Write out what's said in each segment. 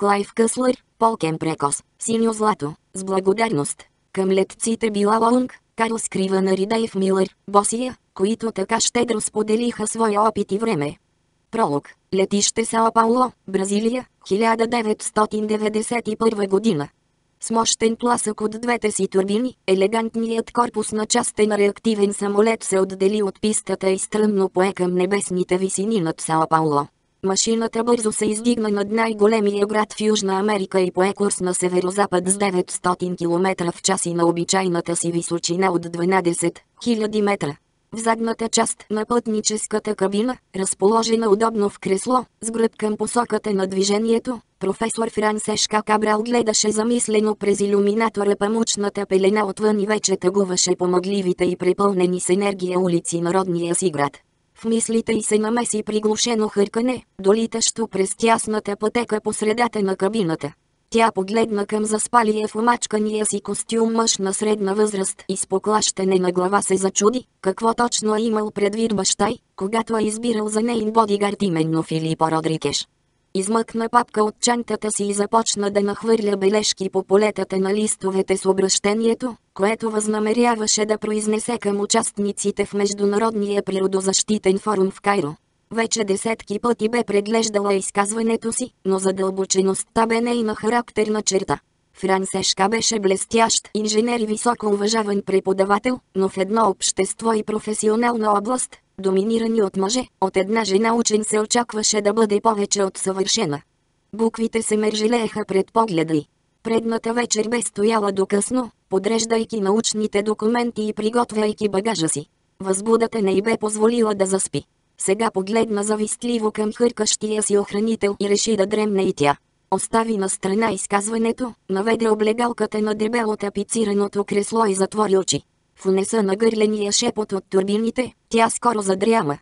Клайв Къслър, Полкен Прекос, Синьо Злато, с благодарност. Към летците била Лаунг, Карл Скривана Ридейв Милър, Босия, които така щедро споделиха своя опит и време. Пролог. Летище Сао Пауло, Бразилия, 1991 година. С мощен тласък от двете си турбини, елегантният корпус на частен реактивен самолет се отдели от пистата и стръмно пое към небесните висини над Сао Пауло. Машината бързо се издигна над най-големия град в Южна Америка и пое курс на северозапад с 900 км в час и на обичайната си височина от 12 000 метра. В задната част на пътническата кабина, разположена удобно в кресло, с гръб към посоката на движението, професор Франсешка Кабрал гледаше замислено през иллюминатора памучната пелена отвън и вече тъгуваше по мъгливите и препълнени с енергия улици народния си град. В мислите й се намеси приглушено хъркане, долитащо през тясната пътека по средата на кабината. Тя погледна към заспалия в омачкания си костюм мъж на средна възраст и с поклащане на глава се зачуди, какво точно е имал предвид баща й, когато е избирал за нейн бодигард именно Филипо Родрикеш. Измъкна папка от чантата си и започна да нахвърля бележки по полетата на листовете с обращението, което възнамеряваше да произнесе към участниците в Международния природозащитен форум в Кайро. Вече десетки пъти бе преглеждала изказването си, но задълбочеността бе нейна характерна черта. Франсешка беше блестящ инженер и високо уважаван преподавател, но в едно общество и професионална област, доминирани от мъже, от една жена учен се очакваше да бъде повече от съвършена. Буквите се мержелееха пред погледа й. Предната вечер бе стояла до късно, подреждайки научните документи и приготвяйки багажа си. Възбудата не й бе позволила да заспи. Сега погледна завистливо към хъркащия си охранител и реши да дремне и тя. Остави на страна изказването, наведе облегалката на дебело тапицираното кресло и затвори очи. В унеса на гърления шепот от турбините, тя скоро задряма.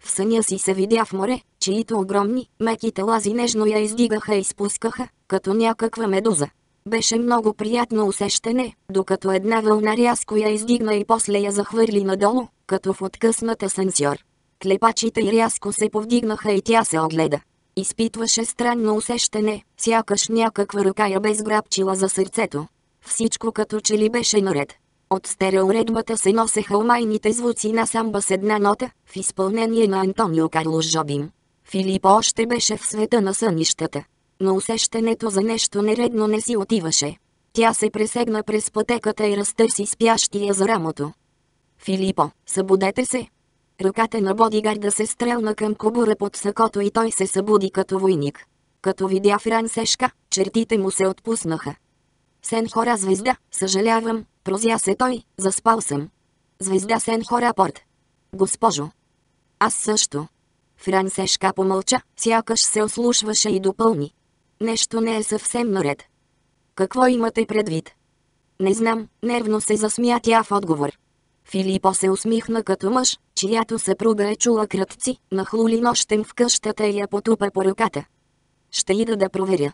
В съня си се видя в море, чието огромни, меки телази нежно я издигаха и спускаха, като някаква медуза. Беше много приятно усещане, докато една вълна рязко я издигна и после я захвърли надолу, като в откъснат асансьор. Клепачите й рязко се повдигнаха и тя се огледа. Изпитваше странно усещане, сякаш някаква ръка я бе сграбчила за сърцето. Всичко като че ли беше наред. От стереоредбата се носеха омайните звуци на самба с една нота, в изпълнение на Антонио Карлос Жобим. Филип още беше в света на сънищата. Но усещането за нещо нередно не си отиваше. Тя се пресегна през пътеката и разтърси спящия за рамото. Филипо, събудете се, Ръката на бодигарда се стрелна към кобура под сакото и той се събуди като войник. Като видя Франсешка, чертите му се отпуснаха. Сен хора звезда, съжалявам, прозя се той, заспал съм. Звезда Сен хора порт. Госпожо. Аз също. Франсешка помълча, сякаш се ослушваше и допълни. Нещо не е съвсем наред. Какво имате предвид? Не знам, нервно се засмя тя в отговор. Филипо се усмихна като мъж, чиято съпруга е чула крътци, нахлули нощем в къщата и я потупа по ръката. Ще ида да проверя.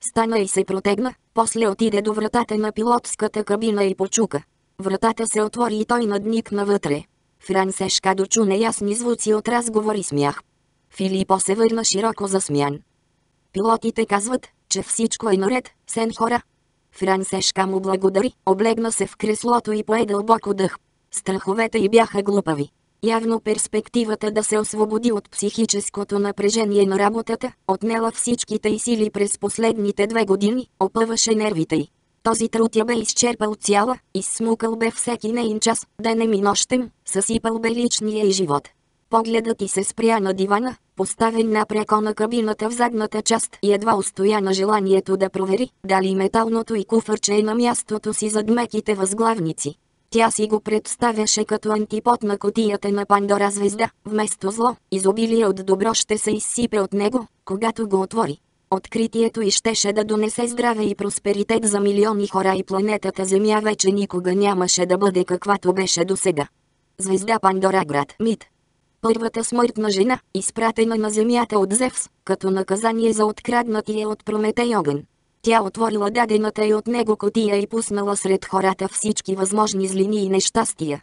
Стана и се протегна, после отиде до вратата на пилотската кабина и почука. Вратата се отвори и той надникна вътре. Франсешка дочу неясни звуци от разговор и смях. Филипо се върна широко засмян. Пилотите казват, че всичко е наред, сен хора. Франсешка му благодари, облегна се в креслото и пое дълбоко дъх. Страховете й бяха глупави. Явно перспективата да се освободи от психическото напрежение на работата, отнела всичките й сили през последните две години, опъваше нервите й. Този труд я бе изчерпал цяла, изсмукал бе всеки нейн час, денем и нощем, съсипал бе личния й живот. Погледът ти се спря на дивана, поставен напряко на кабината в задната част и едва устоя на желанието да провери, дали металното и куфърче е на мястото си зад меките възглавници. Тя си го представяше като антипод на котията на Пандора звезда, вместо зло, изобилие от добро ще се изсипе от него, когато го отвори. Откритието и щеше да донесе здраве и просперитет за милиони хора и планетата Земя вече никога нямаше да бъде каквато беше досега. Звезда Пандора град Мит Първата смъртна жена, изпратена на Земята от Зевс, като наказание за откраднатия от Прометей огън. Тя отворила дадената и от него котия и пуснала сред хората всички възможни злини и нещастия.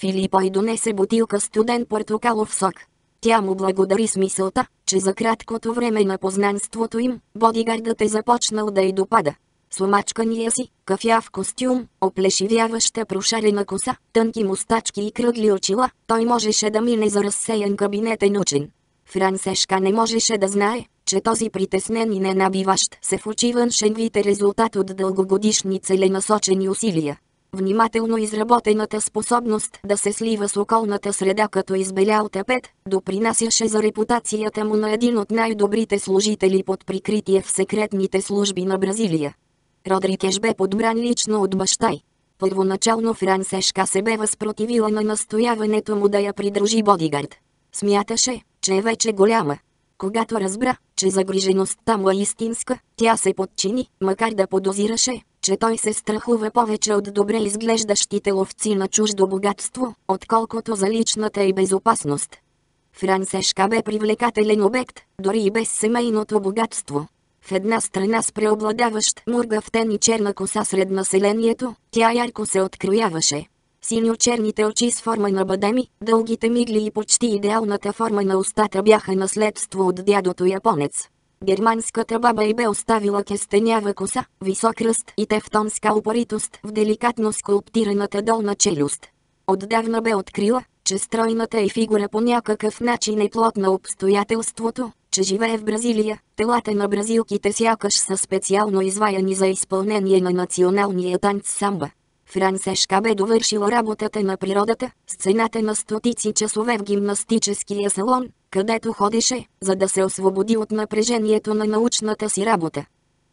Филипой донесе бутилка студен портокалов сок. Тя му благодари с мисълта, че за краткото време на познанството им, бодигардът е започнал да й допада. С омачкания си, кафяв костюм, оплешивяваща прошарена коса, тънки мустачки и кръгли очила, той можеше да мине за разсеян кабинетен учен. Франсешка не можеше да знае, че този притеснен и ненабиващ се в очи външен вид е резултат от дългогодишни целенасочени усилия. Внимателно изработената способност да се слива с околната среда като избелял тапет, допринасяше за репутацията му на един от най-добрите служители под прикритие в секретните служби на Бразилия. Родрикеш бе подбран лично от баща й. Първоначално Франсешка се бе възпротивила на настояването му да я придружи бодигард. Смяташе, че е вече голяма. Когато разбра, че загрижеността му е истинска, тя се подчини, макар да подозираше, че той се страхува повече от добре изглеждащите ловци на чуждо богатство, отколкото за личната и безопасност. Франсешка бе привлекателен обект, дори и без семейното богатство. В една страна с преобладаващ мургавтен и черна коса сред населението, тя ярко се открояваше. Синьо-черните очи с форма на бадеми, дългите мигли и почти идеалната форма на устата бяха наследство от дядото японец. Германската баба й бе оставила кестенява коса, висок ръст и тефтонска упоритост в деликатно скулптираната долна челюст. Отдавна бе открила, че стройната й фигура по някакъв начин е плод на обстоятелството, че живее в Бразилия. Телата на бразилките сякаш са специално изваяни за изпълнение на националния танц самба. Франсешка бе довършила работата на природата, сцената на стотици часове в гимнастическия салон, където ходеше, за да се освободи от напрежението на научната си работа.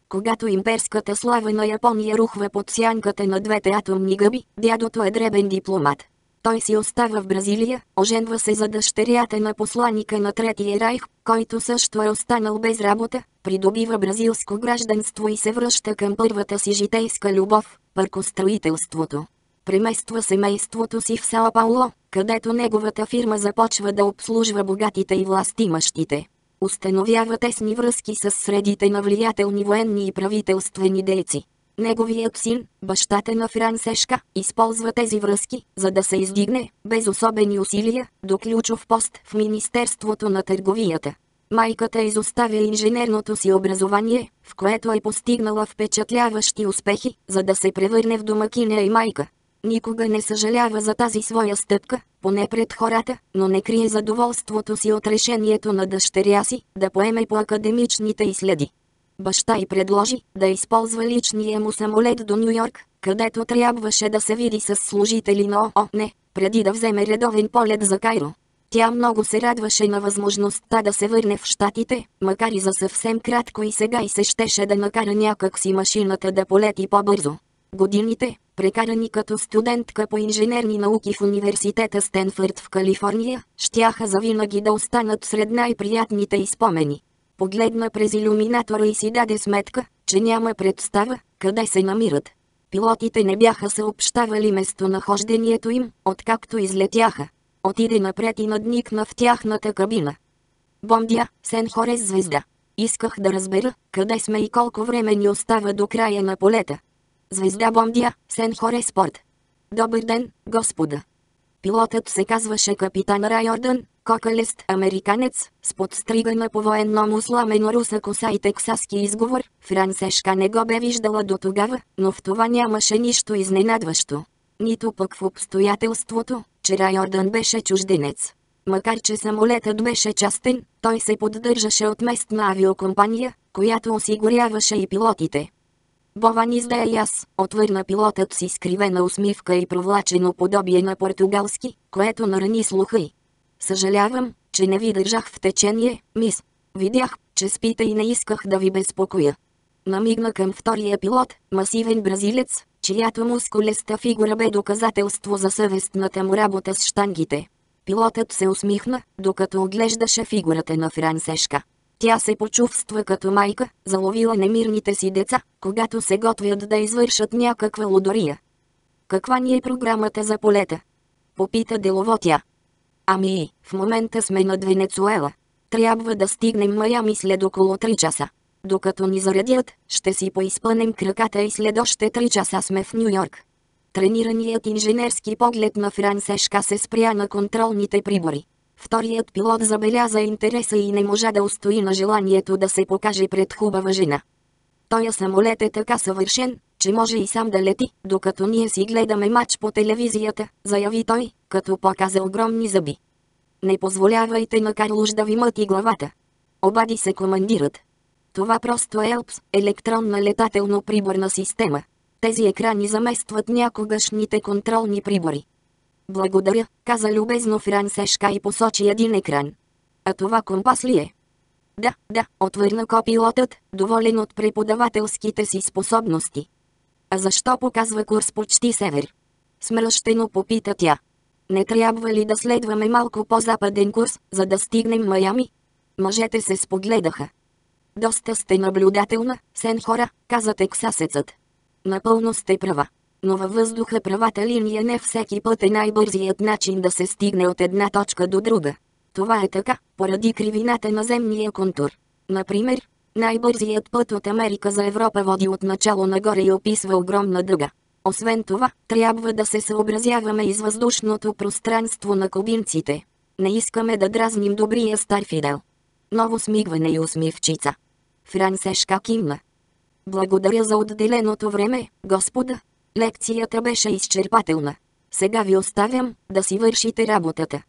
Когато имперската слава на Япония рухва под сянката на двете атомни гъби, дядото е дребен дипломат. Той си остава в Бразилия, оженва се за дъщерята на посланика на Третия райх, който също е останал без работа, придобива бразилско гражданство и се връща към първата си житейска любов – паркостроителството. Премества семейството си в Сао Пауло, където неговата фирма започва да обслужва богатите и властимащите. Установява тесни връзки с средите на влиятелни военни и правителствени дейци. Неговият син, бащата на Франсешка, използва тези връзки, за да се издигне, без особени усилия, до ключов пост в Министерството на търговията. Майката изоставя инженерното си образование, в което е постигнала впечатляващи успехи, за да се превърне в домакиня и майка. Никога не съжалява за тази своя стъпка, поне пред хората, но не крие задоволството си от решението на дъщеря си да поеме по академичните изследи. Баща й предложи да използва личния му самолет до Нью Йорк, където трябваше да се види с служители на ООН, преди да вземе редовен полет за Кайро. Тя много се радваше на възможността да се върне в Штатите, макар и за съвсем кратко и сега и се щеше да накара някак си машината да полети по-бързо. Годините, прекарани като студентка по инженерни науки в университета Стенфърд в Калифорния, щяха завинаги да останат сред най-приятните изпомени. Погледна през иллюминатора и си даде сметка, че няма представа, къде се намират. Пилотите не бяха съобщавали местонахождението им, откакто излетяха. Отиде напред и надникна в тяхната кабина. Бондия, Сен Хорес звезда. Исках да разбера, къде сме и колко време ни остава до края на полета. Звезда Бондия, Сен Хорес Спорт. Добър ден, господа. Пилотът се казваше капитан Райордън, кокалест американец, с подстригана по военно сламено руса коса и тексаски изговор, Франсешка не го бе виждала до тогава, но в това нямаше нищо изненадващо. Нито пък в обстоятелството, че Райордън беше чужденец. Макар че самолетът беше частен, той се поддържаше от местна авиокомпания, която осигуряваше и пилотите. Бован изда и аз, отвърна пилотът си скривена усмивка и провлачено подобие на португалски, което нарани слуха й. Съжалявам, че не ви държах в течение, мис. Видях, че спите и не исках да ви безпокоя. Намигна към втория пилот, масивен бразилец, чиято мускулеста фигура бе доказателство за съвестната му работа с штангите. Пилотът се усмихна, докато оглеждаше фигурата на Франсешка. Тя се почувства като майка, заловила немирните си деца, когато се готвят да извършат някаква лудория. Каква ни е програмата за полета? Попита делово тя. Ами, в момента сме над Венецуела. Трябва да стигнем Майами след около 3 часа. Докато ни заредят, ще си поизпънем краката и след още 3 часа сме в Нью Йорк. Тренираният инженерски поглед на Франсешка се спря на контролните прибори. Вторият пилот забеляза интереса и не можа да устои на желанието да се покаже пред хубава жена. Тоя самолет е така съвършен, че може и сам да лети, докато ние си гледаме матч по телевизията, заяви той, като показа огромни зъби. Не позволявайте на Карлуш да ви мъти главата. Обади се командират. Това просто е ЕЛПС, електронна летателно-приборна система. Тези екрани заместват някогашните контролни прибори. Благодаря, каза любезно Франсешка и посочи един екран. А това компас ли е? Да, да, отвърна копилотът, доволен от преподавателските си способности. А защо показва курс почти север? Смръщено попита тя. Не трябва ли да следваме малко по-западен курс, за да стигнем Майами? Мъжете се спогледаха. Доста сте наблюдателна, сен хора, каза тексасецът. Напълно сте права. Но във въздуха правата линия не всеки път е най-бързият начин да се стигне от една точка до друга. Това е така, поради кривината на земния контур. Например, най-бързият път от Америка за Европа води от начало нагоре и описва огромна дъга. Освен това, трябва да се съобразяваме и с въздушното пространство на кубинците. Не искаме да дразним добрия стар Фидел. Ново смигване и усмивчица. Франсешка кимна. Благодаря за отделеното време, господа. Лекцията беше изчерпателна. Сега ви оставям да си вършите работата.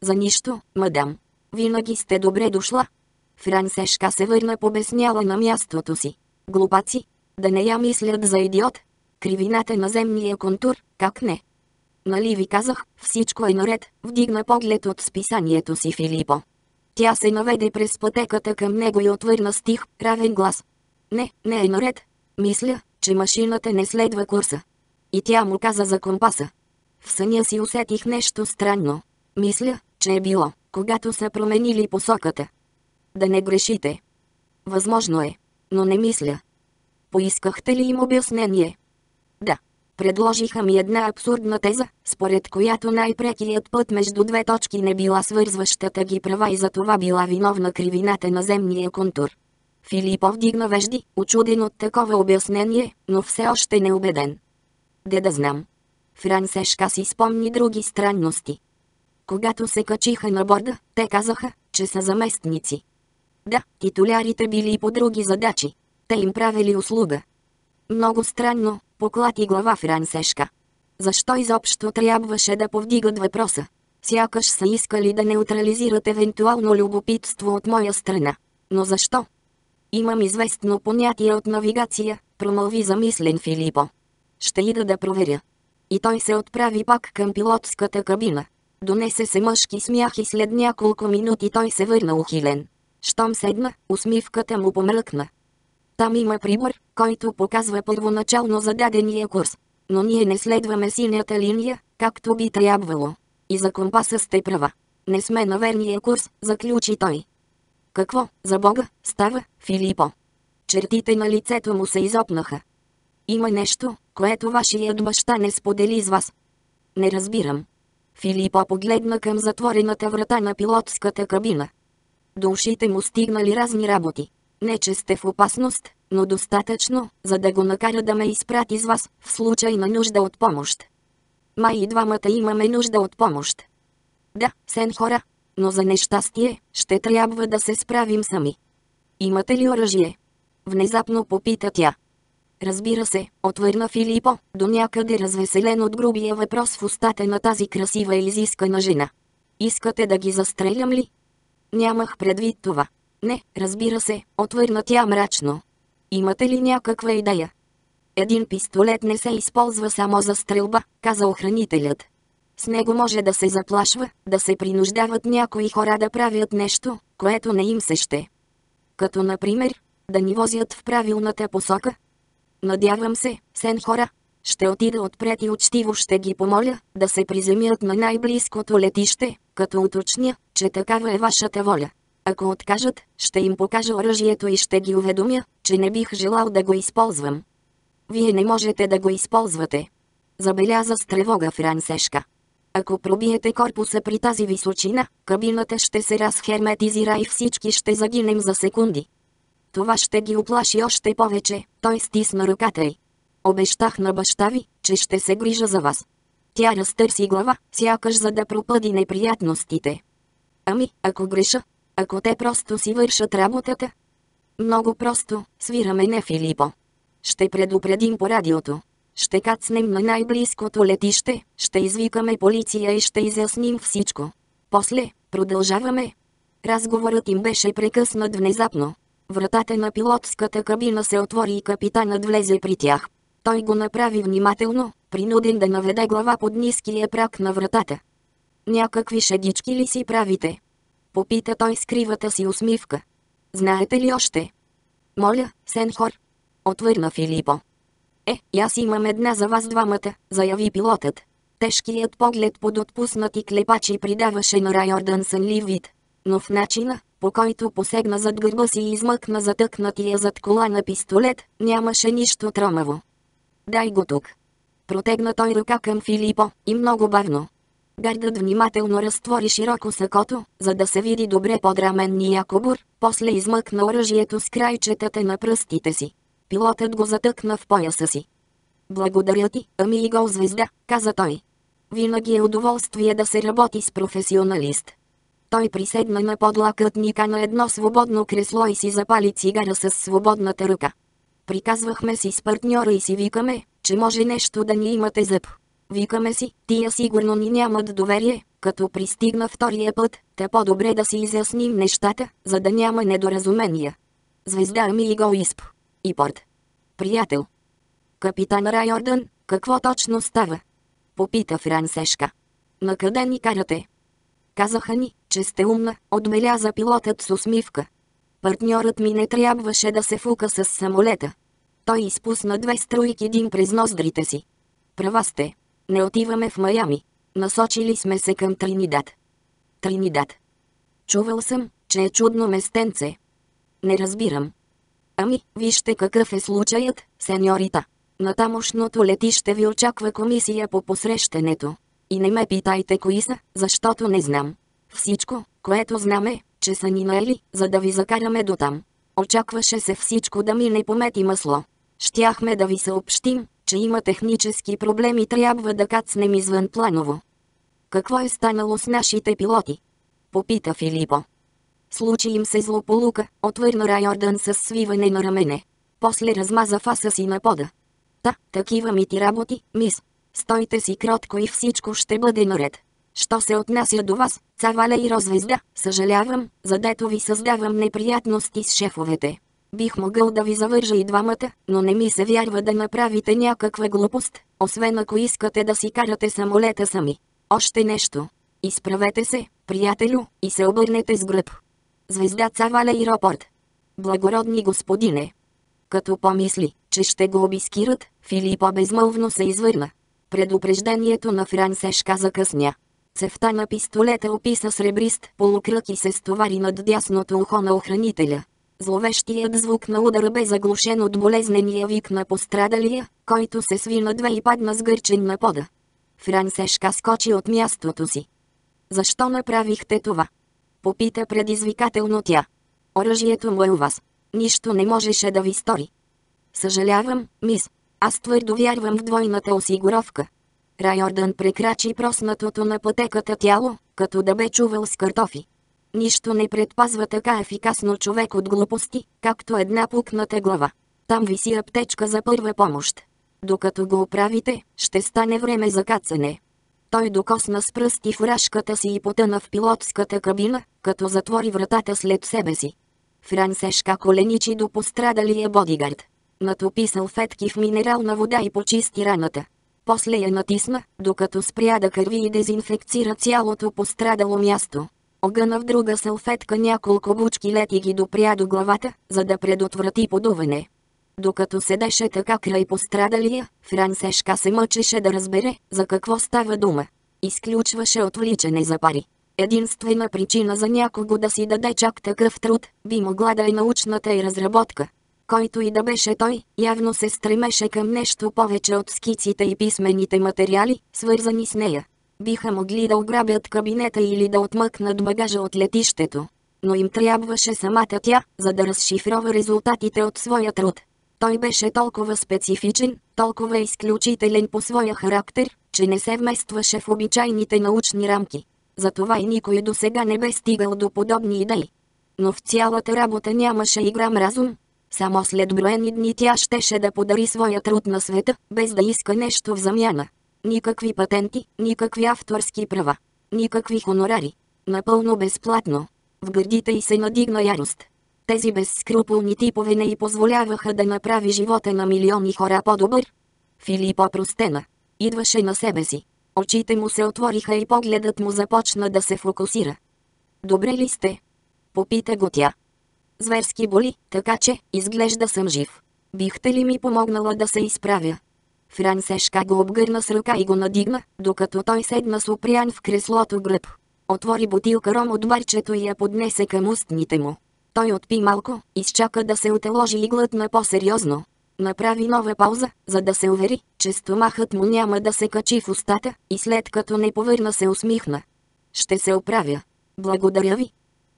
За нищо, мадам. Винаги сте добре дошла. Франсешка се върна побесняла на мястото си. Глупаци, да не я мислят за идиот. Кривината на земния контур, как не? Нали ви казах, всичко е наред, вдигна поглед от списанието си Филипо. Тя се наведе през пътеката към него и отвърна стих, равен глас. Не, не е наред. Мисля, че машината не следва курса. И тя му каза за компаса. В съня си усетих нещо странно. Мисля, че е било, когато са променили посоката. Да не грешите. Възможно е, но не мисля. Поискахте ли им обяснение? Да. Предложиха ми една абсурдна теза, според която най-прекият път между две точки не била свързващата ги права и за това била виновна кривината на земния контур. Филипов дигна вежди, очуден от такова обяснение, но все още не убеден. Де да знам. Франсешка си спомни други странности. Когато се качиха на борда, те казаха, че са заместници. Да, титулярите били и по други задачи. Те им правили услуга. Много странно, поклати глава Франсешка. Защо изобщо трябваше да повдигат въпроса? Сякаш са искали да неутрализират евентуално любопитство от моя страна. Но защо? Имам известно понятие от навигация, промълви замислен Филипо. Ще ида да проверя. И той се отправи пак към пилотската кабина. Донесе се мъжки смях и след няколко минути той се върна ухилен. Щом седна, усмивката му помръкна. Там има прибор, който показва първоначално зададения курс. Но ние не следваме синята линия, както би трябвало. И за компаса сте права. Не сме на верния курс, заключи той. Какво, за Бога, става, Филипо? Чертите на лицето му се изопнаха. Има нещо, което вашият баща не сподели с вас. Не разбирам. Филипо погледна към затворената врата на пилотската кабина. До ушите му стигнали разни работи. Не че сте в опасност, но достатъчно, за да го накара да ме изпрати с вас, в случай на нужда от помощ. Май и двамата имаме нужда от помощ. Да, сен хора, но за нещастие, ще трябва да се справим сами. Имате ли оръжие? Внезапно попита тя. Разбира се, отвърна Филипо, до някъде развеселен от грубия въпрос в устата на тази красива и изискана жена. Искате да ги застрелям ли? Нямах предвид това. Не, разбира се, отвърна тя мрачно. Имате ли някаква идея? Един пистолет не се използва само за стрелба, каза охранителят. С него може да се заплашва, да се принуждават някои хора да правят нещо, което не им се ще. Като например, да ни возят в правилната посока. Надявам се, сен хора, ще отида отпред и учтиво ще ги помоля да се приземят на най-близкото летище, като уточня, че такава е вашата воля. Ако откажат, ще им покажа оръжието и ще ги уведомя, че не бих желал да го използвам. Вие не можете да го използвате. Забеляза с тревога Франсешка. Ако пробиете корпуса при тази височина, кабината ще се разхерметизира и всички ще загинем за секунди. Това ще ги оплаши още повече, той стисна ръката й. Обещах на баща ви, че ще се грижа за вас. Тя разтърси глава, сякаш за да пропъди неприятностите. Ами, ако греша? Ако те просто си вършат работата? Много просто, свираме не Филипо. Ще предупредим по радиото. Ще кацнем на най-близкото летище, ще извикаме полиция и ще изясним всичко. После, продължаваме. Разговорът им беше прекъснат внезапно. Вратата на пилотската кабина се отвори и капитанът влезе при тях. Той го направи внимателно, принуден да наведе глава под ниския прак на вратата. Някакви шедички ли си правите? Попита той с кривата си усмивка. Знаете ли още? Моля, Сенхор. Отвърна Филипо. Е, аз имам една за вас двамата, заяви пилотът. Тежкият поглед под отпуснати клепачи придаваше на Райордан сънлив вид. Но в начина, по който посегна зад гърба си и измъкна затъкнатия зад кола на пистолет, нямаше нищо тромаво. Дай го тук. Протегна той ръка към Филипо, и много бавно. Гардът внимателно разтвори широко сакото, за да се види добре под раменния кобур, после измъкна оръжието с крайчетата на пръстите си. Пилотът го затъкна в пояса си. Благодаря ти, ами и гол звезда, каза той. Винаги е удоволствие да се работи с професионалист. Той приседна на подлакътника на едно свободно кресло и си запали цигара с свободната ръка. Приказвахме си с партньора и си викаме, че може нещо да ни имате зъб. Викаме си, тия сигурно ни нямат доверие, като пристигна втория път, те по-добре да си изясним нещата, за да няма недоразумения. Звезда ми и го изп. И порт. Приятел. Капитан Райордън, какво точно става? Попита Франсешка. На къде ни карате? Казаха ни, че сте умна, отбеляза пилотът с усмивка. Партньорът ми не трябваше да се фука с самолета. Той изпусна две струйки дим през ноздрите си. Права сте. Не отиваме в Майами. Насочили сме се към Тринидад. Тринидад. Чувал съм, че е чудно местенце. Не разбирам. Ами, вижте какъв е случаят, сеньорита. На тамошното летище ви очаква комисия по посрещането. И не ме питайте кои са, защото не знам. Всичко, което знаме, че са ни наели, за да ви закараме до там. Очакваше се всичко да мине по мет и масло. Щяхме да ви съобщим, че има технически проблеми и трябва да кацнем извън планово. Какво е станало с нашите пилоти? Попита Филипо. Случи им се злополука, отвърна Райордан с свиване на рамене. После размаза фаса си на пода. Та, такива ми ти работи, мис. Стойте си кротко и всичко ще бъде наред. Що се отнася до вас, цавале и розвезда, съжалявам, задето ви създавам неприятности с шефовете. Бих могъл да ви завържа и двамата, но не ми се вярва да направите някаква глупост, освен ако искате да си карате самолета сами. Още нещо. Изправете се, приятелю, и се обърнете с гръб. Звезда Цавале и Ропорт. Благородни господине. Като помисли, че ще го обискират, Филипо безмълвно се извърна. Предупреждението на Франсешка закъсня. Цевта на пистолета описа сребрист полукръг и се стовари над дясното ухо на охранителя. Зловещият звук на удара бе заглушен от болезнения вик на пострадалия, който се сви на две и падна сгърчен на пода. Франсешка скочи от мястото си. Защо направихте това? Попита предизвикателно тя. Оръжието му е у вас. Нищо не можеше да ви стори. Съжалявам, мис. Аз твърдо вярвам в двойната осигуровка. Райордън прекрачи проснатото на пътеката тяло, като да бе чувал с картофи. Нищо не предпазва така ефикасно човек от глупости, както една пукната глава. Там виси аптечка за първа помощ. Докато го оправите, ще стане време за кацане. Той докосна с пръсти фуражката си и потъна в пилотската кабина, като затвори вратата след себе си. Франсешка коленичи до пострадалия бодигард. Натопи салфетки в минерална вода и почисти раната. После я натисна, докато спря да кърви и дезинфекцира цялото пострадало място. Огъна в друга салфетка няколко бучки лети ги допря до главата, за да предотврати подуване. Докато седеше така край пострадалия, Франсешка се мъчеше да разбере, за какво става дума. Изключваше отвличане за пари. Единствена причина за някого да си даде чак такъв труд, би могла да е научната и разработка. Който и да беше той, явно се стремеше към нещо повече от скиците и писмените материали, свързани с нея. Биха могли да ограбят кабинета или да отмъкнат багажа от летището. Но им трябваше самата тя, за да разшифрова резултатите от своя труд. Той беше толкова специфичен, толкова изключителен по своя характер, че не се вместваше в обичайните научни рамки. Затова и никой до сега не бе стигал до подобни идеи. Но в цялата работа нямаше и грам разум. Само след броени дни тя щеше да подари своя труд на света, без да иска нещо в замяна. Никакви патенти, никакви авторски права, никакви хонорари. Напълно безплатно. В гърдите й се надигна ярост. Тези безскрупулни типове не й позволяваха да направи живота на милиони хора по-добър. Филип опростена. Идваше на себе си. Очите му се отвориха и погледът му започна да се фокусира. Добре ли сте? Попита го тя. Зверски боли, така че, изглежда съм жив. Бихте ли ми помогнала да се изправя? Франсешка го обгърна с ръка и го надигна, докато той седна с опрян в креслото гръб. Отвори бутилка ром от барчето и я поднесе към устните му. Той отпи малко, изчака да се отеложи и глътна по-сериозно. Направи нова пауза, за да се увери, че стомахът му няма да се качи в устата, и след като не повърна се усмихна. Ще се оправя. Благодаря ви.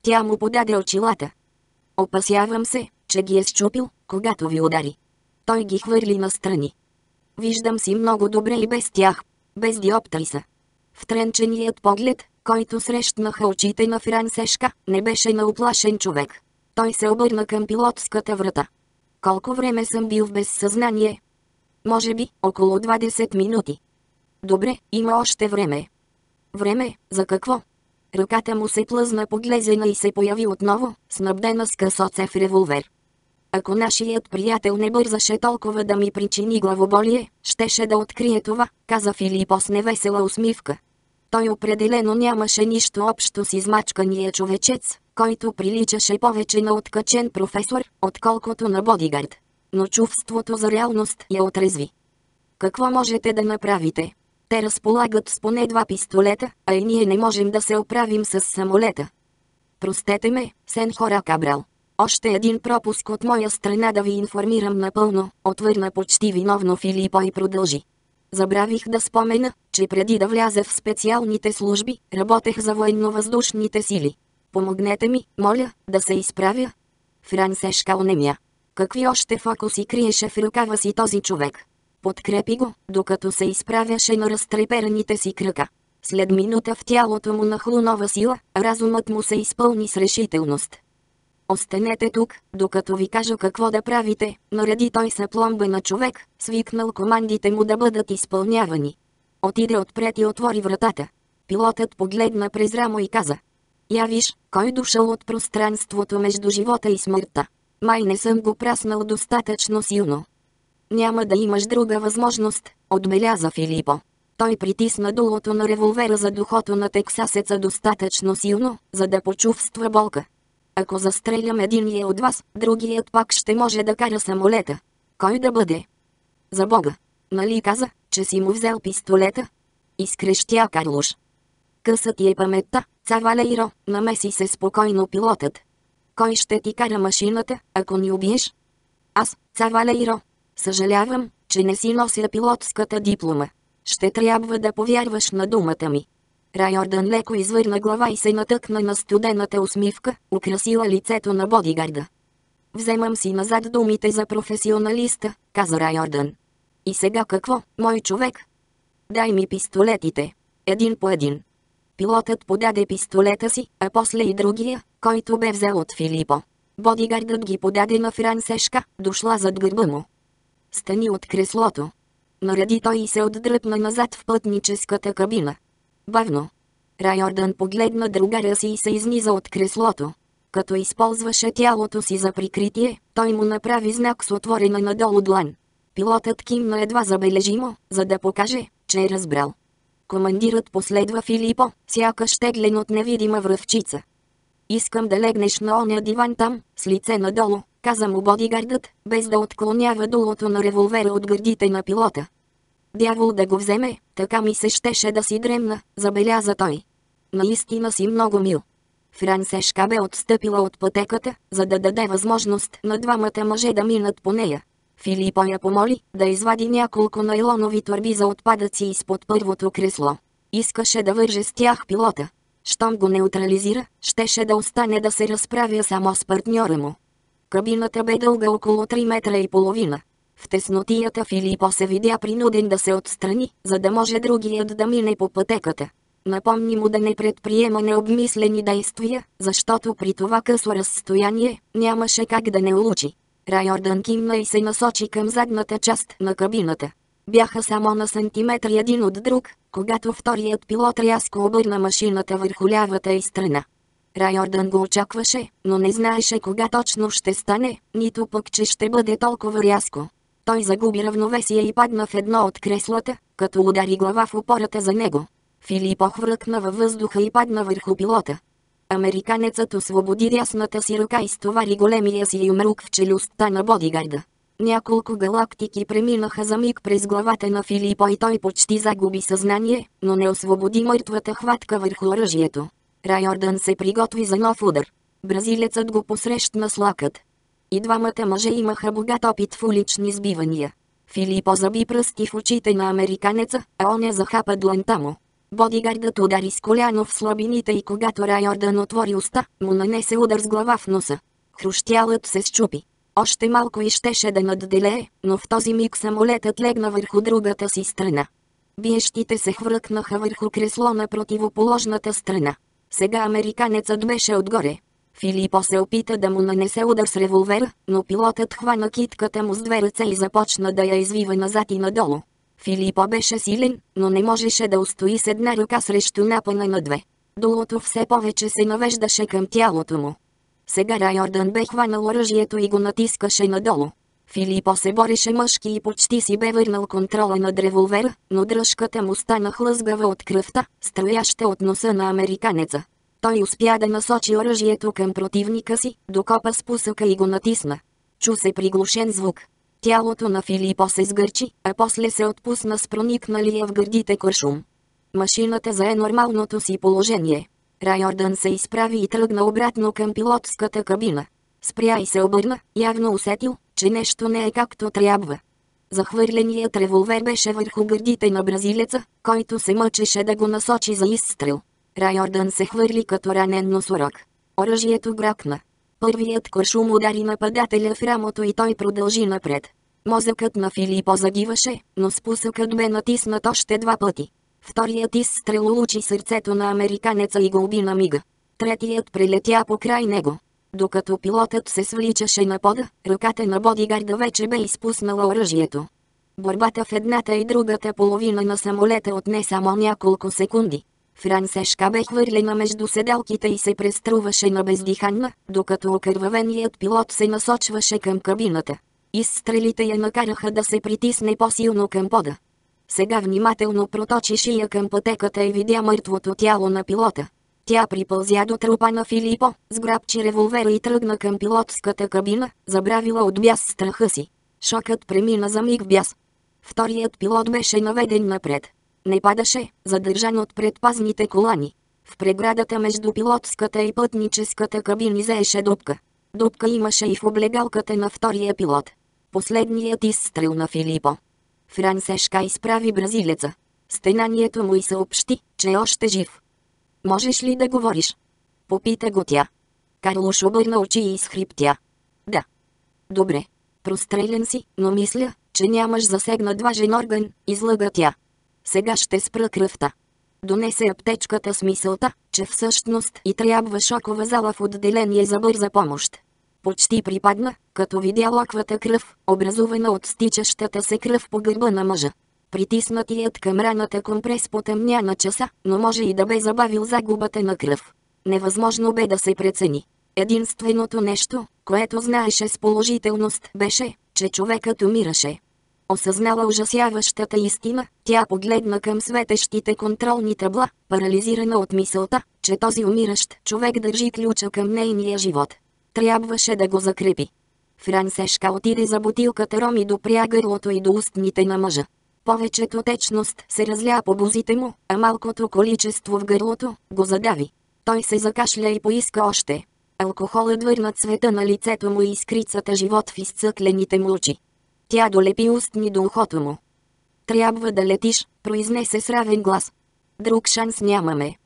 Тя му подаде очилата. Опасявам се, че ги е щупил, когато ви удари. Той ги хвърли настрани. Виждам си много добре и без тях, без диоптриса. Втренченият поглед, който срещнаха очите на Франсешка, не беше на оплашен човек. Той се обърна към пилотската врата. Колко време съм бил в безсъзнание? Може би, около 20 минути. Добре, има още време. Време, за какво? Ръката му се плъзна поглезена и се появи отново, снабдена с късоце в револвер. Ако нашият приятел не бързаше толкова да ми причини главоболие, щеше да открие това, каза Филипо с невесела усмивка. Той определено нямаше нищо общо с измачкания човечец, който приличаше повече на откачен професор, отколкото на бодигард. Но чувството за реалност я отрезви. Какво можете да направите? Те разполагат с поне два пистолета, а и ние не можем да се оправим с самолета. Простете ме, Сен Хора Кабрал. Още един пропуск от моя страна да ви информирам напълно, отвърна почти виновно Филипо и продължи. Забравих да спомена, че преди да вляза в специалните служби, работех за военно-въздушните сили. Помогнете ми, моля, да се изправя. Франсешка онемя. Какви още фокуси криеше в ръкава си този човек? Подкрепи го, докато се изправяше на разтрепераните си крака. След минута в тялото му нахлу нова сила, разумът му се изпълни с решителност. Останете тук, докато ви кажа какво да правите, нареди той са пломба на човек, свикнал командите му да бъдат изпълнявани. Отиде отпред и отвори вратата. Пилотът погледна през рамо и каза. Я виж, кой дошъл от пространството между живота и смъртта. Май не съм го праснал достатъчно силно. Няма да имаш друга възможност, отбеляза Филипо. Той притисна дулото на револвера за духото на тексасеца достатъчно силно, за да почувства болка. Ако застрелям единия от вас, другият пак ще може да кара самолета. Кой да бъде? За Бога. Нали каза, че си му взел пистолета? Изкрещя Карлуш. Къса ти е паметта, Цавалейро, намеси се спокойно пилотът. Кой ще ти кара машината, ако ни убиеш? Аз, Цавалейро. Съжалявам, че не си нося пилотската диплома. Ще трябва да повярваш на думата ми. Райордан леко извърна глава и се натъкна на студената усмивка, украсила лицето на бодигарда. Вземам си назад думите за професионалиста, каза Райордан. И сега какво, мой човек? Дай ми пистолетите. Един по един. Пилотът подаде пистолета си, а после и другия, който бе взел от Филипо. Бодигардът ги подаде на Франсешка, дошла зад гърба му. Стани от креслото. Нареди той и се отдръпна назад в пътническата кабина. Бавно. Райордан погледна другаря си и се изниза от креслото. Като използваше тялото си за прикритие, той му направи знак с отворена надолу длан. Пилотът кимна едва забележимо, за да покаже, че е разбрал. Командирът последва Филипо, сякаш теглен от невидима връвчица. Искам да легнеш на оня диван там, с лице надолу, каза му бодигардът, без да отклонява дулото на револвера от гърдите на пилота. Дявол да го вземе, така ми се щеше да си дремна, забеляза той. Наистина си много мил. Франсешка бе отстъпила от пътеката, за да даде възможност на двамата мъже да минат по нея. Филипо я помоли да извади няколко найлонови турби за отпадъци изпод първото кресло. Искаше да върже с тях пилота. Щом го неутрализира, щеше да остане да се разправя само с партньора му. Кабината бе дълга около 3 метра и половина. В теснотията Филипо се видя принуден да се отстрани, за да може другият да мине по пътеката. Напомни му да не предприема необмислени действия, защото при това късо разстояние нямаше как да не улучи. Райордън кимна и се насочи към задната част на кабината. Бяха само на сантиметри един от друг, когато вторият пилот рязко обърна машината върху лявата и страна. Райордън го очакваше, но не знаеше кога точно ще стане, нито пък че ще бъде толкова рязко. Той загуби равновесие и падна в едно от креслата, като удари глава в опората за него. Филип охвъркна във въздуха и падна върху пилота. Американецът освободи дясната си ръка и стовари големия си юмрук в челюстта на бодигарда. Няколко галактики преминаха за миг през главата на Филипо и той почти загуби съзнание, но не освободи мъртвата хватка върху оръжието. Райордън се приготви за нов удар. Бразилецът го посрещна с лакът. И двамата мъже имаха богат опит в улични сбивания. Филипо заби пръсти в очите на американеца, а он я захапа дланта му. Бодигардът удари с коляно в слабините и когато Райордън отвори уста, му нанесе удар с глава в носа. Хрущялът се счупи. Още малко и щеше да надделее, но в този миг самолетът легна върху другата си страна. Биещите се хвъркнаха върху кресло на противоположната страна. Сега американецът беше отгоре. Филипо се опита да му нанесе удар с револвера, но пилотът хвана китката му с две ръце и започна да я извива назад и надолу. Филипо беше силен, но не можеше да устои с една ръка срещу напъна на две. Долото все повече се навеждаше към тялото му. Сега Райордън бе хванал оръжието и го натискаше надолу. Филипо се бореше мъжки и почти си бе върнал контрола над револвера, но дръжката му стана хлъзгава от кръвта, строяща от носа на американеца. Той успя да насочи оръжието към противника си, докопа спусъка и го натисна. Чу се приглушен звук. Тялото на Филипо се сгърчи, а после се отпусна с проникналия в гърдите куршум. Машината зае нормалното си положение. Райордън се изправи и тръгна обратно към пилотската кабина. Спря и се обърна, явно усетил, че нещо не е както трябва. Захвърленият револвер беше върху гърдите на бразилеца, който се мъчеше да го насочи за изстрел. Райордън се хвърли като ранен носорог. Оръжието гракна. Първият куршум удари нападателя в рамото и той продължи напред. Мозъкът на Филипо загиваше, но спусъкът бе натиснат още два пъти. Вторият изстрел улучи сърцето на американеца и го уби на мига. Третият прелетя покрай него. Докато пилотът се свличаше на пода, ръката на бодигарда вече бе изпуснала оръжието. Борбата в едната и другата половина на самолета отне само няколко секунди. Франсешка бе хвърлена между седалките и се преструваше на бездиханна, докато окървавеният пилот се насочваше към кабината. Изстрелите я накараха да се притисне по-силно към пода. Сега внимателно проточи шия към пътеката и видя мъртвото тяло на пилота. Тя припълзя до трупа на Филипо, сграбчи револвера и тръгна към пилотската кабина, забравила от бяс страха си. Шокът премина за миг бяс. Вторият пилот беше наведен напред. Не падаше, задържан от предпазните колани. В преградата между пилотската и пътническата кабини заеше дупка. Дупка имаше и в облегалката на втория пилот. Последният изстрел на Филипо. Франсешка изправи бразилеца. Стенанието му и съобщи, че е още жив. Можеш ли да говориш? Попита го тя. Карлош обърна очи и изхриптя. Да. Добре. Прострелен си, но мисля, че нямаш засегнат важен орган, излъга тя. Сега ще спра кръвта. Донесе аптечката с мисълта, че всъщност и трябва шокова зала в отделение за бърза помощ. Почти припадна, като видя лаквата кръв, образувана от стичащата се кръв по гърба на мъжа. Притиснатият към раната компрес потъмня на часа, но може и да бе забавил загубата на кръв. Невъзможно бе да се прецени. Единственото нещо, което знаеше с положителност, беше, че човекът умираше. Осъзнала ужасяващата истина, тя погледна към светещите контролни табла, парализирана от мисълта, че този умиращ човек държи ключа към нейния живот. Трябваше да го закрепи. Франсешка отиде за бутилката ром и допря и до устните на мъжа. Повечето течност се разля по бузите му, а малкото количество в гърлото го задави. Той се закашля и поиска още. Алкохолът върна цвета на лицето му и скрицата живот в изцъклените му очи. Тя долепи устни до ухото му. Трябва да летиш, произнесе с равен глас. Друг шанс нямаме.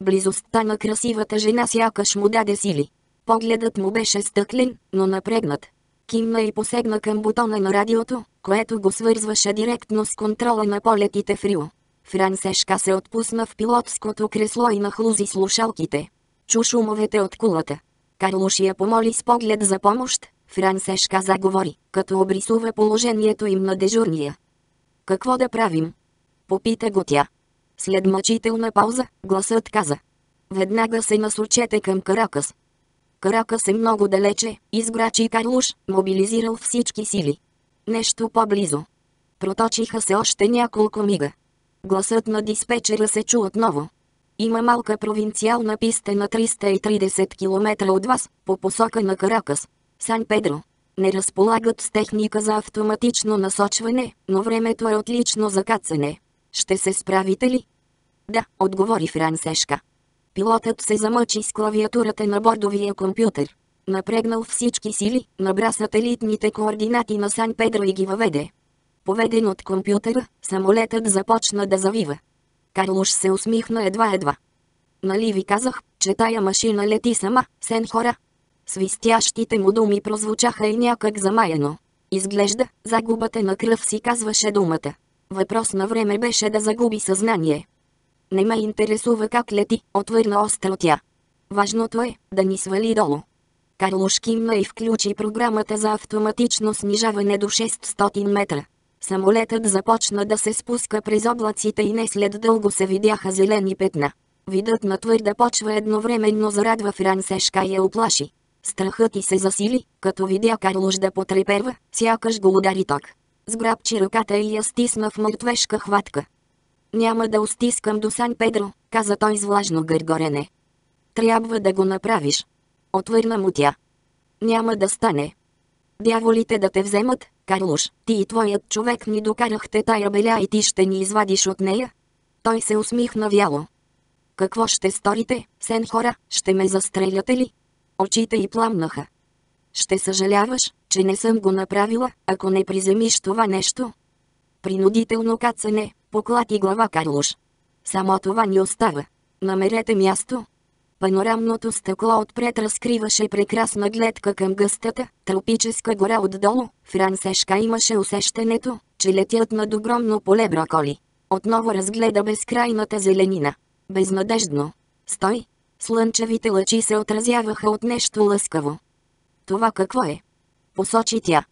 Близостта на красивата жена сякаш му даде сили. Погледът му беше стъклен, но напрегнат. Кимна и посегна към бутона на радиото, което го свързваше директно с контрола на полетите в Рио. Франсешка се отпусна в пилотското кресло и нахлузи слушалките. Чу шумовете от кулата. Карлош я помоли с поглед за помощ. Франсешка заговори, като обрисува положението им на дежурния. Какво да правим? Попита го тя. След мъчителна пауза, гласът каза. Веднага се насочете към Каракас. Каракас е много далече, изграчи Карлуш, мобилизирал всички сили. Нещо по-близо. Проточиха се още няколко мига. Гласът на диспетчера се чу отново. Има малка провинциална писта на 330 км от вас, по посока на Каракас. Сан Педро. Не разполагат с техника за автоматично насочване, но времето е отлично за кацане. Ще се справите ли? Да, отговори Франсешка. Пилотът се замъчи с клавиатурата на бордовия компютър. Напрегнал всички сили, набра сателитните координати на Сан Педро и ги въведе. Поведен от компютъра, самолетът започна да завива. Карлош се усмихна едва-едва. Нали ви казах, че тая машина лети сама, сен хора? Свистящите му думи прозвучаха и някак замаяно. Изглежда, загубата на кръв си казваше думата. Въпрос на време беше да загуби съзнание. Не ме интересува как лети, отвърна остро тя. Важното е, да ни свали долу. Карлош кимна и включи програмата за автоматично снижаване до 600 метра. Самолетът започна да се спуска през облаците и не след дълго се видяха зелени петна. Видът на твърда почва едновременно зарадва Франсешка и я оплаши. Страхът ти се засили, като видя Карлош да потреперва, сякаш го удари ток. Сграбчи ръката и я стисна в мъртвешка хватка. Няма да устискам до Сан Педро, каза той с влажно гъргорене. Трябва да го направиш. Отвърна му тя. Няма да стане. Дяволите да те вземат, Карлош, ти и твоят човек ни докарахте тая беля и ти ще ни извадиш от нея? Той се усмихна вяло. Какво ще сторите, сен хора, ще ме застреляте ли? Очите й пламнаха. Ще съжаляваш, че не съм го направила, ако не приземиш това нещо. Принудително кацане, поклати глава Карлош. Само това ни остава. Намерете място. Панорамното стъкло отпред разкриваше прекрасна гледка към гъстата, тропическа гора отдолу. Франсешка имаше усещането, че летят над огромно поле броколи. Отново разгледа безкрайната зеленина. Безнадеждно. Стой! Слънчевите лъчи се отразяваха от нещо лъскаво. Това какво е? Посочи тя.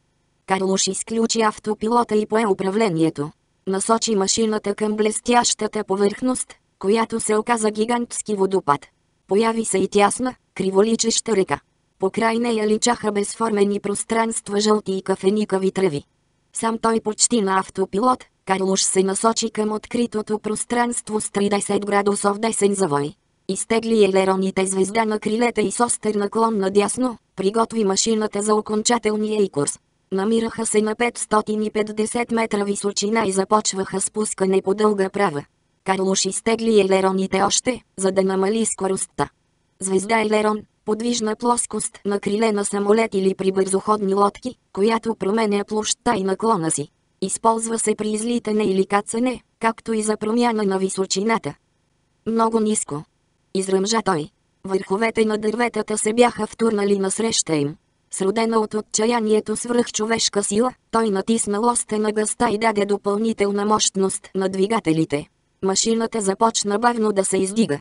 Карлош изключи автопилота и пое управлението. Насочи машината към блестящата повърхност, която се оказа гигантски водопад. Появи се и тясна, криволичеща река. По край нея личаха безформени пространства жълти и кафеникави тръви. Сам той почти на автопилот, Карлош се насочи към откритото пространство с 30 градусов десен завой. Изтегли елероните звезда на крилета и с остър наклон надясно, приготви машината за окончателния и курс. Намираха се на 550 метра височина и започваха спускане по дълга права. Карлош изтегли елероните още, за да намали скоростта. Звезда елерон, подвижна плоскост на криле на самолет или при бързоходни лодки, която променя площта и наклона си. Използва се при излитане или кацане, както и за промяна на височината. Много ниско. Изръмжа той. Върховете на дърветата се бяха втурнали насреща им. Сродена от отчаянието свръхчовешка сила, той натисна лоста на гъста и даде допълнителна мощност на двигателите. Машината започна бавно да се издига.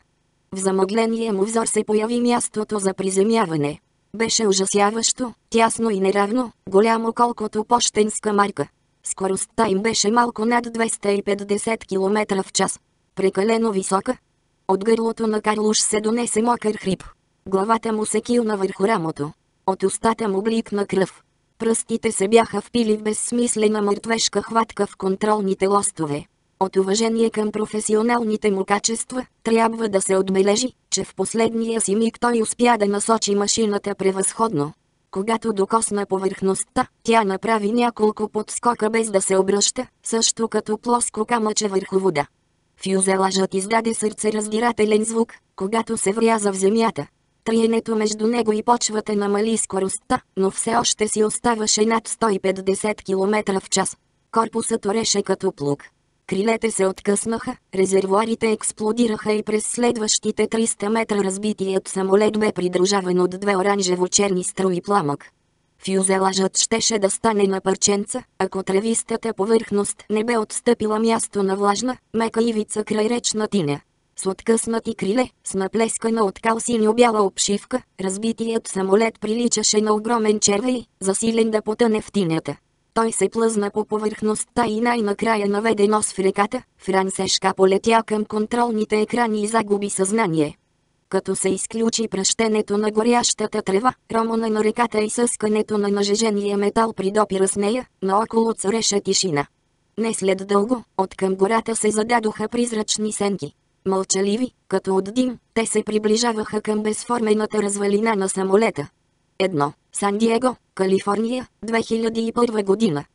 В замъгления му взор се появи мястото за приземяване. Беше ужасяващо, тясно и неравно, голямо колкото почтенска марка. Скоростта им беше малко над 250 км в час. Прекалено висока. От гърлото на Карлуш се донесе мокър хрип. Главата му се килна върху рамото. От устата му бликна кръв. Пръстите се бяха впили в безсмислена мъртвешка хватка в контролните лостове. От уважение към професионалните му качества, трябва да се отбележи, че в последния си миг той успя да насочи машината превъзходно. Когато докосна повърхността, тя направи няколко подскока без да се обръща, също като плоско камъче върху вода. Фюзелажът издаде сърцераздирателен звук, когато се вряза в земята. Триенето между него и почвата намали скоростта, но все още си оставаше над 150 км в час. Корпусът ореше като плуг. Крилете се откъснаха, резервуарите експлодираха и през следващите 300 метра разбитият самолет бе придружаван от две оранжево-черни струи пламък. Фюзелажът щеше да стане на парченца, ако тревистата повърхност не бе отстъпила място на влажна, мека ивица край речна тиня. С откъснати криле, с наплескана от кал синьо-бяла обшивка, разбитият самолет приличаше на огромен червей, засилен да потъне в тинята. Той се плъзна по повърхността и най-накрая наведе нос в реката, Франсешка полетя към контролните екрани и загуби съзнание. Като се изключи пръщенето на горящата трева, ромона на реката и съскането на нажежения метал при допира с нея, наоколо цареше тишина. Не след дълго, от към гората се зададоха призрачни сенки. Мълчаливи, като от дим, те се приближаваха към безформената развалина на самолета. Едно. Сан Диего, Калифорния, 2001 година.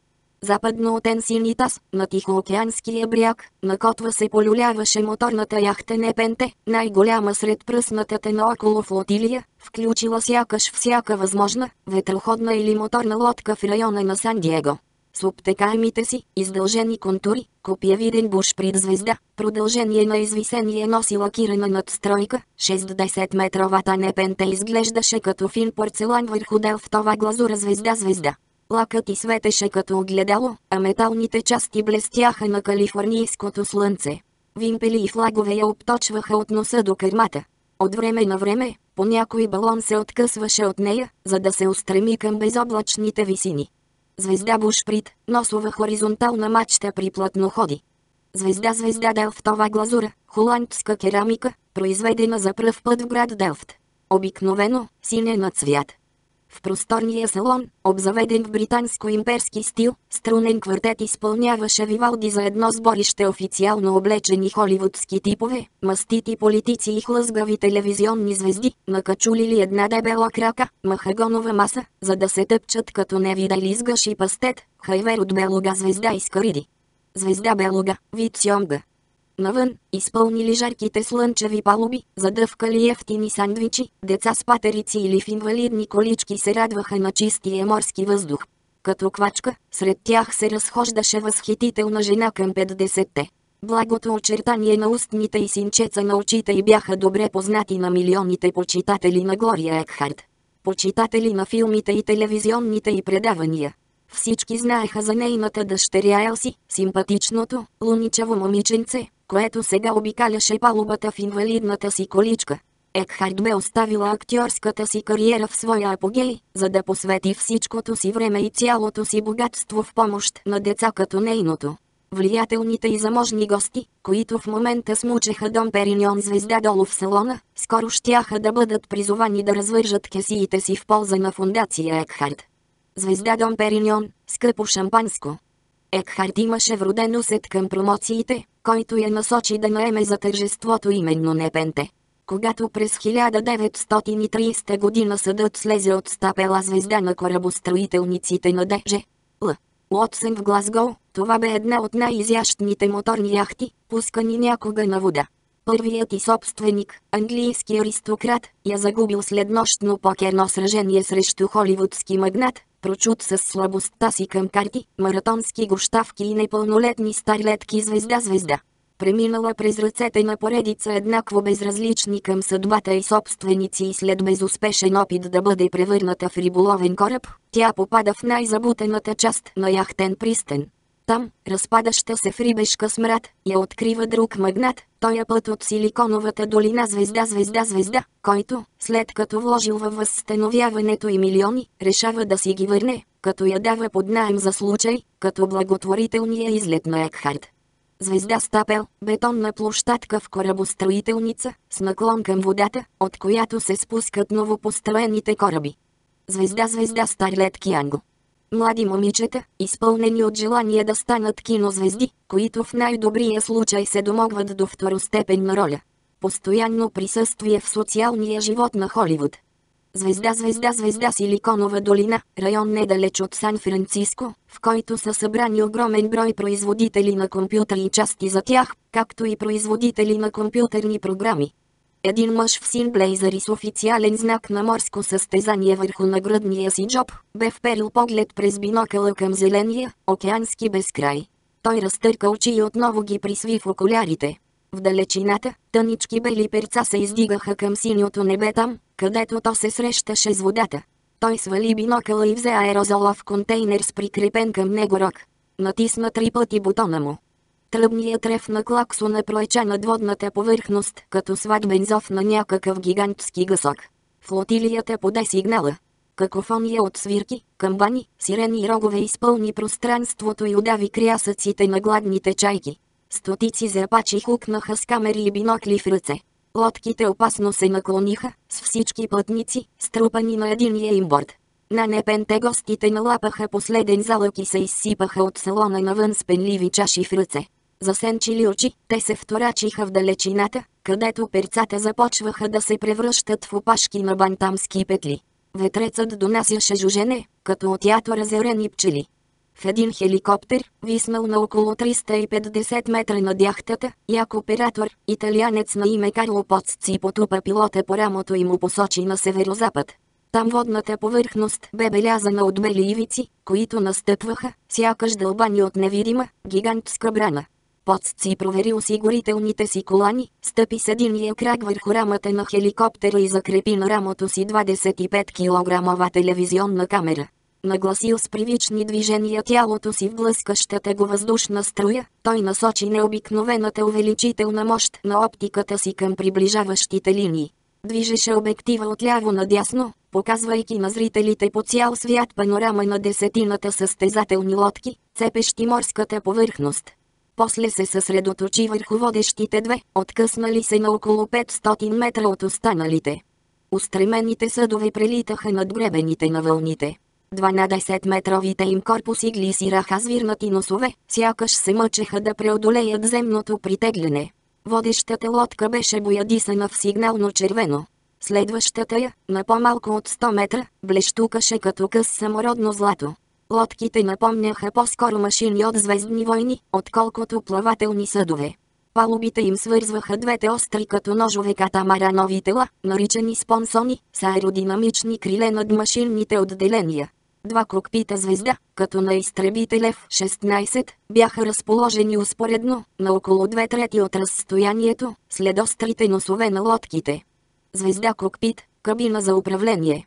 Западно от Енсинитас, на Тихоокеанския бряг, на котва се полюляваше моторната яхта Непенте, най-голяма сред пръснатата наоколо флотилия, включила сякаш всяка възможна, ветроходна или моторна лодка в района на Сан Диего. С обтекаемите си, издължени контури, копиевиден пред звезда, продължение на извисение носи лакирана надстройка, 60-метровата Непенте изглеждаше като фин порцелан върху делфтова глазура звезда-звезда. Лакът и светеше като огледало, а металните части блестяха на калифорнийското слънце. Вимпели и флагове я обточваха от носа до кърмата. От време на време, по някой балон се откъсваше от нея, за да се устреми към безоблачните висини. Звезда Бушприт, носова хоризонтална мачта при плътноходи. Звезда Звезда Делфтова глазура, холандска керамика, произведена за пръв път в град Делфт. Обикновено, синена цвят. В просторния салон, обзаведен в британско-имперски стил, струнен квартет изпълняваше Вивалди за едно сборище официално облечени холивудски типове, мастити политици и хлъзгави телевизионни звезди, накачулили една дебела крака, махагонова маса, за да се тъпчат като невидали изгъши пастет, хайвер от белога звезда и скариди. Звезда белога, вид сьомга, Навън, изпълнили жарките слънчеви палуби, задъвкали ефтини сандвичи, деца с патерици или в инвалидни колички се радваха на чистия морски въздух. Като квачка, сред тях се разхождаше възхитителна жена към 50-те. Благото очертание на устните и синчеца на очите й бяха добре познати на милионите почитатели на Глория Екхард. Почитатели на филмите и телевизионните и предавания. Всички знаеха за нейната дъщеря Елси, симпатичното, луничево момиченце, което сега обикаляше палубата в инвалидната си количка. Екхард бе оставила актьорската си кариера в своя апогей, за да посвети всичкото си време и цялото си богатство в помощ на деца като нейното. Влиятелните и заможни гости, които в момента смучеха Дом Периньон звезда долу в салона, скоро щяха да бъдат призовани да развържат кесиите си в полза на фундация Екхард. Звезда Дом Периньон, скъпо шампанско. Екхард имаше вроден усет към промоциите, който я насочи да наеме за тържеството именно Непенте. Когато през 1930 година съдът слезе от стапела звезда на корабостроителниците на ДЖ. Л. Лотсън в Глазгол, това бе една от най-изящните моторни яхти, пускани някога на вода. Първият и собственик, английски аристократ, я загубил след нощно покерно сражение срещу холивудски магнат, прочут с слабостта си към карти, маратонски гощавки и непълнолетни старлетки звезда-звезда. Преминала през ръцете на поредица еднакво безразлични към съдбата и собственици и след безуспешен опит да бъде превърната в риболовен кораб, тя попада в най-забутената част на яхтен пристен. Там, разпадаща се в рибешка смрад, я открива друг магнат, тоя път от Силиконовата долина звезда звезда звезда, който, след като вложил във възстановяването и милиони, решава да си ги върне, като я дава под найем за случай, като благотворителния излет на Екхард. Звезда Стапел, бетонна площадка в корабостроителница, с наклон към водата, от която се спускат новопостроените кораби. Звезда Звезда Старлет Кианго Млади момичета, изпълнени от желание да станат кинозвезди, които в най-добрия случай се домогват до второстепенна роля. Постоянно присъствие в социалния живот на Холивуд. Звезда, звезда, звезда Силиконова долина, район недалеч от Сан-Франциско, в който са събрани огромен брой производители на компютъри и части за тях, както и производители на компютърни програми. Един мъж в син блейзър и с официален знак на морско състезание върху нагръдния си джоб, бе вперил поглед през бинокъла към зеления, океански безкрай. Той разтърка очи и отново ги присви в окулярите. В далечината, тънички бели перца се издигаха към синьото небе там, където то се срещаше с водата. Той свали бинокъла и взе аерозола в контейнер с прикрепен към него рок. Натисна три пъти бутона му. Тръбният трев на клаксона проеча над водната повърхност, като сватбен зов на някакъв гигантски гъсок. Флотилията поде сигнала. Какофония от свирки, камбани, сирени и рогове изпълни пространството и удави крясъците на гладните чайки. Стотици запачи хукнаха с камери и бинокли в ръце. Лодките опасно се наклониха, с всички пътници, струпани на единия им борт. На непенте гостите налапаха последен залък и се изсипаха от салона навън с пенливи чаши в ръце. Засенчили очи, те се вторачиха в далечината, където перцата започваха да се превръщат в опашки на бантамски петли. Ветрецът донасяше жужене, като от ято разерени пчели. В един хеликоптер, виснал на около 350 метра над яхтата, як оператор, италианец на име Карло Поцци потупа пилота по рамото и му посочи на северозапад. Там водната повърхност бе белязана от бели ивици, които настъпваха, сякаш дълбани от невидима, гигантска брана. Поцци провери осигурителните си колани, стъпи с единия крак върху рамата на хеликоптера и закрепи на рамото си 25 кг телевизионна камера. Нагласил с привични движения тялото си в блъскащата го въздушна струя, той насочи необикновената увеличителна мощ на оптиката си към приближаващите линии. Движеше обектива отляво надясно, показвайки на зрителите по цял свят панорама на десетината състезателни лодки, цепещи морската повърхност. После се съсредоточи върху водещите две, откъснали се на около 500 метра от останалите. Устремените съдове прелитаха над гребените на вълните. 12-метровите им корпуси глисираха свирнати носове, сякаш се мъчеха да преодолеят земното притегляне. Водещата лодка беше боядисана в сигнално червено. Следващата я, на по-малко от 100 метра, блещукаше като къс самородно злато. Лодките напомняха по-скоро машини от звездни войни, отколкото плавателни съдове. Палубите им свързваха двете остри като ножове катамаранови тела, наричани спонсони, с аеродинамични криле над машинните отделения. Два кокпита звезда, като на изтребителя в 16, бяха разположени успоредно, на около две трети от разстоянието, след острите носове на лодките. Звезда кокпит, кабина за управление.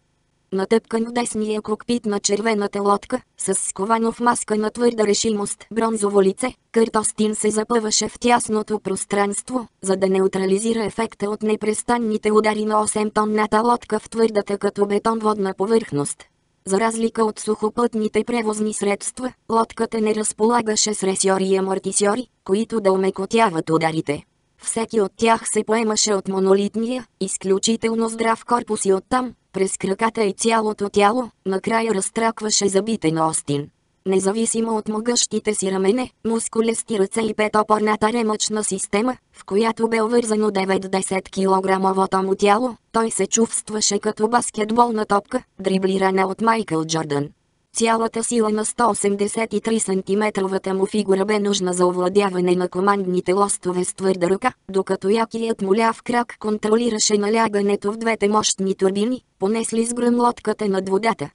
Натъпкан в десния кокпит на червената лодка, с сковано в маска на твърда решимост бронзово лице, Къртостин се запъваше в тясното пространство, за да неутрализира ефекта от непрестанните удари на 8-тонната лодка в твърдата като бетон водна повърхност. За разлика от сухопътните превозни средства, лодката не разполагаше с ресьори и амортисьори, които да омекотяват ударите. Всеки от тях се поемаше от монолитния, изключително здрав корпус и оттам, през краката и цялото тяло, накрая разтракваше зъбите на Остин. Независимо от могъщите си рамене, мускулести ръце и петопорната ремъчна система, в която бе овързано 90 кг му тяло, той се чувстваше като баскетболна топка, дриблирана от Майкъл Джордан. Цялата сила на 183 см му фигура бе нужна за овладяване на командните лостове с твърда ръка, докато якият му ляв крак контролираше налягането в двете мощни турбини, понесли с гръм лодката над водата.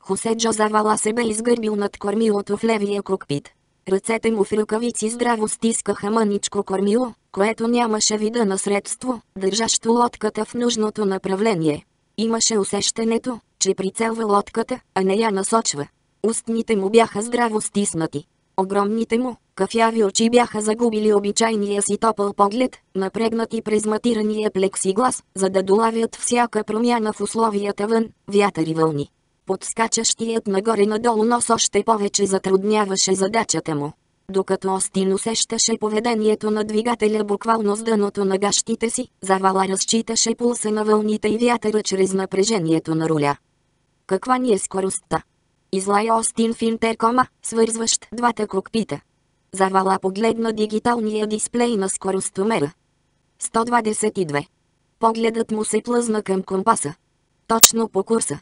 Хосе Джо Завала се бе изгърбил над кормилото в левия кокпит. Ръцете му в ръкавици здраво стискаха мъничко кормило, което нямаше вида на средство, държащо лодката в нужното направление. Имаше усещането, че прицелва лодката, а не я насочва. Устните му бяха здраво стиснати. Огромните му, кафяви очи бяха загубили обичайния си топъл поглед, напрегнати през матирания плексиглас, за да долавят всяка промяна в условията вън, вятър и вълни. Подскачащият нагоре-надолу нос още повече затрудняваше задачата му. Докато Остин усещаше поведението на двигателя буквално с дъното на гащите си, завала разчиташе пулса на вълните и вятъра чрез напрежението на руля. Каква ни е скоростта? Излая Остин в интеркома, свързващ двата кокпита. Завала погледна дигиталния дисплей на скоростомера. 122. Погледът му се плъзна към компаса. Точно по курса.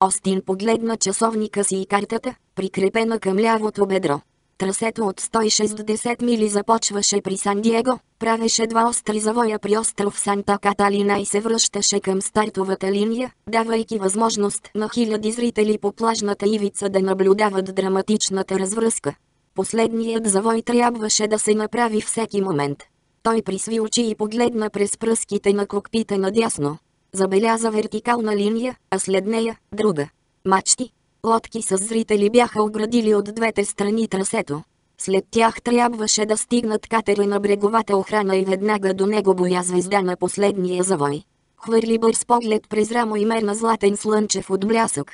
Остин погледна часовника си и картата, прикрепена към лявото бедро. Трасето от 160 мили започваше при Сан Диего, правеше два остри завоя при остров Санта Каталина и се връщаше към стартовата линия, давайки възможност на хиляди зрители по плажната ивица да наблюдават драматичната развръзка. Последният завой трябваше да се направи всеки момент. Той присви очи и погледна през пръските на кокпита надясно. Забеляза вертикална линия, а след нея – друга. Мачти, лодки с зрители бяха оградили от двете страни трасето. След тях трябваше да стигнат катери на бреговата охрана и веднага до него боя звезда на последния завой. Хвърли бърз поглед през рамо и мерна златен слънчев отблясък.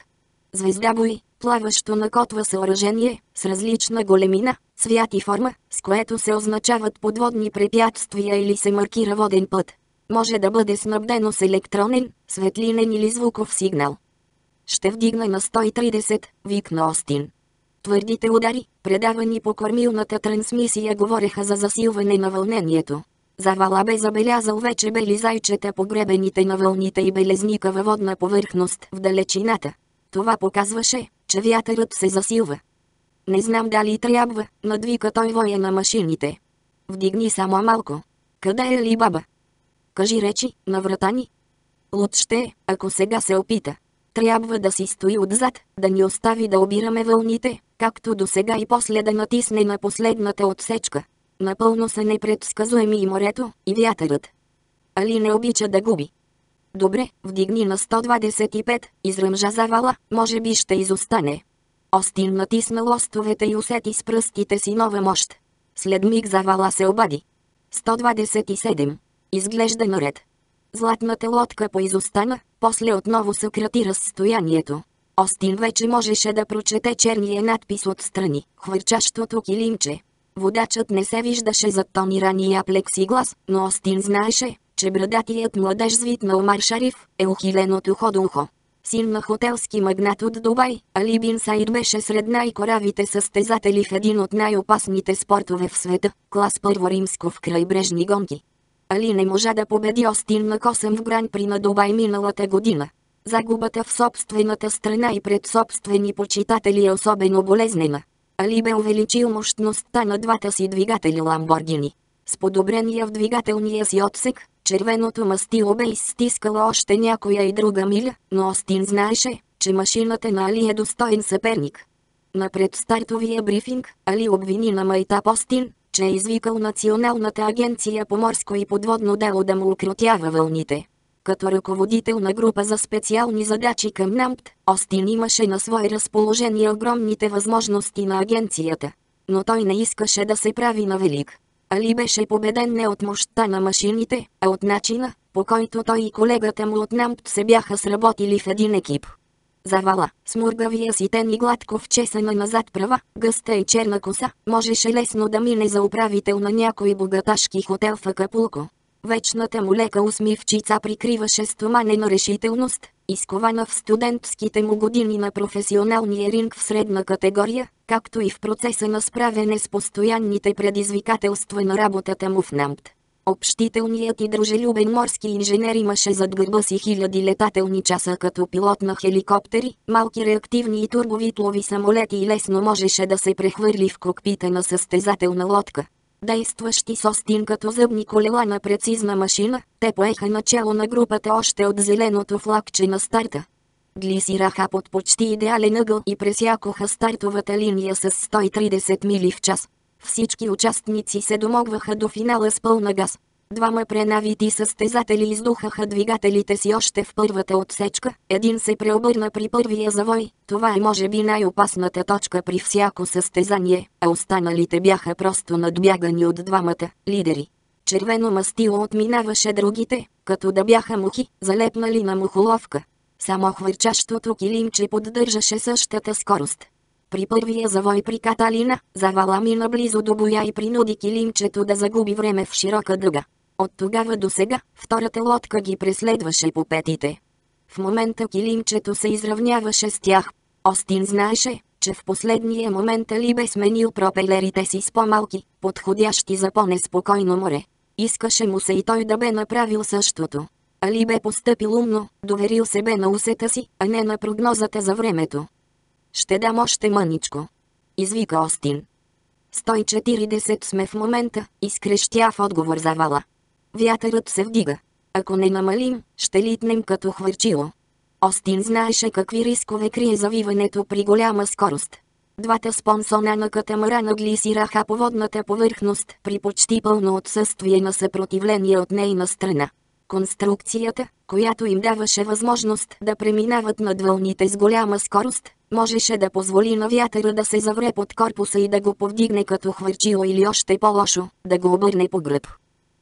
Звезда бой, плаващо на котва съоръжение, с различна големина, цвят и форма, с което се означават подводни препятствия или се маркира воден път. Може да бъде снабдено с електронен, светлинен или звуков сигнал. Ще вдигна на 130, викна Остин. Твърдите удари, предавани по кормилната трансмисия говореха за засилване на вълнението. Завала бе забелязал вече бели зайчета погребените на вълните и белезника във водна повърхност в далечината. Това показваше, че вятърът се засилва. Не знам дали трябва, надвика той воя на машините. Вдигни само малко. Къде е ли баба? Кажи речи, на врата ни. Луд ще е, ако сега се опита. Трябва да си стои отзад, да ни остави да обираме вълните, както до сега и после да натисне на последната отсечка. Напълно са непредсказуеми и морето, и вятърът. Али не обича да губи. Добре, вдигни на 125, изръмжа завала, може би ще изостане. Остин натисна лостовете и усети с пръстите си нова мощ. След миг завала се обади. 127. Изглежда наред. Златната лодка поизостана, после отново съкрати разстоянието. Остин вече можеше да прочете черния надпис отстрани, хвърчащото килимче. Водачът не се виждаше зад тонирания плексиглас, но Остин знаеше, че брадатият младеж звит на Омар Шариф е ухилен от ухо до. Син на хотелски магнат от Дубай, Али Бин Саид беше сред най-коравите състезатели в един от най-опасните спортове в света, клас първо римско в крайбрежни гонки. Али не можа да победи Остин на косъм в гран при на Дубай миналата година. Загубата в собствената страна и пред собствени почитатели е особено болезнена. Али бе увеличил мощността на двата си двигатели Ламборгини. С подобрения в двигателния си отсек, червеното мастило бе изстискала още някоя и друга миля, но Остин знаеше, че машината на Али е достоен съперник. На предстартовия брифинг, Али обвини на Майтап Остин, че е извикал Националната агенция по морско и подводно дело да му укротява вълните. Като ръководител на група за специални задачи към НАМПТ, Остин имаше на свое разположение огромните възможности на агенцията. Но той не искаше да се прави на велик. Али беше победен не от мощта на машините, а от начина, по който той и колегата му от НАМПТ се бяха сработили в един екип. Завала, смургавия си тен и гладко вчесана назад права, гъста и черна коса, можеше лесно да мине за управител на някой богаташки хотел в Акапулко. Вечната му лека усмивчица прикриваше стоманена решителност, изкована в студентските му години на професионалния ринг в средна категория, както и в процеса на справяне с постоянните предизвикателства на работата му в НАМТ. Общителният и дружелюбен морски инженер имаше зад гърба си хиляди летателни часа като пилот на хеликоптери, малки реактивни и турбовитлови самолети и лесно можеше да се прехвърли в кокпита на състезателна лодка. Действащи с Остин като зъбни колела на прецизна машина, те поеха начало на групата още от зеленото флагче на старта. Глисираха под почти идеален ъгъл и пресякоха стартовата линия с 130 мили в час. Всички участници се домогваха до финала с пълна газ. Двама пренавити състезатели издухаха двигателите си още в първата отсечка, един се преобърна при първия завой, това е може би най-опасната точка при всяко състезание, а останалите бяха просто надбягани от двамата лидери. Червено мастило отминаваше другите, като да бяха мухи, залепнали на мухоловка. Само хвърчащото килимче поддържаше същата скорост. При първия завой при Каталина, завала мина близо до боя и принуди килимчето да загуби време в широка дъга. От тогава до сега, втората лодка ги преследваше по петите. В момента килимчето се изравняваше с тях. Остин знаеше, че в последния момент Али бе сменил пропелерите си с по-малки, подходящи за по-неспокойно море. Искаше му се и той да бе направил същото. Али бе постъпил умно, доверил се бе на усета си, а не на прогнозата за времето. Ще дам още мъничко. Извика Остин. 140 сме в момента, изкрещя в отговор за вала. Вятърът се вдига. Ако не намалим, ще литнем като хвърчило. Остин знаеше какви рискове крие завиването при голяма скорост. Двата спонсона на катамарана глисираха по водната повърхност при почти пълно отсъствие на съпротивление от нейна страна. Конструкцията, която им даваше възможност да преминават над вълните с голяма скорост, можеше да позволи на вятъра да се завре под корпуса и да го повдигне като хвърчило или още по-лошо, да го обърне по гръб.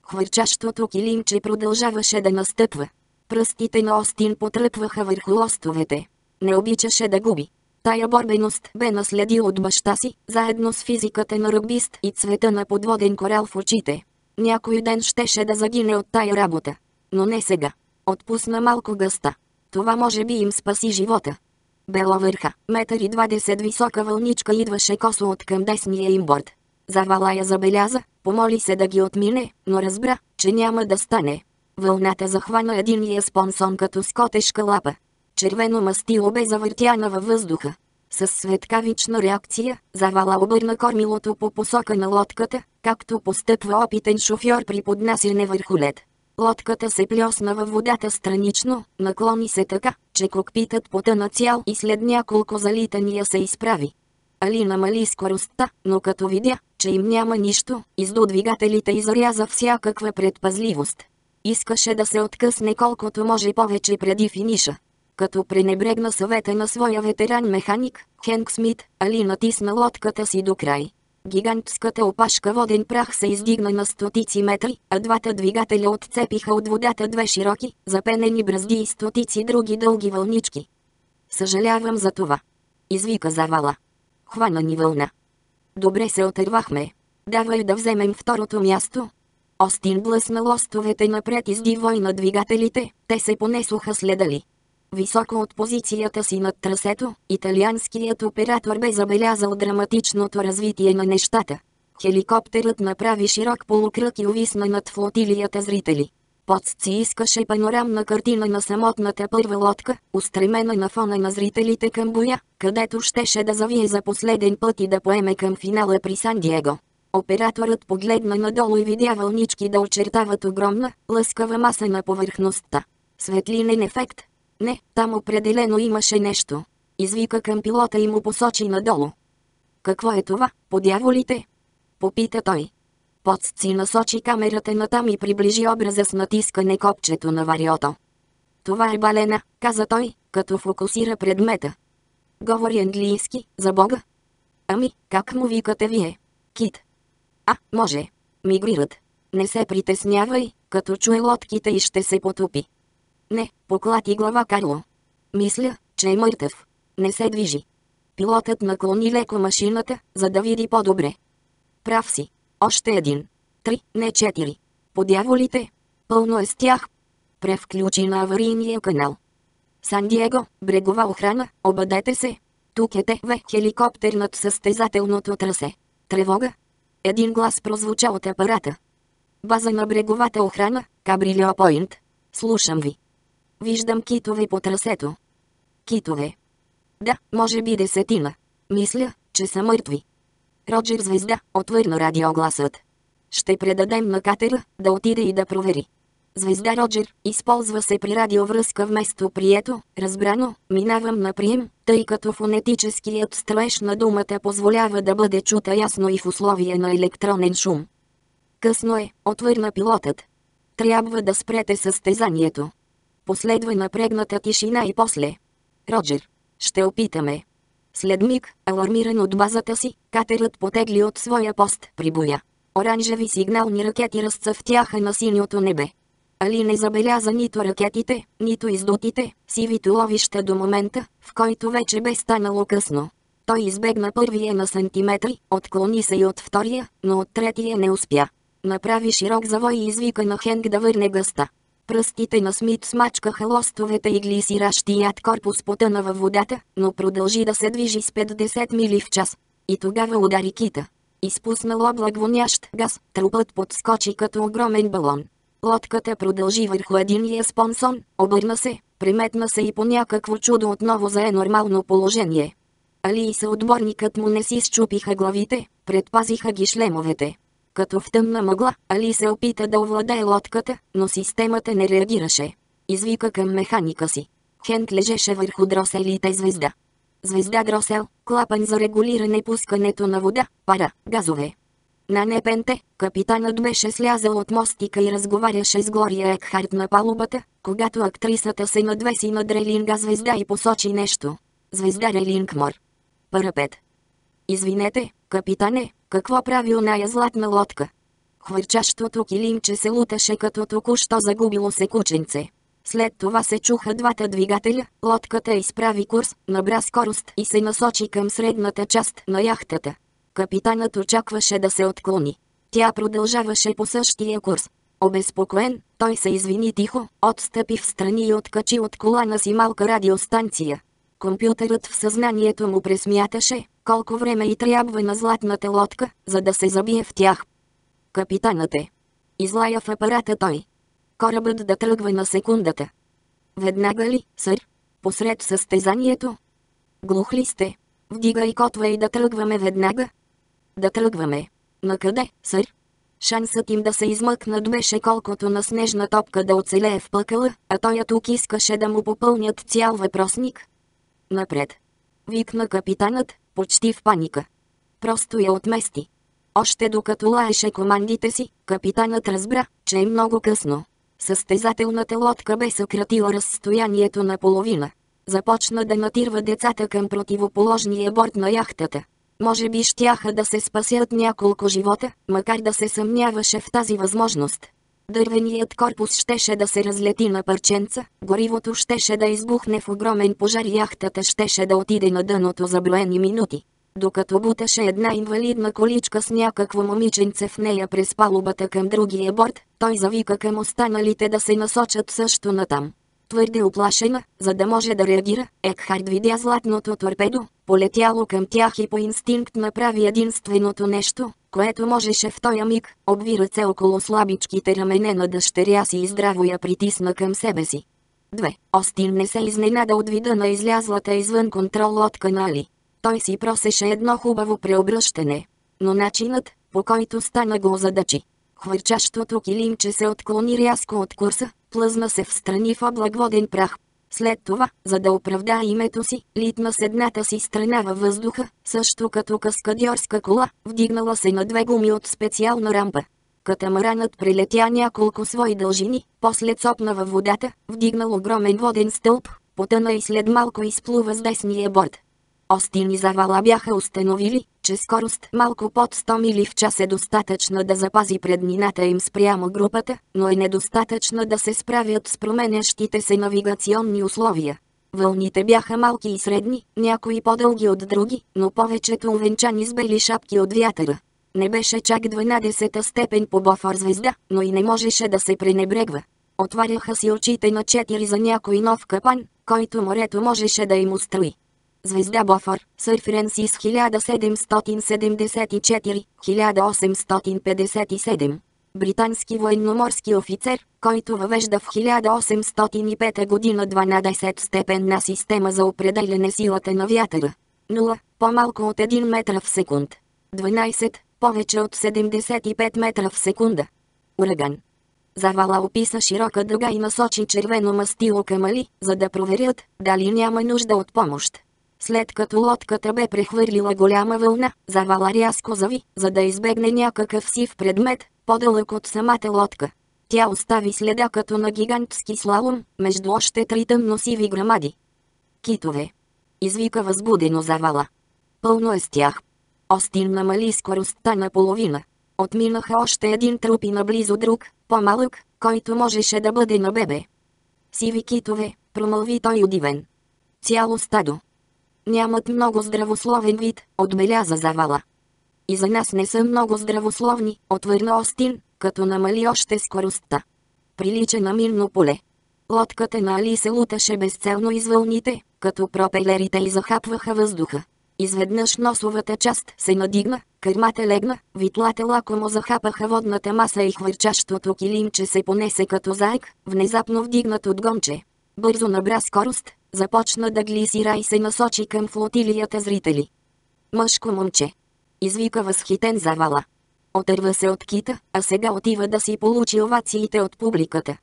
Хвърчащото килимче продължаваше да настъпва. Пръстите на Остин потръпваха върху лостовете. Не обичаше да губи. Тая борбеност бе наследил от баща си, заедно с физиката на ръгбист и цвета на подводен корал в очите. Някой ден щеше да загине от тая работа. Но не сега. Отпусна малко гъста. Това може би им спаси живота. Бела върха, метър и 20 висока вълничка идваше косо от към десния им борт. Завала я забеляза, помоли се да ги отмине, но разбра, че няма да стане. Вълната захвана единия спонсон като скотешка лапа. Червено мастило бе завъртяна във въздуха. С светкавична реакция, завала обърна кормилото по посока на лодката, както постъпва опитен шофьор при поднасяне върху лед. Лодката се плесна във водата странично, наклони се така, че кокпитът потъна цял и след няколко залитания се изправи. Али намали скоростта, но като видя, че им няма нищо, изду двигателите и заряза всякаква предпазливост. Искаше да се откъсне колкото може повече преди финиша. Като пренебрегна съвета на своя ветеран механик, Хенк Смит, Али натисна лодката си до край. Гигантската опашка воден прах се издигна на стотици метри, а двата двигателя отцепиха от водата две широки, запенени бръзди и стотици други дълги вълнички. Съжалявам за това. Извика завала. Хвана ни вълна. Добре се отървахме. Давай да вземем второто място. Остин блъсна лостовете напред изди вой на двигателите, те се понесоха следали. Високо от позицията си над трасето, италианският оператор бе забелязал драматичното развитие на нещата. Хеликоптерът направи широк полукръг и увисна над флотилията зрители. Подци искаше панорамна картина на самотната първа лодка, устремена на фона на зрителите към боя, където щеше да завие за последен път и да поеме към финала при Сан Диего. Операторът погледна надолу и видя вълнички да очертават огромна, лъскава маса на повърхността. Светлинен ефект, не, там определено имаше нещо. Извика към пилота и му посочи надолу. Какво е това, подяволите? Попита той. Подсци насочи камерата натам и приближи образа с натискане копчето на вариото. Това е балена, каза той, като фокусира предмета. Говори английски, за бога. Ами, как му викате вие? Кит. А, може. Мигрират. Не се притеснявай, като чуе лодките и ще се потопи. Не, поклати глава Карло. Мисля, че е мъртъв. Не се движи. Пилотът наклони леко машината, за да види по-добре. Прав си. Още един. Три, не четири. Подяволите. Пълно е с тях. Превключи на аварийния канал. Сан Диего, брегова охрана, обадете се. Тук е ТВ хеликоптер над състезателното трасе. Тревога. Един глас прозвуча от апарата. База на бреговата охрана, Кабрилио Пойнт. Слушам ви. Виждам китове по трасето. Китове. Да, може би десетина. Мисля, че са мъртви. Роджер Звезда, отвърна радиогласът. Ще предадем на катера, да отиде и да провери. Звезда Роджер, използва се при радиовръзка вместо прието, разбрано, минавам на прием, тъй като фонетическият строеж на думата позволява да бъде чута ясно и в условия на електронен шум. Късно е, отвърна пилотът. Трябва да спрете състезанието. Последва напрегната тишина и после. Роджер. Ще опитаме. След миг, алармиран от базата си, катерът потегли от своя пост при боя. Оранжеви сигнални ракети разцъфтяха на синьото небе. Али не забеляза нито ракетите, нито издутите, сивито ловища до момента, в който вече бе станало късно. Той избегна първия на сантиметри, отклони се и от втория, но от третия не успя. Направи широк завой и извика на Хенк да върне гъста. Пръстите на Смит смачкаха лостовете и глисиращият корпус потъна във водата, но продължи да се движи с 50 мили в час. И тогава удари кита. Изпуснал облак вонящ газ, трупът подскочи като огромен балон. Лодката продължи върху единия спонсон, обърна се, приметна се и по някакво чудо отново зае нормално положение. Али и съотборникът му не си счупиха главите, предпазиха ги шлемовете. Като в тъмна мъгла, Али се опита да овладее лодката, но системата не реагираше. Извика към механика си. Хенк лежеше върху дроселите звезда. Звезда дросел, клапан за регулиране пускането на вода, пара, газове. На непенте, капитанът беше слязал от мостика и разговаряше с Глория Екхарт на палубата, когато актрисата се надвеси над Релинга звезда и посочи нещо. Звезда Релингмор. Парапет. Извинете, капитане, какво прави оная златна лодка? Хвърчащото килимче се луташе като току-що загубило се кученце. След това се чуха двата двигателя, лодката изправи курс, набра скорост и се насочи към средната част на яхтата. Капитанът очакваше да се отклони. Тя продължаваше по същия курс. Обезпокоен, той се извини тихо, отстъпи в страни и откачи от колана си малка радиостанция. Компютърът в съзнанието му пресмяташе, колко време и трябва на златната лодка, за да се забие в тях. Капитанът е. Излая в апарата той. Корабът да тръгва на секундата. Веднага ли, сър? Посред състезанието? Глух ли сте? Вдигай котва и да тръгваме веднага. Да тръгваме. На къде, сър? Шансът им да се измъкнат беше колкото на снежна топка да оцелее в пъкъла, а той тук искаше да му попълнят цял въпросник. Напред. Викна капитанът, почти в паника. Просто я отмести. Още докато лаеше командите си, капитанът разбра, че е много късно. Състезателната лодка бе съкратила разстоянието на половина. Започна да натирва децата към противоположния борт на яхтата. Може би щяха да се спасят няколко живота, макар да се съмняваше в тази възможност. Дървеният корпус щеше да се разлети на парченца, горивото щеше да избухне в огромен пожар и яхтата щеше да отиде на дъното за броени минути. Докато буташе една инвалидна количка с някакво момиченце в нея през палубата към другия борт, той завика към останалите да се насочат също натам. Твърде оплашена, за да може да реагира, Екхард видя златното торпедо, полетяло към тях и по инстинкт направи единственото нещо, което можеше в този миг, обви ръце около слабичките рамене на дъщеря си и здраво я притисна към себе си. 2. Остин не се изненада от вида на излязлата извън контрол от канали. Той си просеше едно хубаво преобръщане. Но начинът, по който стана го задачи. Хвърчащото килимче се отклони рязко от курса, плъзна се в страни в облак воден прах. След това, за да оправда името си, литна с едната си страна във въздуха, също като каскадьорска кола, вдигнала се на две гуми от специална рампа. Катамаранът прелетя няколко свои дължини, после цопна във водата, вдигнал огромен воден стълб, потъна и след малко изплува с десния борт. Остин и Завала бяха установили, че скорост малко под 100 мили в час е достатъчна да запази преднината им спрямо групата, но е недостатъчна да се справят с променящите се навигационни условия. Вълните бяха малки и средни, някои по-дълги от други, но повечето увенчани с бели шапки от вятъра. Не беше чак 12-та степен по Бофор звезда, но и не можеше да се пренебрегва. Отваряха си очите на четири за някой нов капан, който морето можеше да им устрои. Звезда Бофор, Сър Френсис 1774-1857. Британски военноморски офицер, който въвежда в 1805 година 12 степенна система за определене силата на вятъра. 0. По-малко от 1 метра в секунд. 12. Повече от 75 метра в секунда. Ураган. Завала описа широка дъга и насочи червено мастило към Али, за да проверят дали няма нужда от помощ. След като лодката бе прехвърлила голяма вълна, завала рязко зави, за да избегне някакъв сив предмет, по-дълъг от самата лодка. Тя остави следа като на гигантски слалом, между още три тъмно-сиви грамади. Китове. Извика възбудено завала. Пълно е с тях. Остин намали скоростта на половина. Отминаха още един труп и наблизо друг, по-малък, който можеше да бъде на бебе. Сиви китове, промълви той удивен. Цяло стадо. Нямат много здравословен вид, отбеляза Завала. И за нас не са много здравословни, отвърна Остин, като намали още скоростта. Прилича на мирно поле. Лодката на Али се луташе безцелно из вълните, като пропелерите й захапваха въздуха. Изведнъж носовата част се надигна, кърмата легна, витлата лакомо захапаха водната маса и хвърчащото килимче се понесе като заек, внезапно вдигнат от гонче. Бързо набра скорост, започна да глисира и се насочи към флотилията зрители. Мъжко момче. Извика възхитен завала. Отърва се от кита, а сега отива да си получи овациите от публиката.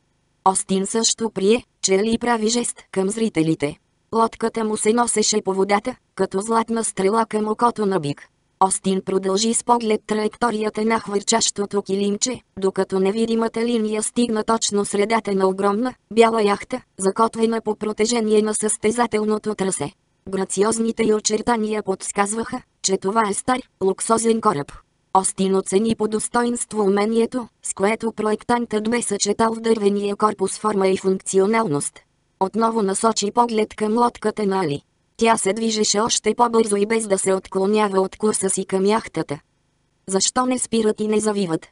Остин също прие, че ли прави жест към зрителите. Лодката му се носеше по водата, като златна стрела към окото на бик. Остин продължи с поглед траекторията на хвърчащото килимче, докато невидимата линия стигна точно средата на огромна, бяла яхта, закотвена по протежение на състезателното трасе. Грациозните й очертания подсказваха, че това е стар, луксозен кораб. Остин оцени по достоинство умението, с което проектантът бе съчетал в дървения корпус форма и функционалност. Отново насочи поглед към лодката на Али. Тя се движеше още по-бързо и без да се отклонява от курса си към яхтата. Защо не спират и не завиват?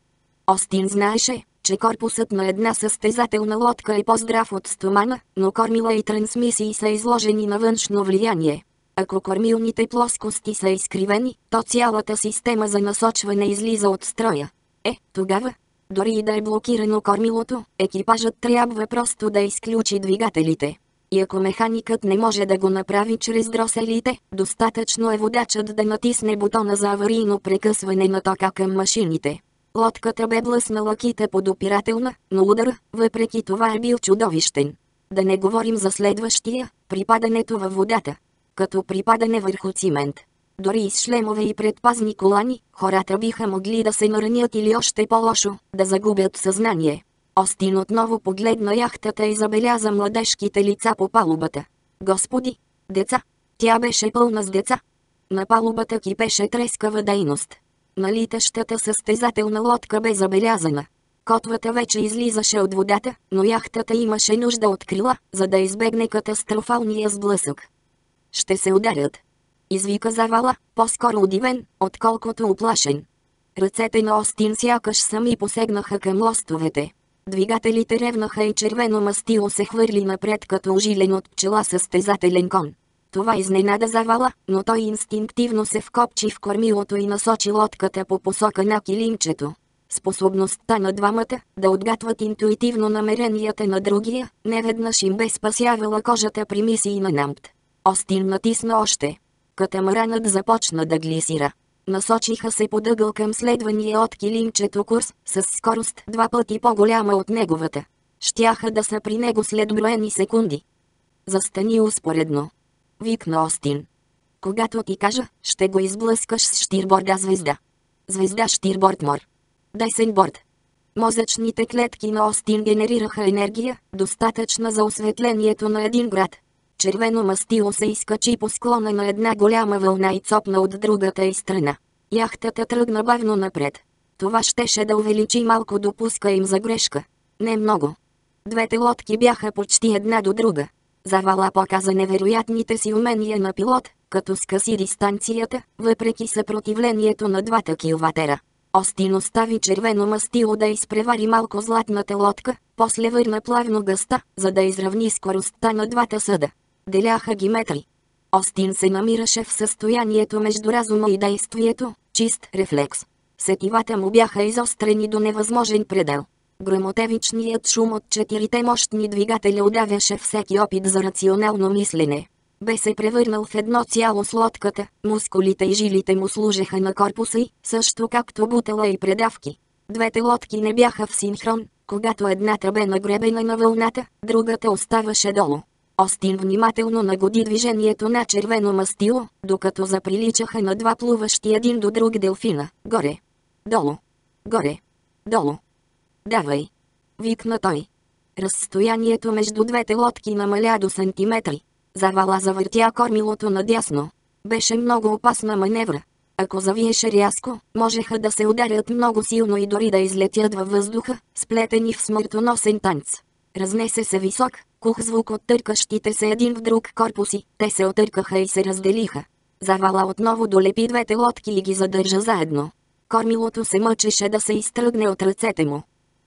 Остин знаеше, че корпусът на една състезателна лодка е по-здрав от стомана, но кормила и трансмисии са изложени на външно влияние. Ако кормилните плоскости са изкривени, то цялата система за насочване излиза от строя. Е, тогава, дори и да е блокирано кормилото, екипажът трябва просто да изключи двигателите. И ако механикът не може да го направи чрез дроселите, достатъчно е водачът да натисне бутона за аварийно прекъсване на тока към машините. Лодката бе блъснала кита подопирателна, но удар, въпреки това е бил чудовищен. Да не говорим за следващия, припадането във водата. Като припадане върху цимент. Дори и с шлемове и предпазни колани, хората биха могли да се наранят или още по-лошо, да загубят съзнание. Остин отново погледна яхтата и забеляза младежките лица по палубата. Господи! Деца! Тя беше пълна с деца. На палубата кипеше трескава дейност. Налитащата състезателна лодка бе забелязана. Котвата вече излизаше от водата, но яхтата имаше нужда от крила, за да избегне катастрофалния сблъсък. Ще се ударят. Извика Завала, по-скоро удивен, отколкото оплашен. Ръцете на Остин сякаш сами посегнаха към лостовете. Двигателите ревнаха и червено мастило се хвърли напред като ожилен от пчела състезателен кон. Това изненада завала, но той инстинктивно се вкопчи в кормилото и насочи лодката по посока на килимчето. Способността на двамата да отгатват интуитивно намеренията на другия, неведнъж им бе спасявала кожата при мисии на Намт. Остин натисна още. Катамаранът започна да глисира. Насочиха се подъгъл към следвания от килимчето курс, с скорост два пъти по-голяма от неговата. Щяха да са при него след броени секунди. Застани успоредно. Викна Остин. Когато ти кажа, ще го изблъскаш с штирборда звезда. Звезда штирборд-мор. Десен борд. Мозъчните клетки на Остин генерираха енергия, достатъчна за осветлението на един град. Червено мастило се изкачи по склона на една голяма вълна и цопна от другата и страна. Яхтата тръгна бавно напред. Това щеше да увеличи малко допуска им за грешка. Не много. Двете лодки бяха почти една до друга. Завала показа невероятните си умения на пилот, като скъси дистанцията, въпреки съпротивлението на двата килватера. Остин остави червено мастило да изпревари малко златната лодка, после върна плавно гъста, за да изравни скоростта на двата съда. Деляха ги метри. Остин се намираше в състоянието между разума и действието, чист рефлекс. Сетивата му бяха изострени до невъзможен предел. Грамотевичният шум от четирите мощни двигателя удавяше всеки опит за рационално мислене. Бе се превърнал в едно цяло с лодката, мускулите и жилите му служеха на корпуса й, също както бутела и предавки. Двете лодки не бяха в синхрон, когато едната бе нагребена на вълната, другата оставаше долу. Остин внимателно нагоди движението на червено мастило, докато заприличаха на два плуващи един до друг делфина. Горе. Долу. Горе. Долу. Давай. Викна той. Разстоянието между двете лодки намаля до сантиметри. Завала завъртя кормилото надясно. Беше много опасна маневра. Ако завиеше рязко, можеха да се ударят много силно и дори да излетят във въздуха, сплетени в смъртоносен танц. Разнесе се висок, кух звук от търкащите се един в друг корпуси, те се отъркаха и се разделиха. Завала отново долепи двете лодки и ги задържа заедно. Кормилото се мъчеше да се изтръгне от ръцете му.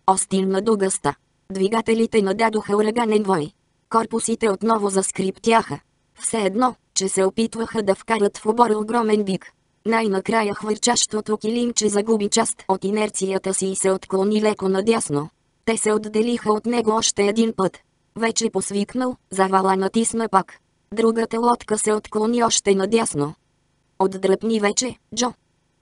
Остин на дугъста. Двигателите нададоха ураганен вой. Корпусите отново заскриптяха. Все едно, че се опитваха да вкарат в обора огромен бик. Най-накрая хвърчащото килимче загуби част от инерцията си и се отклони леко надясно. Те се отделиха от него още един път. Вече посвикнал, завала натисна пак. Другата лодка се отклони още надясно. Отдръпни вече, Джо.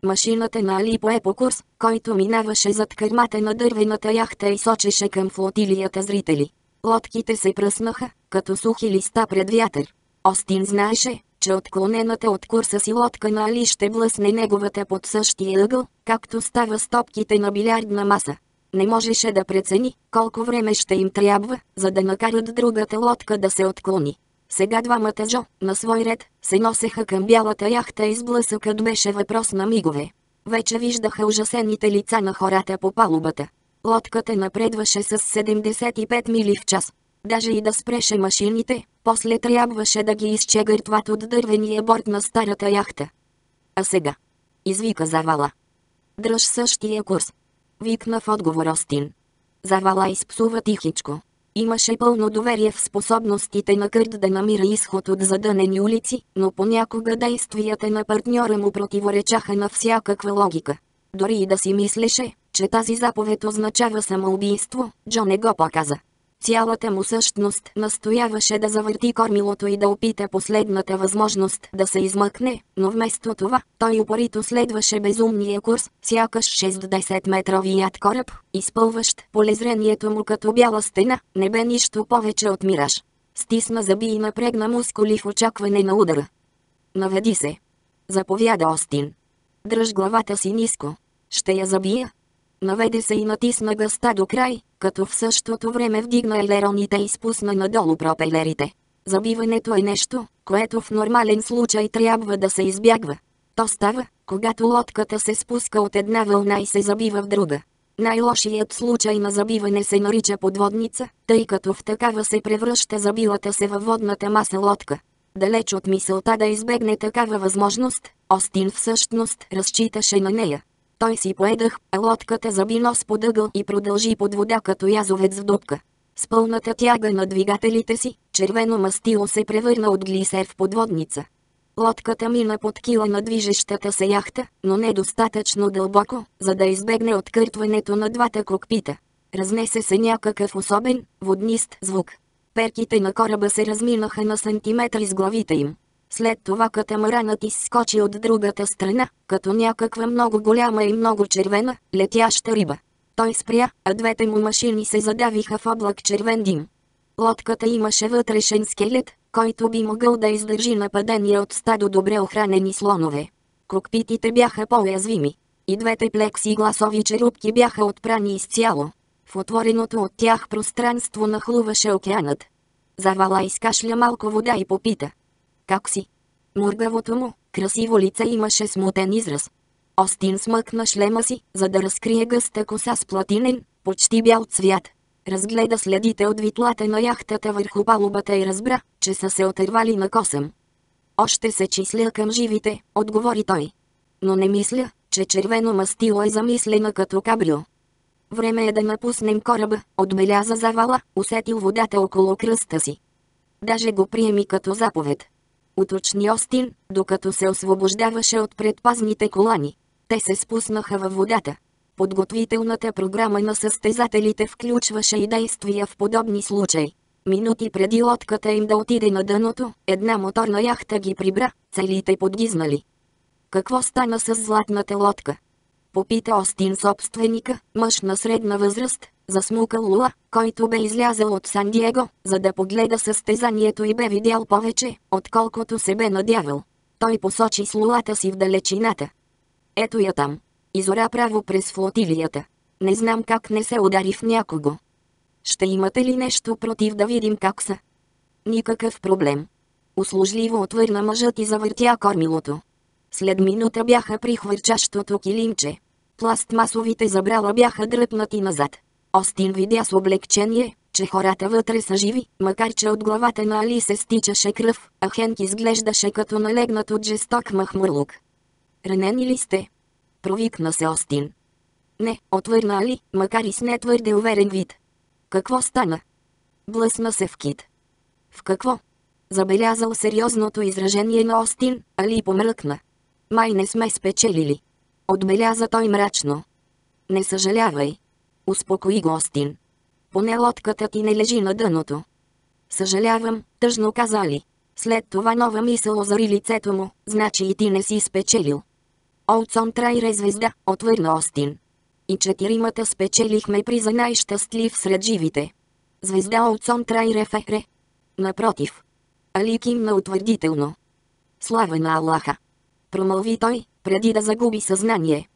Машината на Али пое по курс, който минаваше зад кърмата на дървената яхта и сочеше към флотилията зрители. Лодките се пръснаха, като сухи листа пред вятър. Остин знаеше, че отклонената от курса си лодка на Али ще блъсне неговата под същия ъгъл, както става с топките на билярдна маса. Не можеше да прецени колко време ще им трябва, за да накарат другата лодка да се отклони. Сега двамата Джо, на свой ред, се носеха към бялата яхта и сблъсъкът беше въпрос на мигове. Вече виждаха ужасените лица на хората по палубата. Лодката напредваше с 75 мили в час. Даже и да спреше машините, после трябваше да ги изчегъртват от дървения борт на старата яхта. А сега? Извика Завала. Дръж същия курс. Викна в отговор Остин. Завала изпсува тихичко. Имаше пълно доверие в способностите на Кърт да намира изход от задънени улици, но понякога действията на партньора му противоречаха на всякаква логика. Дори и да си мислеше, че тази заповед означава самоубийство, Джо не го показа. Цялата му същност настояваше да завърти кормилото и да опита последната възможност да се измъкне, но вместо това, той упорито следваше безумния курс, сякаш 60 метровият кораб, изпълващ полезрението му като бяла стена, не бе нищо повече от мираж. Стисна зъби и напрегна мускули в очакване на удара. Наведи се. Заповяда Остин. Дръж главата си ниско. Ще я забия, Наведе се и натисна гъста до край, като в същото време вдигна елероните и спусна надолу пропелерите. Забиването е нещо, което в нормален случай трябва да се избягва. То става, когато лодката се спуска от една вълна и се забива в друга. Най-лошият случай на забиване се нарича подводница, тъй като в такава се превръща забилата се във водната маса лодка. Далеч от мисълта да избегне такава възможност, Остин всъщност разчиташе на нея. Той си поедах, а лодката заби нос под ъгъл и продължи под вода като язовец в дупка. С пълната тяга на двигателите си, червено мастило се превърна от глисер в подводница. Лодката мина под кила на движещата се яхта, но недостатъчно дълбоко, за да избегне откъртването на двата кокпита. Разнесе се някакъв особен, воднист звук. Перките на кораба се разминаха на сантиметри с главите им. След това катамаранът изскочи от другата страна, като някаква много голяма и много червена, летяща риба. Той спря, а двете му машини се задавиха в облак червен дим. Лодката имаше вътрешен скелет, който би могъл да издържи нападение от стадо добре охранени слонове. Кокпитите бяха по-уязвими. И двете плекси гласови черупки бяха отпрани изцяло. В отвореното от тях пространство нахлуваше океанът. Завала изкашля малко вода и попита. Как си? Мургавото му, красиво лице имаше смутен израз. Остин смъкна шлема си, за да разкрие гъста коса с платинен, почти бял цвят. Разгледа следите от витлата на яхтата върху палубата и разбра, че са се отървали на косъм. Още се числя към живите, отговори той. Но не мисля, че червено мастило е замислена като кабрио. Време е да напуснем кораба, отбеляза завала, усетил водата около кръста си. Даже го приеми като заповед уточни Остин, докато се освобождаваше от предпазните колани. Те се спуснаха във водата. Подготвителната програма на състезателите включваше и действия в подобни случаи. Минути преди лодката им да отиде на дъното, една моторна яхта ги прибра, целите подгизнали. Какво стана с златната лодка? Попита Остин собственика, мъж на средна възраст, засмукал Лула, който бе излязъл от Сан Диего, за да погледа състезанието и бе видял повече, отколкото се бе надявал. Той посочи с лулата си в далечината. Ето я там. Изора право през флотилията. Не знам как не се удари в някого. Ще имате ли нещо против да видим как са? Никакъв проблем. Услужливо отвърна мъжът и завъртя кормилото. След минута бяха при хвърчащото килимче. Пластмасовите забрала бяха дръпнати назад. Остин видя с облегчение, че хората вътре са живи, макар че от главата на Али се стичаше кръв, а Хенк изглеждаше като налегнат от жесток махмурлук. Ранени ли сте? Провикна се Остин. Не, отвърна Али, макар и с не твърде уверен вид. Какво стана? Блъсна се в кит. В какво? Забелязал сериозното изражение на Остин, Али помръкна. Май не сме спечелили. Отбеляза той мрачно. Не съжалявай. Успокои го Остин. Поне лодката ти не лежи на дъното. Съжалявам, тъжно каза ли. След това нова мисъл озари лицето му, значи и ти не си спечелил. Олцон Трайре звезда, отвърна Остин. И четиримата спечелихме при за най-щастлив сред живите. Звезда Олцон Трайре Фехре. Напротив. Али кимна утвърдително. Слава на Аллаха! Промълви той, преди да загуби съзнание.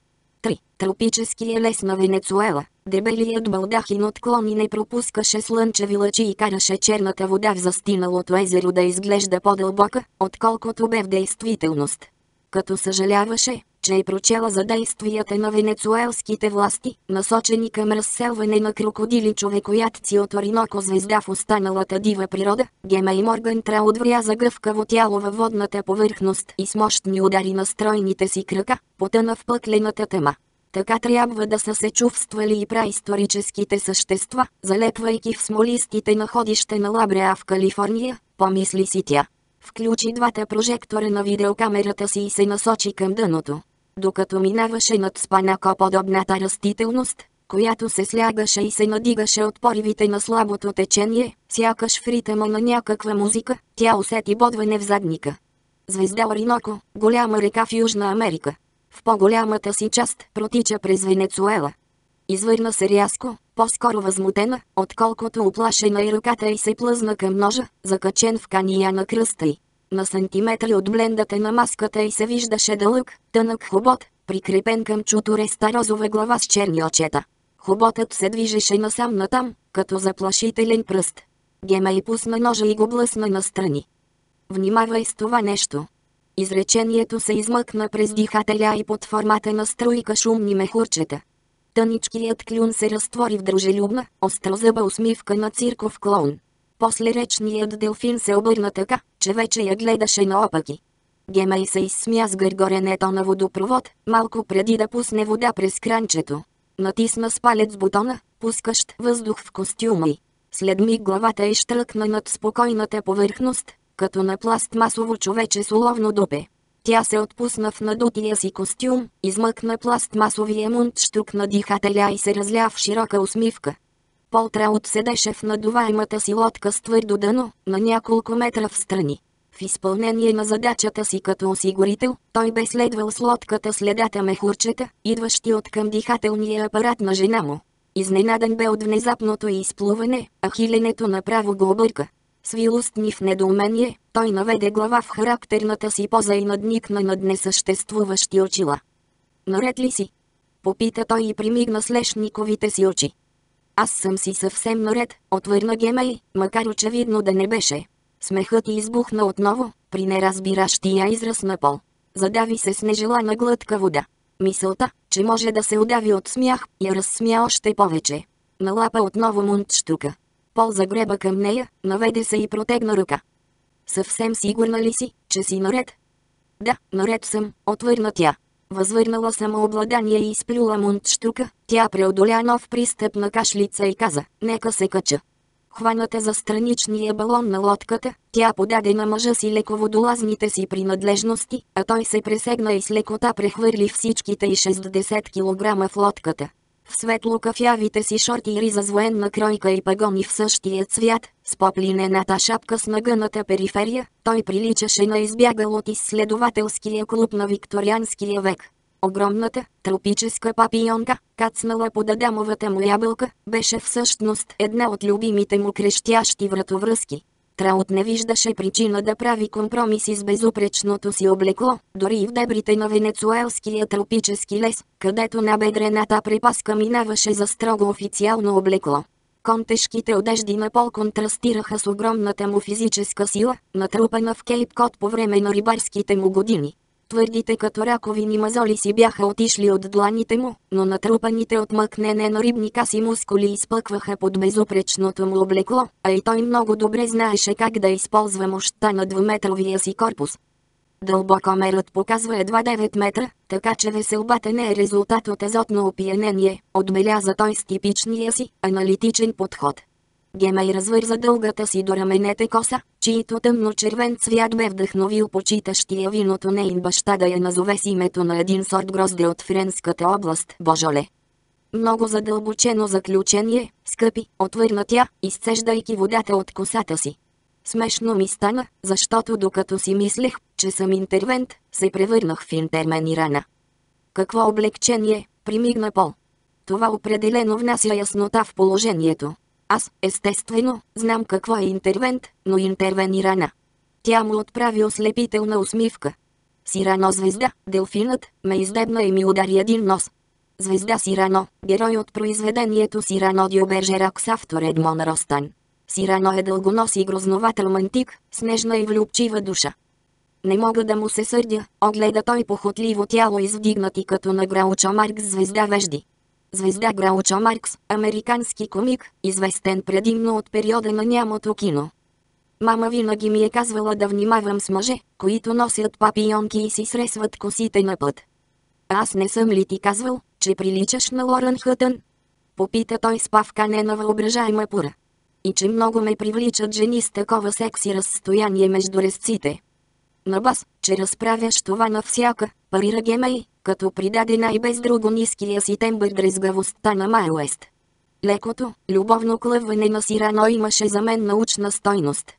3. Тропическия лес на Венецуела. Дебелият балдахин отклони не пропускаше слънчеви лъчи и караше черната вода в застиналото езеро да изглежда по-дълбока, отколкото бе в действителност. Като съжаляваше, че е прочела за действията на венецуелските власти, насочени към разселване на крокодили човекоятци от Ориноко звезда в останалата дива природа, Гема и Морган Тра отвряза гъвкаво тяло във водната повърхност и с мощни удари на стройните си крака, потъна в пъклената тема. Така трябва да са се чувствали и праисторическите същества, залепвайки в смолистите находище на Лабреа в Калифорния, помисли си тя. Включи двата прожектора на видеокамерата си и се насочи към дъното. Докато минаваше над спанако подобната растителност, която се слягаше и се надигаше от поривите на слабото течение, сякаш в ритъма на някаква музика, тя усети бодване в задника. Звезда Ориноко, голяма река в Южна Америка. В по-голямата си част протича през Венецуела. Извърна се рязко, по-скоро възмутена, отколкото оплашена и ръката й се плъзна към ножа, закачен в кания на кръста й. На сантиметри от блендата на маската й се виждаше дълъг, тънък хобот, прикрепен към чутореста розова глава с черни очета. Хоботът се движеше насам натам, като заплашителен пръст. Гема й пусна ножа и го блъсна настрани. Внимавай с това нещо. Изречението се измъкна през дихателя и под формата на струйка шумни мехурчета. Тъничкият клюн се разтвори в дружелюбна, острозъба усмивка на цирков клоун. После речният делфин се обърна така, че вече я гледаше наопаки. Гемай се изсмя с гъргоренето на водопровод, малко преди да пусне вода през кранчето. Натисна с палец бутона, пускащ въздух в костюма й. След миг главата й штръкна над спокойната повърхност, като на пластмасово човече с уловно дупе. Тя се отпусна в надутия си костюм, измъкна пластмасовия мундштук на дихателя и се разля в широка усмивка. Полтраут седеше в надуваемата си лодка с твърдо дъно, на няколко метра в страни. В изпълнение на задачата си като осигурител, той бе следвал с лодката следата мехурчета, идващи от към дихателния апарат на жена му. Изненадан бе от внезапното изплуване, а хиленето направо го обърка. Свилостни в недоумение, той наведе глава в характерната си поза и надникна над несъществуващи очила. Наред ли си? Попита той и примигна с си очи. Аз съм си съвсем наред, отвърна Гемей, макар очевидно да не беше. Смехът ти избухна отново, при неразбиращия израз на пол. Задави се с нежелана глътка вода. Мисълта, че може да се удави от смях, я разсмя още повече. Налапа отново мундштука. Пол загреба към нея, наведе се и протегна ръка. Съвсем сигурна ли си, че си наред? Да, наред съм, отвърна тя. Възвърнала самообладание и изплюла мундштука, тя преодоля нов пристъп на кашлица и каза, нека се кача. Хваната за страничния балон на лодката, тя подаде на мъжа си леководолазните си принадлежности, а той се пресегна и с лекота прехвърли всичките и 60 кг в лодката. В светло-кафявите си шорти с военна кройка и пагони в същия цвят, с поплинената шапка с нагъната периферия, той приличаше на избягал от изследователския клуб на викторианския век. Огромната, тропическа папионка, кацнала под Адамовата му ябълка, беше всъщност една от любимите му крещящи вратовръзки. Траут не виждаше причина да прави компромиси с безупречното си облекло, дори и в дебрите на венецуелския тропически лес, където на бедрената припаска минаваше за строго официално облекло. Контешките одежди на Пол контрастираха с огромната му физическа сила, натрупана в Кейп Кот по време на рибарските му години. Твърдите като раковини мазоли си бяха отишли от дланите му, но натрупаните от мъкнене на рибни каси мускули изпъкваха под безупречното му облекло, а и той много добре знаеше как да използва мощта на двуметровия си корпус. Дълбокомерът показва едва 9 метра, така че веселбата не е резултат от азотно опиянение, отбеляза той с типичния си аналитичен подход. Гемай развърза дългата си до раменете коса, чието тъмно-червен цвят бе вдъхновил почитащия виното нейн баща да я назове с името на един сорт грозде от Френската област, Божоле. Много задълбочено заключение, скъпи, отвърна тя, изцеждайки водата от косата си. Смешно ми стана, защото докато си мислех, че съм интервент, се превърнах в интерменирана. Какво облегчение, примигна Пол. Това определено внася яснота в положението. Аз, естествено, знам какво е интервент, но интервенирана. Тя му отправи ослепителна усмивка. Сирано звезда, делфинът, ме издебна и ми удари един нос. Звезда Сирано, герой от произведението Сирано Дио Бержерак с автор Едмон Ростан. Сирано е дългонос и грозноват романтик, снежна и влюбчива душа. Не мога да му се сърдя, огледа той похотливо тяло издигнати като на Граучо Маркс звезда вежди. Звезда Граучо Маркс, американски комик, известен предимно от периода на нямото кино. Мама винаги ми е казвала да внимавам с мъже, които носят папионки и си сресват косите на път. Аз не съм ли ти казвал, че приличаш на Лорен Хътън? Попита той с павкане на въображаема пура. И че много ме привличат жени с такова секси разстояние между резците. На бас, че разправяш това на всяка, парира Гемей, като придаде най-без ниския си тембър дрезгавостта на Майлест. Лекото, любовно клъване на Сирано имаше за мен научна стойност.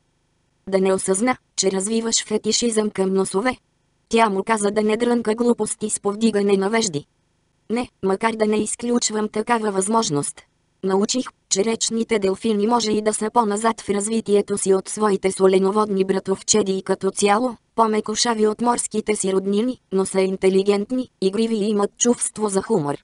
Да не осъзна, че развиваш фетишизъм към носове. Тя му каза да не дрънка глупости с повдигане на вежди. Не, макар да не изключвам такава възможност. Научих, че речните делфини може и да са по-назад в развитието си от своите соленоводни братовчеди и като цяло, по-мекошави от морските си роднини, но са интелигентни, игриви и имат чувство за хумор.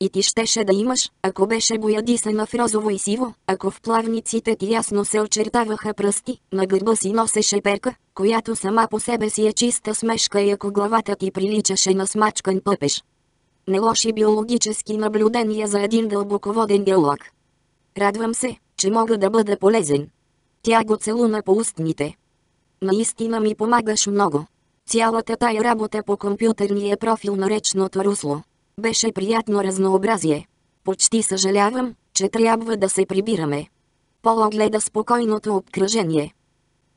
И ти щеше да имаш, ако беше боядисана в розово и сиво, ако в плавниците ти ясно се очертаваха пръсти, на гърба си носеше перка, която сама по себе си е чиста смешка и ако главата ти приличаше на смачкан пъпеш. Не лоши биологически наблюдения за един дълбоководен геолог. Радвам се, че мога да бъда полезен. Тя го целуна по устните. Наистина ми помагаш много. Цялата тая работа по компютърния профил на речното русло. Беше приятно разнообразие. Почти съжалявам, че трябва да се прибираме. Поло гледа спокойното обкръжение.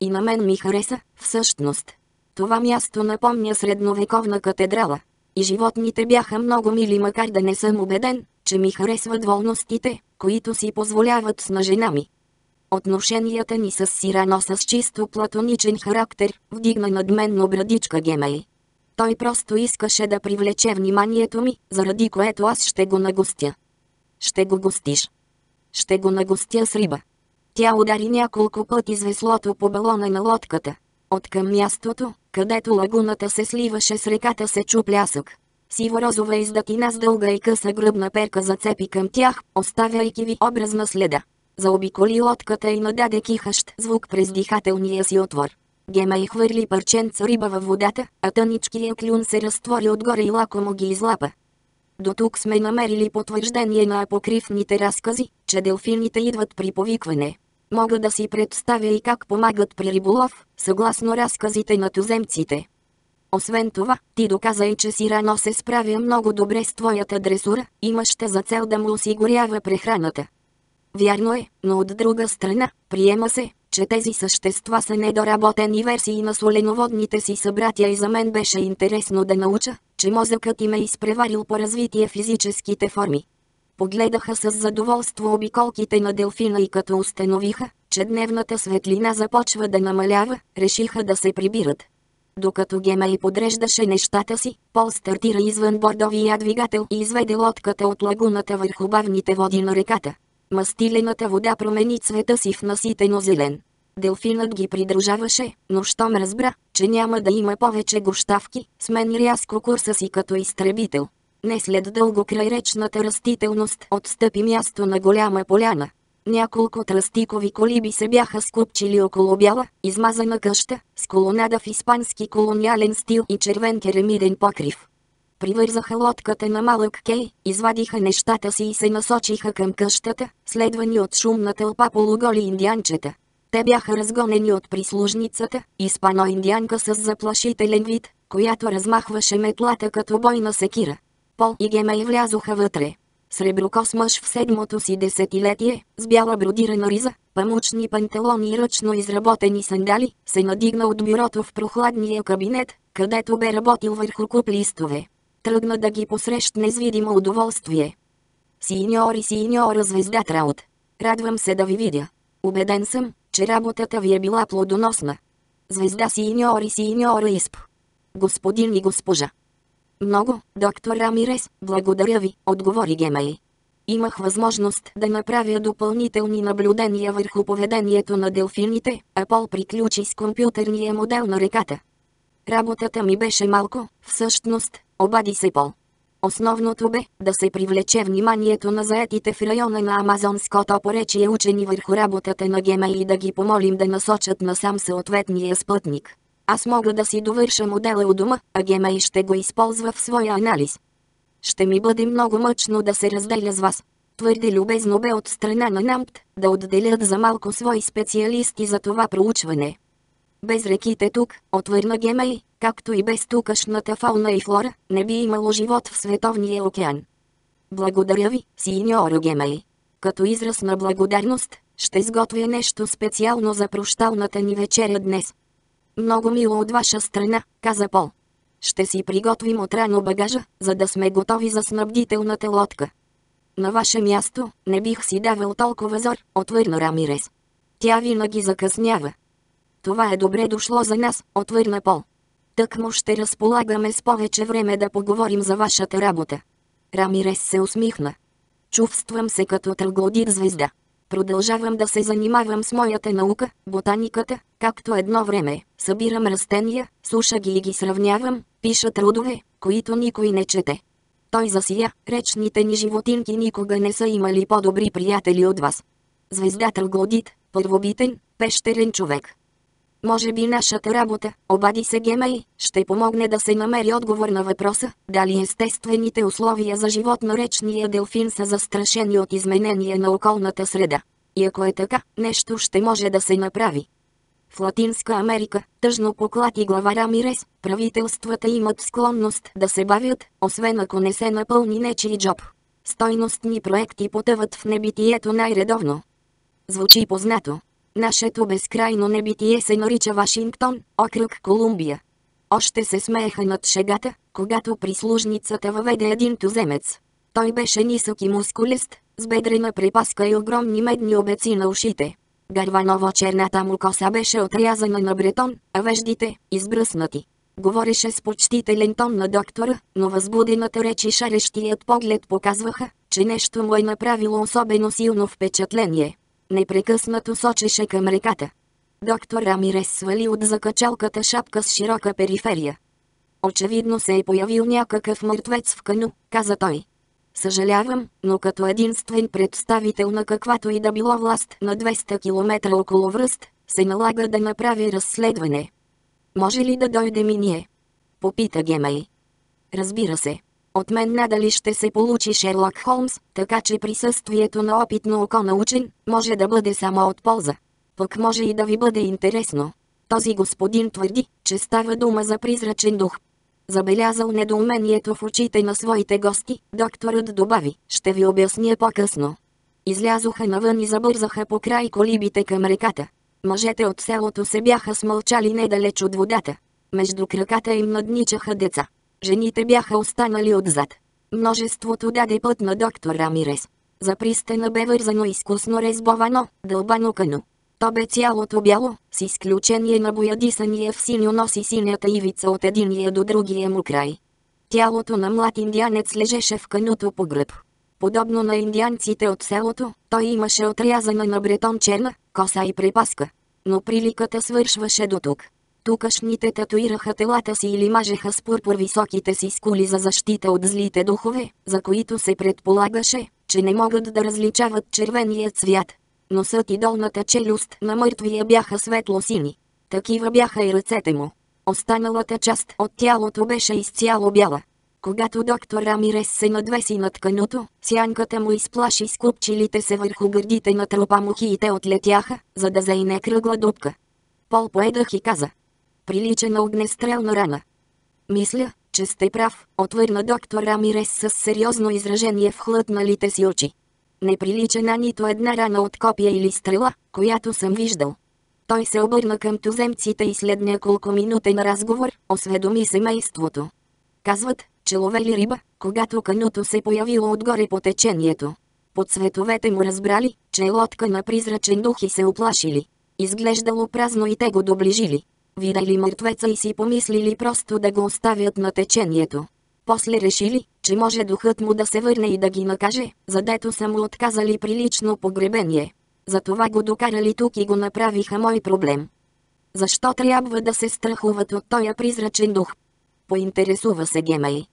И на мен ми хареса, всъщност. Това място напомня средновековна катедрала. И животните бяха много мили макар да не съм убеден, че ми харесват волностите, които си позволяват с на жена ми. Отношенията ни с Сирано с чисто платоничен характер, вдигна надменно брадичка Гемей. Той просто искаше да привлече вниманието ми, заради което аз ще го нагостя. Ще го гостиш. Ще го нагостя с риба. Тя удари няколко пъти с веслото по балона на лодката. От към мястото, където лагуната се сливаше с реката се чу плясък. Сиво-розова издатина с дълга и къса гръбна перка зацепи към тях, оставяйки ви образна следа. Заобиколи лодката и нададе кихащ звук през дихателния си отвор. Гема и хвърли парченца риба във водата, а тъничкият клюн се разтвори отгоре и лакомо ги излапа. До тук сме намерили потвърждение на апокривните разкази, че делфините идват при повикване. Мога да си представя и как помагат при риболов, съгласно разказите на туземците. Освен това, ти доказа и че си рано се справя много добре с твоята дресура, имаща за цел да му осигурява прехраната. Вярно е, но от друга страна, приема се, че тези същества са недоработени версии на соленоводните си събратя и за мен беше интересно да науча, че мозъкът им е изпреварил по развитие физическите форми. Погледаха с задоволство обиколките на делфина и като установиха, че дневната светлина започва да намалява, решиха да се прибират. Докато Гема и подреждаше нещата си, Пол стартира извън бордовия двигател и изведе лодката от лагуната върху бавните води на реката. Мастилената вода промени цвета си в наситено зелен. Делфинът ги придружаваше, но щом разбра, че няма да има повече гощавки, смени рязко курса си като изтребител. Не след дълго край речната растителност отстъпи място на голяма поляна. Няколко тръстикови колиби се бяха скупчили около бяла, измазана къща, с колонада в испански колониален стил и червен керамиден покрив. Привързаха лодката на малък кей, извадиха нещата си и се насочиха към къщата, следвани от шумна тълпа полуголи индианчета. Те бяха разгонени от прислужницата, испано-индианка с заплашителен вид, която размахваше метлата като бойна секира. Пол и Гемей влязоха вътре. Среброкос мъж в седмото си десетилетие, с бяла бродирана риза, памучни панталони и ръчно изработени сандали, се надигна от бюрото в прохладния кабинет, където бе работил върху куп листове. Тръгна да ги посрещне с видимо удоволствие. Синьори, синьора звезда Траут. Радвам се да ви видя. Убеден съм, че работата ви е била плодоносна. Звезда синьори, синьора Исп. Господин и госпожа. Много, доктор Рамирес, благодаря ви, отговори Гемей. Имах възможност да направя допълнителни наблюдения върху поведението на делфините, а Пол приключи с компютърния модел на реката. Работата ми беше малко, всъщност, обади се Пол. Основното бе да се привлече вниманието на заетите в района на Амазонското поречие учени върху работата на Гема и да ги помолим да насочат насам съответния спътник. Аз мога да си довърша модела у дома, а Гемей ще го използва в своя анализ. Ще ми бъде много мъчно да се разделя с вас. Твърде любезно бе от страна на НАМТ да отделят за малко свои специалисти за това проучване. Без реките тук, отвърна Гемей, както и без тукашната фауна и флора, не би имало живот в Световния океан. Благодаря ви, синьор Гемей. Като израз на благодарност, ще сготвя нещо специално за прощалната ни вечеря днес. Много мило от ваша страна, каза Пол. Ще си приготвим отрано багажа, за да сме готови за снабдителната лодка. На ваше място, не бих си давал толкова зор, отвърна Рамирес. Тя винаги закъснява. Това е добре дошло за нас, отвърна Пол. Тък му ще разполагаме с повече време да поговорим за вашата работа. Рамирес се усмихна. Чувствам се като търгодит звезда. Продължавам да се занимавам с моята наука, ботаниката, както едно време. Събирам растения, суша ги и ги сравнявам, пиша трудове, които никой не чете. Той засия, речните ни животинки никога не са имали по-добри приятели от вас. Звезда Търгодит, първобитен, пещерен човек. Може би нашата работа, обади се Гемей, ще помогне да се намери отговор на въпроса, дали естествените условия за живот на речния делфин са застрашени от изменения на околната среда. И ако е така, нещо ще може да се направи. В Латинска Америка, тъжно поклати глава Рамирес, правителствата имат склонност да се бавят, освен ако не се напълни нечи джоб. Стойностни проекти потъват в небитието най-редовно. Звучи познато. Нашето безкрайно небитие се нарича Вашингтон, окръг Колумбия. Още се смееха над шегата, когато прислужницата въведе един туземец. Той беше нисък и мускулест, с бедрена припаска и огромни медни обеци на ушите. Гарваново черната му коса беше отрязана на бретон, а веждите – избръснати. Говореше с почтителен тон на доктора, но възбудената реч и шарещият поглед показваха, че нещо му е направило особено силно впечатление. Непрекъснато сочеше към реката. Доктор Рамирес свали от закачалката шапка с широка периферия. Очевидно се е появил някакъв мъртвец в кану, каза той. Съжалявам, но като единствен представител на каквато и да било власт на 200 км около връст, се налага да направи разследване. Може ли да дойдем и ние? Попита Гемей. Разбира се. От мен надали ще се получи Шерлок Холмс, така че присъствието на опитно око на учен може да бъде само от полза. Пък може и да ви бъде интересно. Този господин твърди, че става дума за призрачен дух. Забелязал недоумението в очите на своите гости, докторът добави, ще ви обясня по-късно. Излязоха навън и забързаха по край колибите към реката. Мъжете от селото се бяха смълчали недалеч от водата. Между краката им надничаха деца. Жените бяха останали отзад. Множеството даде път на доктор Рамирес. За пристена бе вързано изкусно резбовано, дълбано кано. То бе цялото бяло, с изключение на боядисания в синьо носи синята ивица от единия до другия му край. Тялото на млад индианец лежеше в кануто по гръб. Подобно на индианците от селото, той имаше отрязана на бретон черна, коса и припаска. Но приликата свършваше до тук. Тукашните татуираха телата си или мажеха с пурпур високите си скули за защита от злите духове, за които се предполагаше, че не могат да различават червения цвят. Носът и долната челюст на мъртвия бяха светло-сини. Такива бяха и ръцете му. Останалата част от тялото беше изцяло бяла. Когато доктор Рамирес се надвеси над кануто, сянката му изплаши скупчилите се върху гърдите на трупа мухи и те отлетяха, за да заине кръгла дупка. Пол поедах и каза, прилича на огнестрелна рана. Мисля, че сте прав, отвърна доктор Рамирес с сериозно изражение в хлътналите си очи. Не прилича на нито една рана от копия или стрела, която съм виждал. Той се обърна към туземците и след няколко минутен разговор, осведоми семейството. Казват, че ловели риба, когато кануто се появило отгоре по течението. По цветовете му разбрали, че е лодка на призрачен дух и се оплашили. Изглеждало празно и те го доближили видели мъртвеца и си помислили просто да го оставят на течението. После решили, че може духът му да се върне и да ги накаже, задето са му отказали прилично погребение. Затова го докарали тук и го направиха мой проблем. Защо трябва да се страхуват от този призрачен дух? Поинтересува се Гемей.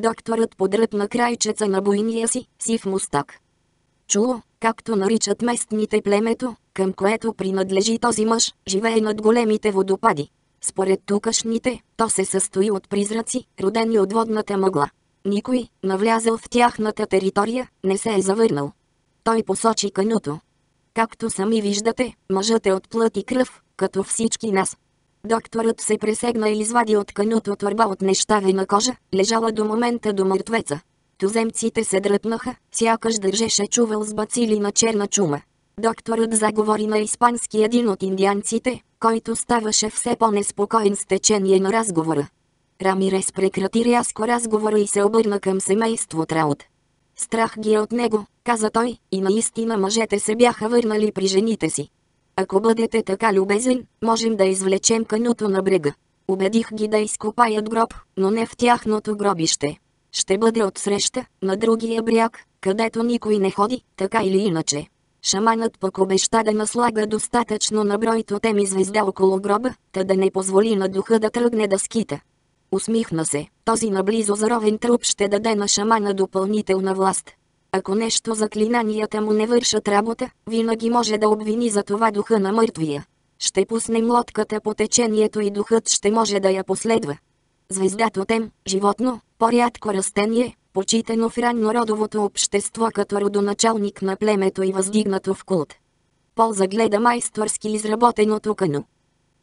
Докторът подръпна крайчеца на буйния си, сив мустак. Чуло, както наричат местните племето, към което принадлежи този мъж, живее над големите водопади. Според тукашните, то се състои от призраци, родени от водната мъгла. Никой, навлязъл в тяхната територия, не се е завърнал. Той посочи канюто. Както сами виждате, мъжът е от плът и кръв, като всички нас. Докторът се пресегна и извади от канюто турба от нещавена кожа, лежала до момента до мъртвеца. Туземците се дръпнаха, сякаш държеше чувал с бацили на черна чума. Докторът заговори на испански един от индианците, който ставаше все по-неспокоен с течение на разговора. Рамирес прекрати рязко разговора и се обърна към семейство Траут. Страх ги е от него, каза той, и наистина мъжете се бяха върнали при жените си. Ако бъдете така любезен, можем да извлечем кануто на брега. Убедих ги да изкопаят гроб, но не в тяхното гробище. Ще бъде отсреща, на другия бряг, където никой не ходи, така или иначе. Шаманът пък обеща да наслага достатъчно на брой тотеми звезда около гроба, та да не позволи на духа да тръгне да скита. Усмихна се, този наблизо заровен труп ще даде на шамана допълнителна власт. Ако нещо заклинанията му не вършат работа, винаги може да обвини за това духа на мъртвия. Ще пуснем лодката по течението и духът ще може да я последва. Звездато тем, животно, по-рядко растение, почитано в раннородовото общество като родоначалник на племето и въздигнато в култ. Пол загледа майсторски изработеното кано.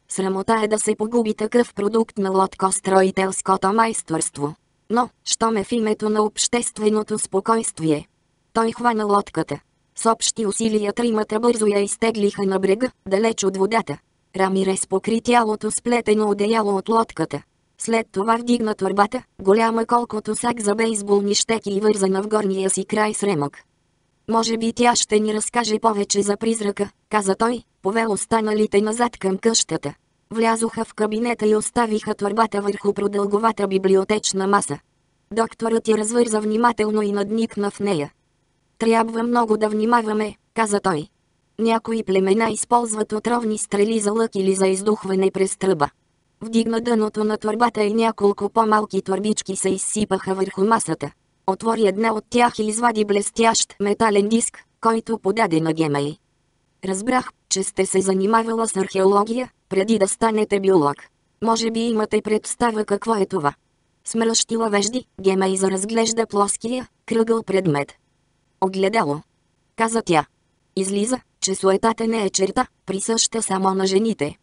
Срамота е да се погуби такъв продукт на лодкостроителското майсторство. Но, що ме в името на общественото спокойствие. Той хвана лодката. С общи усилия тримата бързо я изтеглиха на брега, далеч от водата. Рамирес покри тялото с плетено одеяло от лодката. След това вдигна турбата, голяма колкото сак за бейсболни щеки и вързана в горния си край с ремък. Може би тя ще ни разкаже повече за призрака, каза той, повел останалите назад към къщата. Влязоха в кабинета и оставиха турбата върху продълговата библиотечна маса. Докторът я развърза внимателно и надникна в нея. Трябва много да внимаваме, каза той. Някои племена използват отровни стрели за лък или за издухване през тръба. Вдигна дъното на турбата и няколко по-малки турбички се изсипаха върху масата. Отвори една от тях и извади блестящ метален диск, който подаде на Гемей. Разбрах, че сте се занимавала с археология, преди да станете биолог. Може би имате представа какво е това. Смръщила вежди, Гемей заразглежда плоския, кръгъл предмет. Огледало. Каза тя. Излиза, че суетата не е черта, присъща само на жените.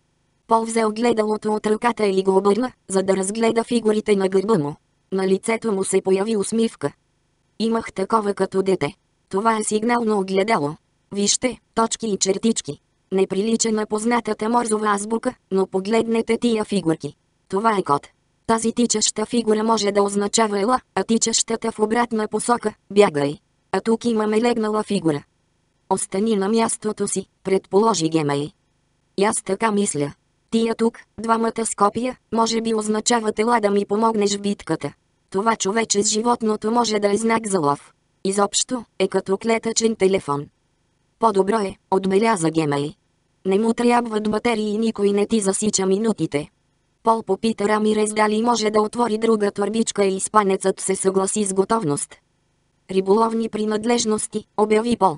Пол взе огледалото от ръката и го обърна, за да разгледа фигурите на гърба му. На лицето му се появи усмивка. Имах такова като дете. Това е сигнално огледало. Вижте, точки и чертички. Не прилича на познатата морзова азбука, но погледнете тия фигурки. Това е код. Тази тичаща фигура може да означава ела, а тичащата в обратна посока – бягай. А тук имаме легнала фигура. Остани на мястото си, предположи Гемей. И аз така мисля. Тия тук, двамата с копия, може би означават ела да ми помогнеш в битката. Това човече с животното може да е знак за лов. Изобщо, е като клетъчен телефон. По-добро е, отбеляза Гемей. Не му трябват батерии и никой не ти засича минутите. Пол попита Рамирез дали може да отвори друга турбичка и изпанецът се съгласи с готовност. Риболовни принадлежности, обяви Пол.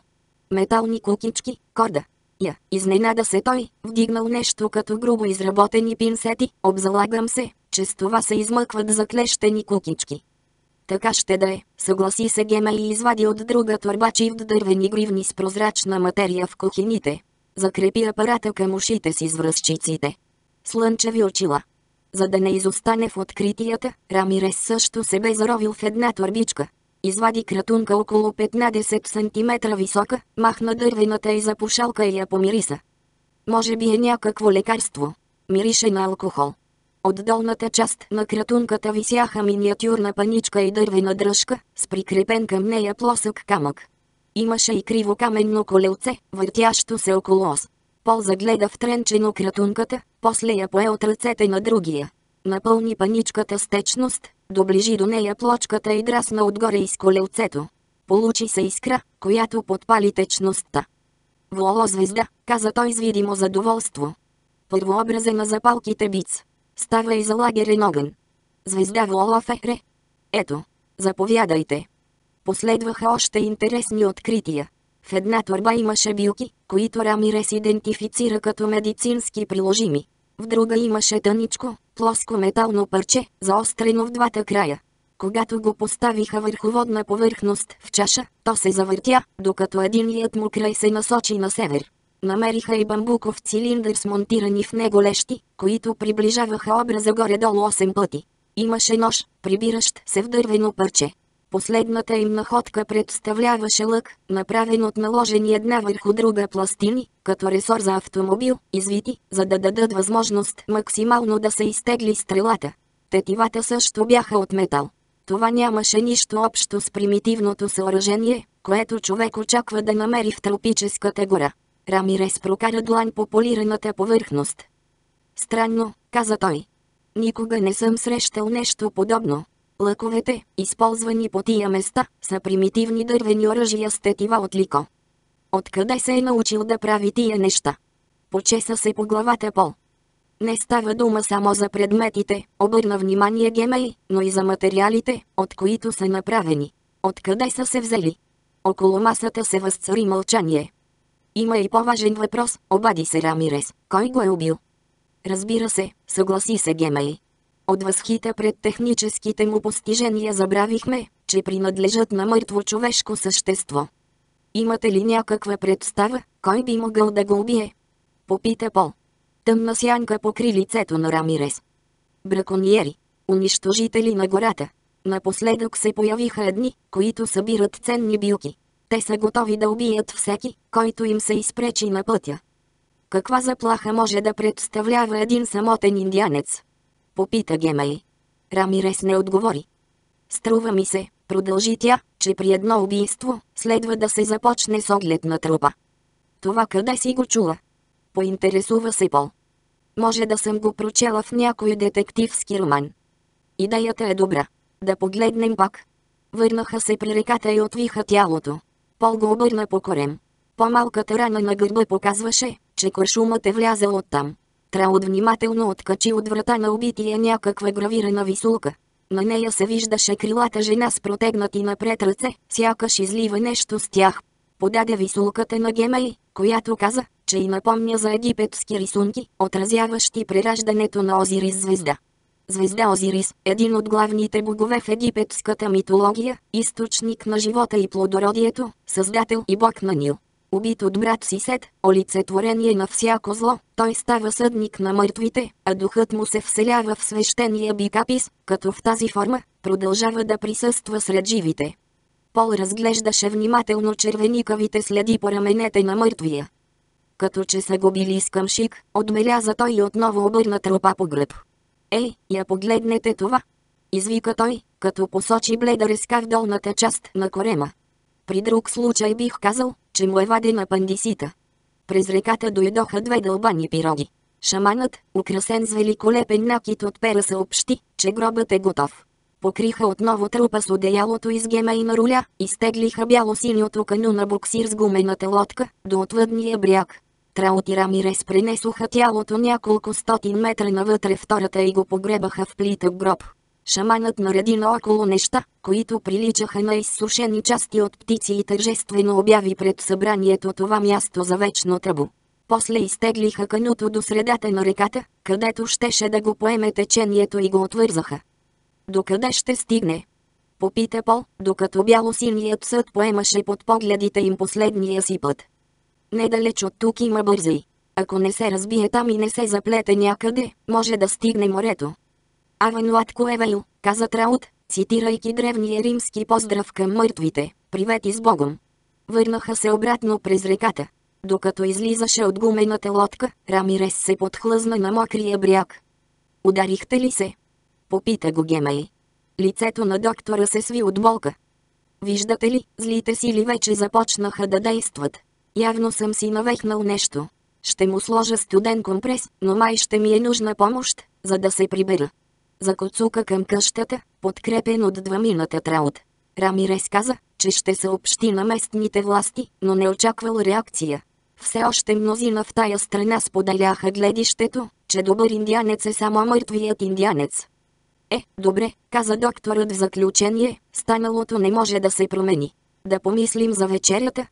Метални кукички, корда, я, изненада се той, вдигнал нещо като грубо изработени пинсети, обзалагам се, че с това се измъкват заклещени кукички. Така ще да е, съгласи се Гема и извади от друга турба чифт дървени гривни с прозрачна материя в кухините. Закрепи апарата към ушите си с връзчиците. Слънчеви очила. За да не изостане в откритията, Рамирес също се бе заровил в една турбичка. Извади кратунка около 15 см висока, махна дървената и запушалка и я помириса. Може би е някакво лекарство. Мирише на алкохол. От долната част на кратунката висяха миниатюрна паничка и дървена дръжка, с прикрепен към нея плосък камък. Имаше и криво каменно колелце, въртящо се около ос. Пол загледа втренчено кратунката, после я пое от ръцете на другия. Напълни паничката с течност, Доближи до нея плочката и драсна отгоре из колелцето. Получи се искра, която подпали течността. Воло звезда, каза той с видимо задоволство. Първообраза на запалките биц. Става и за лагерен огън. Звезда Воло Фехре. Ето, заповядайте. Последваха още интересни открития. В една турба имаше билки, които Рамирес идентифицира като медицински приложими. В друга имаше тъничко, плоско метално парче, заострено в двата края. Когато го поставиха върху водна повърхност в чаша, то се завъртя, докато единият му край се насочи на север. Намериха и бамбуков цилиндър с монтирани в него лещи, които приближаваха образа горе-долу 8 пъти. Имаше нож, прибиращ се в дървено парче. Последната им находка представляваше лък, направен от наложени една върху друга пластини, като ресор за автомобил, извити, за да дадат възможност максимално да се изтегли стрелата. Тетивата също бяха от метал. Това нямаше нищо общо с примитивното съоръжение, което човек очаква да намери в тропическата гора. Рамирес прокара длан по полираната повърхност. Странно, каза той. Никога не съм срещал нещо подобно. Лъковете, използвани по тия места, са примитивни дървени оръжия с тетива от лико. Откъде се е научил да прави тия неща? Почеса се по главата Пол. Не става дума само за предметите, обърна внимание Гемей, но и за материалите, от които са направени. Откъде са се взели? Около масата се възцари мълчание. Има и по-важен въпрос, обади се Рамирес. Кой го е убил? Разбира се, съгласи се Гемей. От възхита пред техническите му постижения забравихме, че принадлежат на мъртво човешко същество. Имате ли някаква представа, кой би могъл да го убие? Попита Пол. Тъмна сянка покри лицето на Рамирес. Браконьери. Унищожители на гората. Напоследък се появиха едни, които събират ценни билки. Те са готови да убият всеки, който им се изпречи на пътя. Каква заплаха може да представлява един самотен индианец? Попита Гемей. Рамирес не отговори. Струва ми се, продължи тя, че при едно убийство следва да се започне с оглед на трупа. Това къде си го чула? Поинтересува се Пол. Може да съм го прочела в някой детективски роман. Идеята е добра. Да погледнем пак. Върнаха се при реката и отвиха тялото. Пол го обърна по корем. По-малката рана на гърба показваше, че куршумът е влязъл оттам. Траут внимателно откачи от врата на убития някаква гравирана висулка. На нея се виждаше крилата жена с протегнати напред ръце, сякаш излива нещо с тях. Подаде висулката на Гемей, която каза, че и напомня за египетски рисунки, отразяващи прераждането на Озирис звезда. Звезда Озирис, един от главните богове в египетската митология, източник на живота и плодородието, създател и бог на Нил. Убит от брат си Сет, олицетворение на всяко зло, той става съдник на мъртвите, а духът му се вселява в свещения бикапис, като в тази форма продължава да присъства сред живите. Пол разглеждаше внимателно червеникавите следи по раменете на мъртвия. Като че са го били с отбеляза той и отново обърна тропа по гръб. Ей, я погледнете това! Извика той, като посочи бледа резка в долната част на корема. При друг случай бих казал, че му е вадена пандисита. През реката дойдоха две дълбани пироги. Шаманът, украсен с великолепен накит от пера съобщи, че гробът е готов. Покриха отново трупа с одеялото из гема и на руля, изтеглиха бяло-синьото кану на буксир с гумената лодка, до отвъдния бряг. Траут и Рамирес пренесоха тялото няколко стотин метра навътре втората и го погребаха в плитък гроб. Шаманът нареди наоколо неща, които приличаха на изсушени части от птици и тържествено обяви пред събранието това място за вечно табу. После изтеглиха кануто до средата на реката, където щеше да го поеме течението и го отвързаха. Докъде ще стигне? Попита Пол, докато бяло-синият съд поемаше под погледите им последния си път. Недалеч от тук има бързи. Ако не се разбие там и не се заплете някъде, може да стигне морето. Авануат Коевейл, каза Траут, цитирайки древния римски поздрав към мъртвите, привети с Богом. Върнаха се обратно през реката. Докато излизаше от гумената лодка, Рамирес се подхлъзна на мокрия бряг. Ударихте ли се? Попита го Гемей. Лицето на доктора се сви от болка. Виждате ли, злите сили вече започнаха да действат. Явно съм си навехнал нещо. Ще му сложа студен компрес, но май ще ми е нужна помощ, за да се прибера. Закоцука към къщата, подкрепен от двамината траут. Рамирес каза, че ще съобщи на местните власти, но не очаквал реакция. Все още мнозина в тая страна споделяха гледището, че добър индианец е само мъртвият индианец. Е, добре, каза докторът в заключение, станалото не може да се промени. Да помислим за вечерята.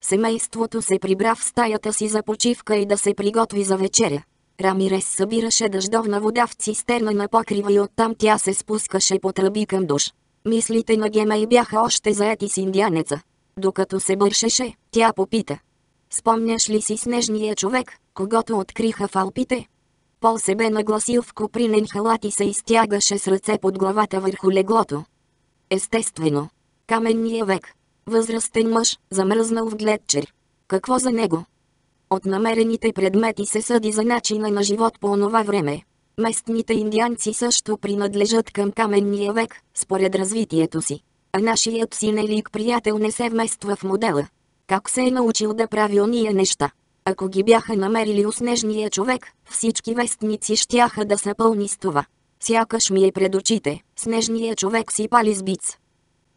Семейството се прибра в стаята си за почивка и да се приготви за вечеря. Рамирес събираше дъждовна вода в цистерна на покрива и оттам тя се спускаше по тръби към душ. Мислите на Гемей бяха още заети с индианеца. Докато се бършеше, тя попита. Спомняш ли си снежния човек, когато откриха в Алпите? Пол се бе нагласил в копринен халат и се изтягаше с ръце под главата върху леглото. Естествено. Каменния век. Възрастен мъж, замръзнал в гледчер. Какво за него? От намерените предмети се съди за начина на живот по онова време. Местните индианци също принадлежат към каменния век, според развитието си. А нашият синелик приятел не се вмества в модела. Как се е научил да прави ония неща? Ако ги бяха намерили у снежния човек, всички вестници щяха да са пълни с това. Сякаш ми е пред очите, снежния човек си пали с биц.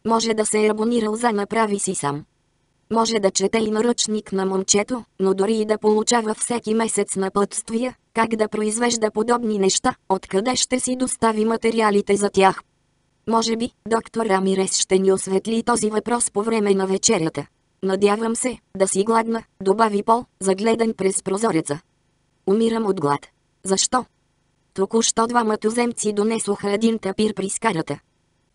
Може да се е абонирал за направи си сам. Може да чете и наръчник на момчето, но дори и да получава всеки месец напътствия, как да произвежда подобни неща, откъде ще си достави материалите за тях. Може би, доктор Рамирес ще ни осветли този въпрос по време на вечерята. Надявам се, да си гладна, добави Пол, загледан през прозореца. Умирам от глад. Защо? Току-що двама туземци донесоха един тапир при скарата.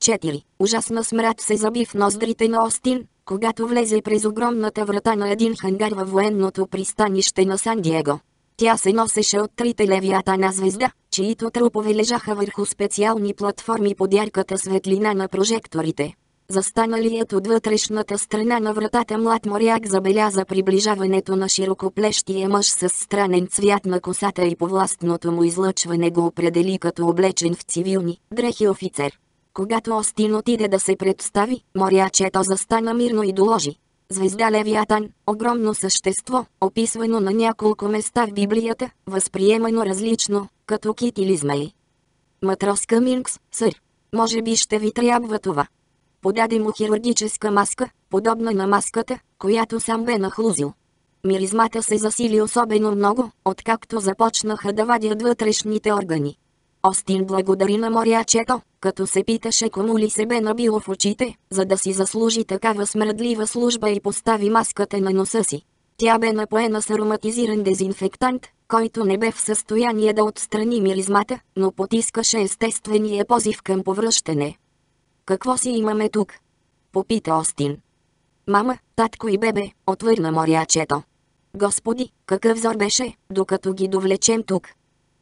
4. Ужасна смрад се заби в ноздрите на Остин, когато влезе през огромната врата на един хангар във военното пристанище на Сан-Диего. Тя се носеше от трите левията на звезда, чието трупове лежаха върху специални платформи под ярката светлина на прожекторите. Застаналият от вътрешната страна на вратата млад моряк забеляза приближаването на широкоплещия мъж с странен цвят на косата и повластното му излъчване го определи като облечен в цивилни дрехи офицер. Когато Остин отиде да се представи, морячето застана мирно и доложи. Звезда Левиатан, огромно същество, описвано на няколко места в Библията, възприемано различно, като кит или змей. Матрос Каминкс, сър. Може би ще ви трябва това. Подаде му хирургическа маска, подобна на маската, която сам бе нахлузил. Миризмата се засили особено много, откакто започнаха да вадят вътрешните органи. Остин благодари на морячето, като се питаше кому ли се бе набило в очите, за да си заслужи такава смръдлива служба и постави маската на носа си. Тя бе напоена с ароматизиран дезинфектант, който не бе в състояние да отстрани миризмата, но потискаше естествения позив към повръщане. Какво си имаме тук? Попита Остин. Мама, татко и бебе, отвърна морячето. Господи, какъв зор беше, докато ги довлечем тук.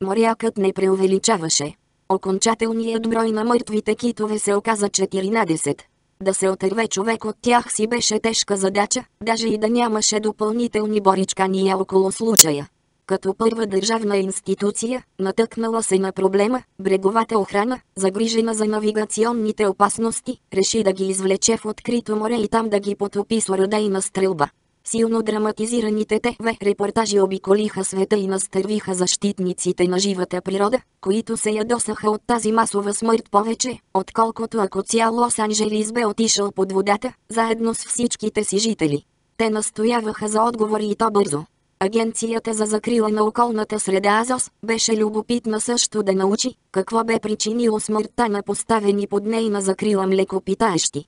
Морякът не преувеличаваше. Окончателният брой на мъртвите китове се оказа 14. Да се отърве човек от тях си беше тежка задача, даже и да нямаше допълнителни боричкания около случая. Като първа държавна институция, натъкнала се на проблема, бреговата охрана, загрижена за навигационните опасности, реши да ги извлече в открито море и там да ги потопи с оръдейна стрелба. Силно драматизираните ТВ репортажи обиколиха света и настървиха защитниците на живата природа, които се ядосаха от тази масова смърт повече, отколкото ако цял Лос-Анджелис бе отишъл под водата, заедно с всичките си жители. Те настояваха за отговори и то бързо. Агенцията за закрила на околната среда Азос беше любопитна също да научи какво бе причинило смъртта на поставени под нейна закрила млекопитаещи.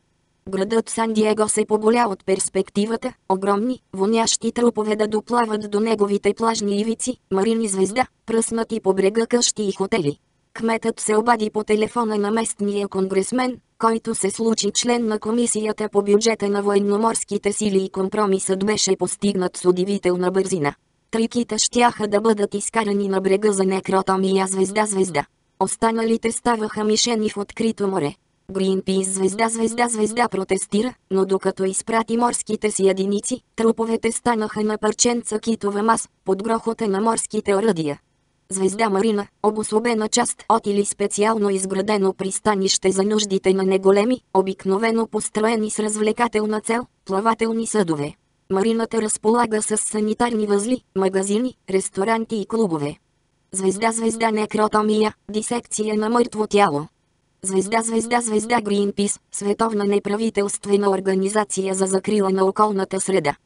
Градът Сан-Диего се поболя от перспективата, огромни, вонящи трупове да доплават до неговите плажни ивици, марини звезда, пръснати по брега къщи и хотели. Кметът се обади по телефона на местния конгресмен, който се случи член на комисията по бюджета на военноморските сили и компромисът беше постигнат с удивителна бързина. Три кита щяха да бъдат изкарани на брега за некротомия звезда-звезда. Останалите ставаха мишени в открито море. Гринпис звезда звезда звезда протестира, но докато изпрати морските си единици, труповете станаха на парченца китова мас, под грохота на морските оръдия. Звезда Марина, обособена част от или специално изградено пристанище за нуждите на неголеми, обикновено построени с развлекателна цел, плавателни съдове. Марината разполага с санитарни възли, магазини, ресторанти и клубове. Звезда, звезда, некротомия, дисекция на мъртво тяло. Звезда, звезда, звезда Greenpeace, световна неправителствена организация за закрила на околната среда.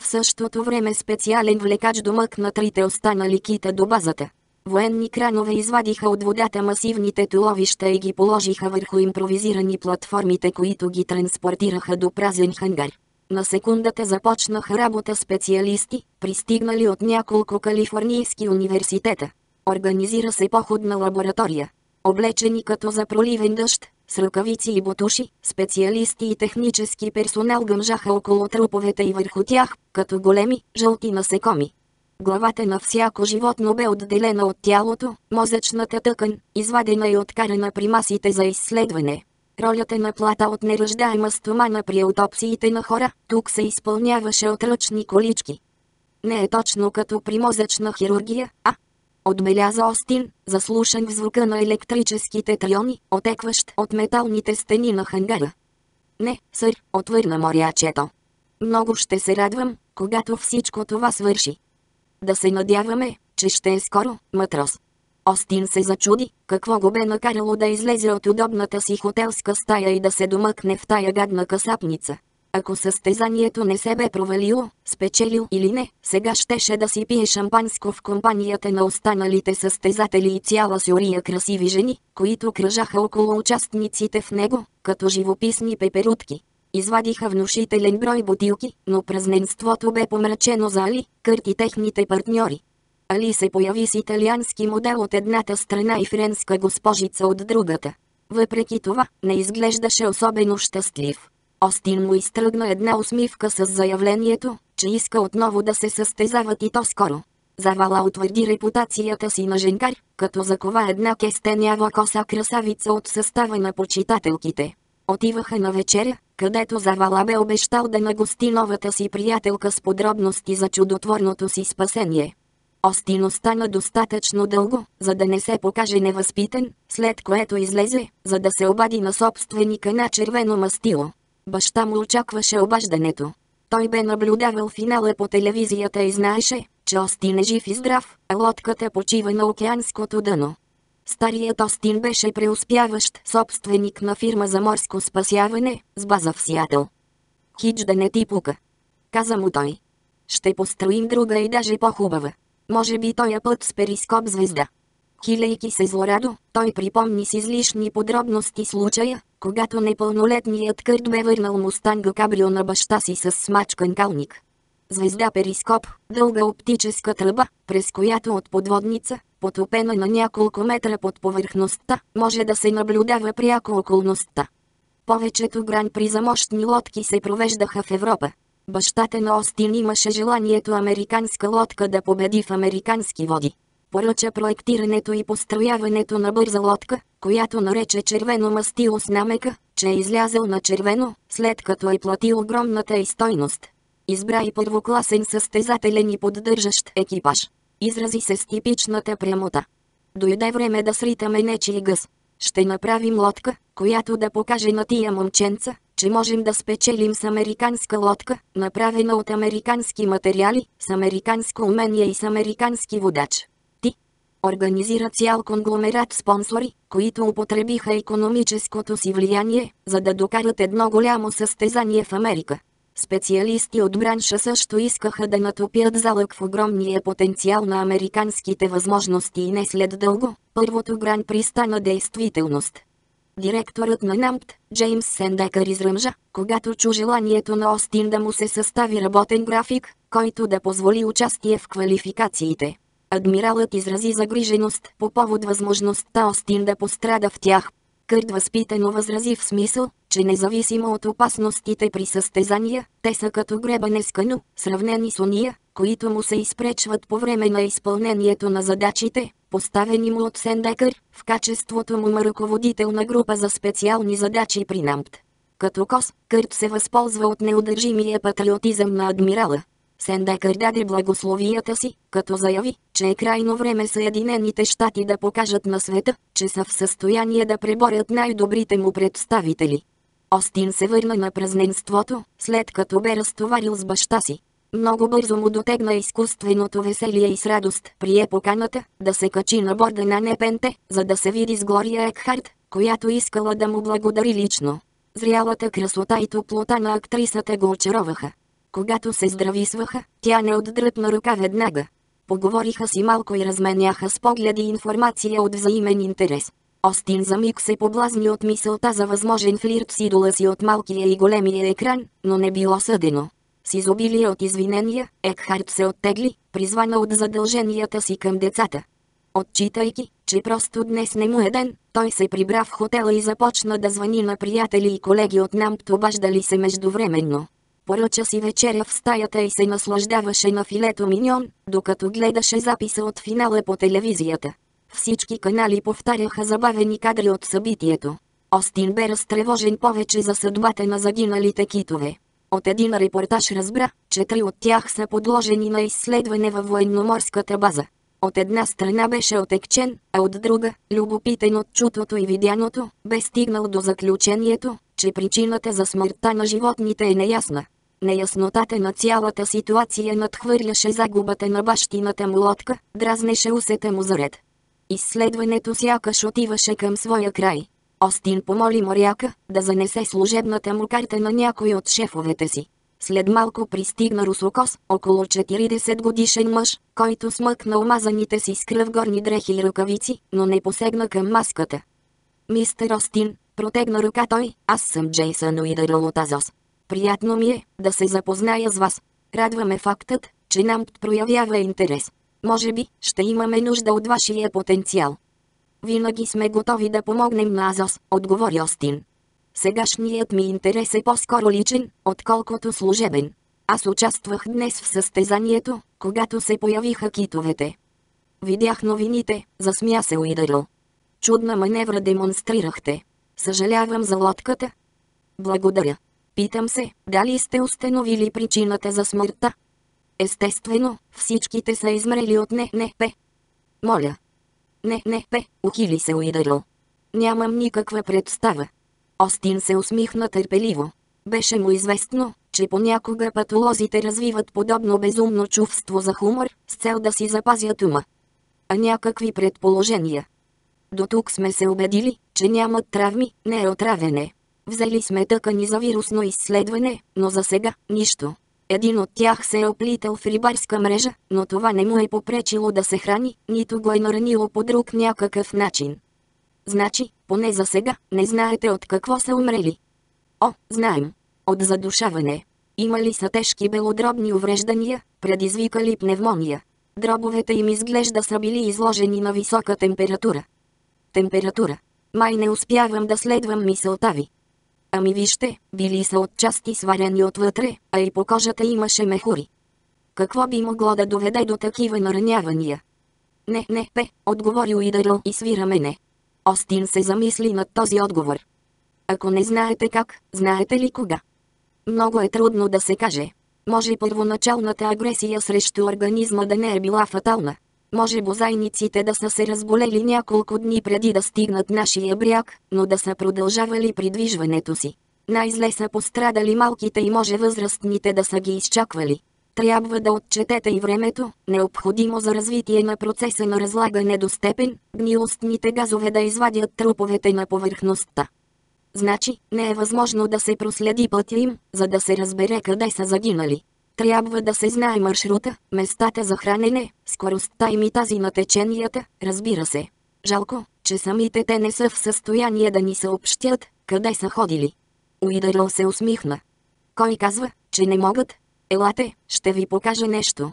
В същото време специален влекач домъкна трите останали кита до базата. Военни кранове извадиха от водата масивните туловища и ги положиха върху импровизирани платформите, които ги транспортираха до празен хангар. На секундата започнаха работа специалисти, пристигнали от няколко калифорнийски университета. Организира се походна лаборатория. Облечени като за проливен дъжд, с ръкавици и бутуши, специалисти и технически персонал гъмжаха около труповете и върху тях, като големи, жълти насекоми. Главата на всяко животно бе отделена от тялото, мозъчната тъкан, извадена и откарана при масите за изследване. Ролята на плата от неръждаема стомана при аутопсиите на хора, тук се изпълняваше от ръчни колички. Не е точно като при мозъчна хирургия, а Отбеляза Остин, заслушан в звука на електрическите триони, отекващ от металните стени на хангара. Не, сър, отвърна морячето. Много ще се радвам, когато всичко това свърши. Да се надяваме, че ще е скоро, матрос. Остин се зачуди, какво го бе накарало да излезе от удобната си хотелска стая и да се домъкне в тая гадна касапница. Ако състезанието не се бе провалило, спечелил или не, сега щеше да си пие шампанско в компанията на останалите състезатели и цяла сюрия красиви жени, които кръжаха около участниците в него, като живописни пеперутки. Извадиха внушителен брой бутилки, но празненството бе помрачено за Али, Кърт и техните партньори. Али се появи с италиански модел от едната страна и френска госпожица от другата. Въпреки това, не изглеждаше особено щастлив. Остин му изтръгна една усмивка с заявлението, че иска отново да се състезават и то скоро. Завала утвърди репутацията си на женкар, като закова една кестенява коса красавица от състава на почитателките. Отиваха на вечеря, където Завала бе обещал да нагости новата си приятелка с подробности за чудотворното си спасение. Остин остана достатъчно дълго, за да не се покаже невъзпитан, след което излезе, за да се обади на собственика на червено мастило. Баща му очакваше обаждането. Той бе наблюдавал финала по телевизията и знаеше, че Остин е жив и здрав, а лодката почива на океанското дъно. Старият Остин беше преуспяващ собственик на фирма за морско спасяване, с база в Сиатъл. Хич да не ти пука. Каза му той. Ще построим друга и даже по-хубава. Може би тоя път с перископ звезда. Хилейки се злорадо, той припомни с излишни подробности случая, когато непълнолетният Кърт бе върнал Мустанга кабрио на баща си с смачкан калник. Звезда перископ, дълга оптическа тръба, през която от подводница, потопена на няколко метра под повърхността, може да се наблюдава пряко околността. Повечето гран при за мощни лодки се провеждаха в Европа. Бащата на Остин имаше желанието американска лодка да победи в американски води поръча проектирането и построяването на бърза лодка, която нарече червено мастило с намека, че е излязъл на червено, след като е платил огромната и стойност. Избра и първокласен състезателен и поддържащ екипаж. Изрази се с типичната прямота. Дойде време да сритаме нечи гъс. Ще направим лодка, която да покаже на тия момченца, че можем да спечелим с американска лодка, направена от американски материали, с американско умение и с американски водач организира цял конгломерат спонсори, които употребиха економическото си влияние, за да докарат едно голямо състезание в Америка. Специалисти от бранша също искаха да натопят залък в огромния потенциал на американските възможности и не след дълго, първото гран при стана действителност. Директорът на НАМТ, Джеймс Сендекър изръмжа, когато чу желанието на Остин да му се състави работен график, който да позволи участие в квалификациите. Адмиралът изрази загриженост по повод възможността Остин да пострада в тях. Кърт възпитано възрази в смисъл, че независимо от опасностите при състезания, те са като гребане с кану, сравнени с уния, които му се изпречват по време на изпълнението на задачите, поставени му от Сендекър, в качеството му на ръководител на група за специални задачи при НАМТ. Като кос, Кърт се възползва от неудържимия патриотизъм на адмирала. Сендекър даде благословията си, като заяви, че е крайно време Съединените щати да покажат на света, че са в състояние да преборят най-добрите му представители. Остин се върна на празненството, след като бе разтоварил с баща си. Много бързо му дотегна изкуственото веселие и с радост прие поканата да се качи на борда на Непенте, за да се види с Глория Екхарт, която искала да му благодари лично. Зрялата красота и топлота на актрисата го очароваха. Когато се здрависваха, тя не отдръпна ръка веднага. Поговориха си малко и разменяха с погледи информация от взаимен интерес. Остин за миг се поблазни от мисълта за възможен флирт с идола си от малкия и големия екран, но не било съдено. С изобилие от извинения, Екхард се оттегли, призвана от задълженията си към децата. Отчитайки, че просто днес не му е ден, той се прибра в хотела и започна да звъни на приятели и колеги от Нампт обаждали се междувременно. Поръча си вечеря в стаята и се наслаждаваше на филето миньон, докато гледаше записа от финала по телевизията. Всички канали повтаряха забавени кадри от събитието. Остин бе разтревожен повече за съдбата на загиналите китове. От един репортаж разбра, че три от тях са подложени на изследване във военноморската база. От една страна беше отекчен, а от друга, любопитен от чутото и видяното, бе стигнал до заключението, че причината за смъртта на животните е неясна. Неяснотата на цялата ситуация надхвърляше загубата на бащината му лодка, дразнеше усета му заред. Изследването сякаш отиваше към своя край. Остин помоли моряка да занесе служебната му карта на някой от шефовете си. След малко пристигна русокос, около 40 годишен мъж, който смъкна омазаните си с кръв горни дрехи и ръкавици, но не посегна към маската. Мистер Остин, протегна ръка той, аз съм Джейсън от Азос. Приятно ми е да се запозная с вас. Радваме фактът, че нам проявява интерес. Може би, ще имаме нужда от вашия потенциал. Винаги сме готови да помогнем на Азос, отговори Остин. Сегашният ми интерес е по-скоро личен, отколкото служебен. Аз участвах днес в състезанието, когато се появиха китовете. Видях новините, засмя се Уидърл. Чудна маневра демонстрирахте. Съжалявам за лодката. Благодаря. Питам се, дали сте установили причината за смъртта? Естествено, всичките са измрели от не. Моля. Не, не, ухили се Уидърл. Нямам никаква представа. Остин се усмихна търпеливо. Беше му известно, че понякога патолозите развиват подобно безумно чувство за хумор, с цел да си запазят ума. А някакви предположения. До тук сме се убедили, че нямат травми, не е отравене. Взели сме тъкани за вирусно изследване, но за сега – нищо. Един от тях се е оплитал в рибарска мрежа, но това не му е попречило да се храни, нито го е наранило по друг някакъв начин. Значи, поне за сега, не знаете от какво са умрели. О, знаем. От задушаване. Имали са тежки белодробни увреждания, предизвикали пневмония. Дробовете им изглежда са били изложени на висока температура. Температура. Май не успявам да следвам мисълта ви. Ами вижте, били са отчасти сварени отвътре, а и по кожата имаше мехури. Какво би могло да доведе до такива наранявания? Не, не, пе, отговори Уидърл и свира мене. Остин се замисли над този отговор. Ако не знаете как, знаете ли кога? Много е трудно да се каже. Може първоначалната агресия срещу организма да не е била фатална. Може бозайниците да са се разболели няколко дни преди да стигнат нашия бряг, но да са продължавали придвижването си. Най-зле са пострадали малките и може възрастните да са ги изчаквали. Трябва да отчетете и времето, необходимо за развитие на процеса на разлагане до степен, гнилостните газове да извадят труповете на повърхността. Значи, не е възможно да се проследи пътя им, за да се разбере къде са загинали. Трябва да се знае маршрута, местата за хранене, скоростта и тази на теченията, разбира се. Жалко, че самите те не са в състояние да ни съобщят, къде са ходили. Уидърл се усмихна. Кой казва, че не могат? Елате, ще ви покажа нещо.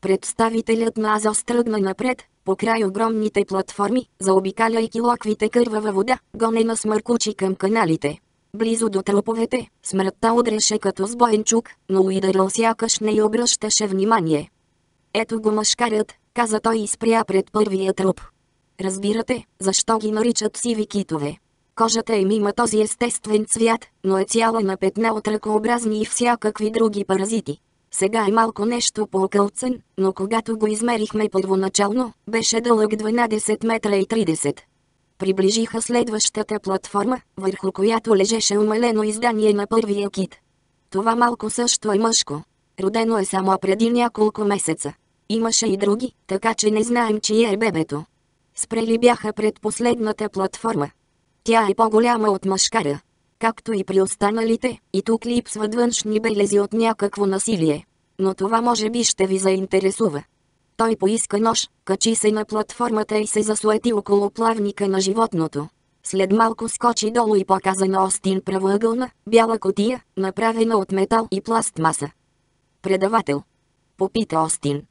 Представителят на Азос тръгна напред, по край огромните платформи, заобикаляйки локвите кървава вода, гонена с мъркучи към каналите. Близо до труповете, смъртта удреше като сбоен чук, но Уидърл сякаш не й обръщаше внимание. Ето го мъжкарят, каза той и спря пред първия труп. Разбирате, защо ги наричат сиви китове. Кожата им има този естествен цвят, но е цяла на петна от ръкообразни и всякакви други паразити. Сега е малко нещо по-окълцен, но когато го измерихме първоначално, беше дълъг 12 метра и 30. Приближиха следващата платформа, върху която лежеше умалено издание на първия кит. Това малко също е мъжко. Родено е само преди няколко месеца. Имаше и други, така че не знаем чие е бебето. Спрели бяха пред последната платформа. Тя е по-голяма от мъжкара. Както и при останалите, и тук липсват външни белези от някакво насилие. Но това може би ще ви заинтересува. Той поиска нож, качи се на платформата и се засуети около плавника на животното. След малко скочи долу и показа на Остин правоъгълна, бяла котия, направена от метал и пластмаса. Предавател. Попита Остин.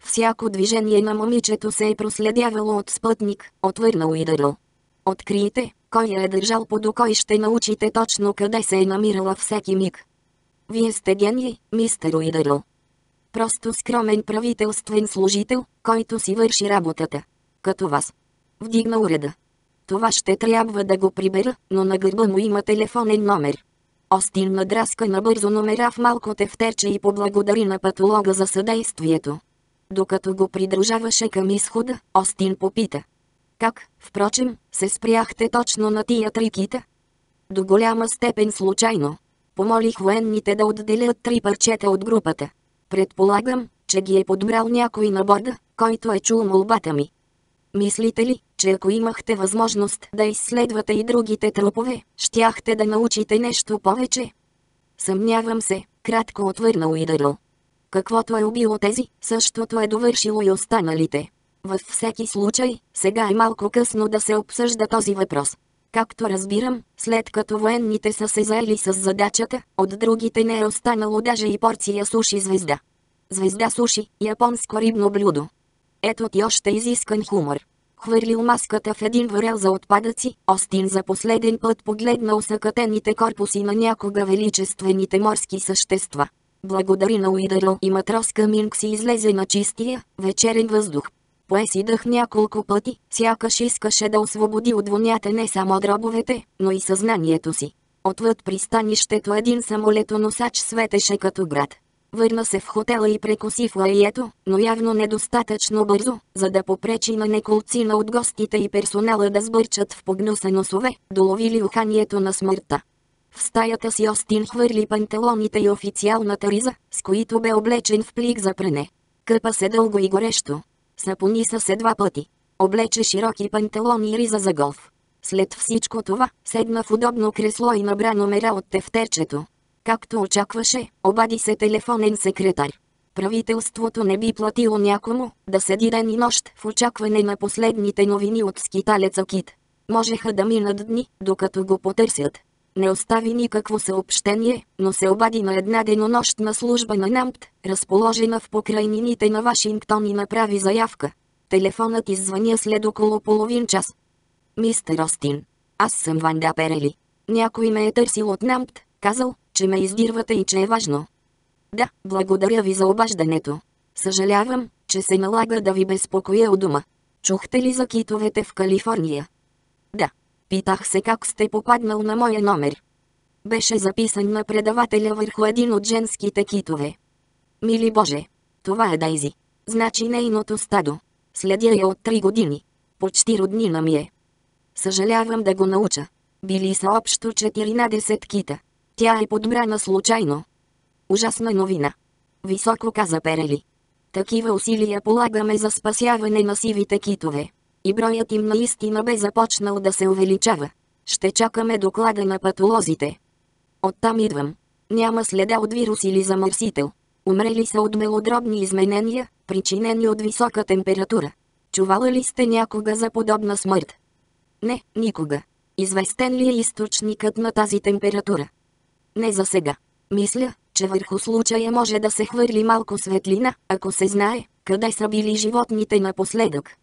Всяко движение на момичето се е проследявало от спътник, отвърнал Уидърл. Открийте, кой я е държал под око и ще научите точно къде се е намирала всеки миг. Вие сте гений, мистер Уидърл. Просто скромен правителствен служител, който си върши работата. Като вас. Вдигна уреда. Това ще трябва да го прибера, но на гърба му има телефонен номер. Остин надраска набързо номера в малко тефтерче и поблагодари на патолога за съдействието. Докато го придружаваше към изхода, Остин попита. Как, впрочем, се спряхте точно на тия три кита? До голяма степен случайно. Помолих военните да отделят три парчета от групата. Предполагам, че ги е подбрал някой на борда, който е чул молбата ми. Мислите ли, че ако имахте възможност да изследвате и другите трупове, щяхте да научите нещо повече? Съмнявам се, кратко отвърнал Уидърл. Каквото е убило тези, същото е довършило и останалите. Във всеки случай, сега е малко късно да се обсъжда този въпрос. Както разбирам, след като военните са се заели с задачата, от другите не е останало даже и порция суши звезда. Звезда суши, японско рибно блюдо. Ето ти още изискан хумор. Хвърлил маската в един варел за отпадъци, Остин за последен път погледна усъкатените корпуси на някога величествените морски същества. Благодари на Уидърл и матрос Каминг си излезе на чистия, вечерен въздух. Пое си дъх няколко пъти, сякаш искаше да освободи от вонята не само дробовете, но и съзнанието си. Отвъд пристанището един самолетоносач светеше като град. Върна се в хотела и прекоси в лаието, но явно недостатъчно бързо, за да попречи на неколцина от гостите и персонала да сбърчат в погнуса носове, доловили уханието на смъртта. В стаята си Остин хвърли панталоните и официалната риза, с които бе облечен в плик за прене. Къпа се дълго и горещо. Сапониса се два пъти. Облече широки панталони и риза за голф. След всичко това, седна в удобно кресло и набра номера от тефтерчето. Както очакваше, обади се телефонен секретар. Правителството не би платило някому да седи ден и нощ в очакване на последните новини от скиталеца Кит. Можеха да минат дни, докато го потърсят. Не остави никакво съобщение, но се обади на една денонощна служба на НАМТ, разположена в покрайнините на Вашингтон и направи заявка. Телефонът иззвъня след около половин час. Мистер Остин, аз съм Ванда Перели. Някой ме е търсил от НАМТ, казал, че ме издирвате и че е важно. Да, благодаря ви за обаждането. Съжалявам, че се налага да ви безпокоя у дома. Чухте ли за китовете в Калифорния? Да. Питах се как сте попаднал на моя номер. Беше записан на предавателя върху един от женските китове. Мили Боже, това е Дайзи. Значи нейното стадо. Следя я от три години. Почти роднина ми е. Съжалявам да го науча. Били са общо 14 кита. Тя е подбрана случайно. Ужасна новина. Високо каза Перели. Такива усилия полагаме за спасяване на сивите китове. И броят им наистина бе започнал да се увеличава. Ще чакаме доклада на патолозите. Оттам идвам. Няма следа от вирус или замърсител. Умрели са от мелодробни изменения, причинени от висока температура. Чувала ли сте някога за подобна смърт? Не, никога. Известен ли е източникът на тази температура? Не за сега. Мисля, че върху случая може да се хвърли малко светлина, ако се знае, къде са били животните напоследък.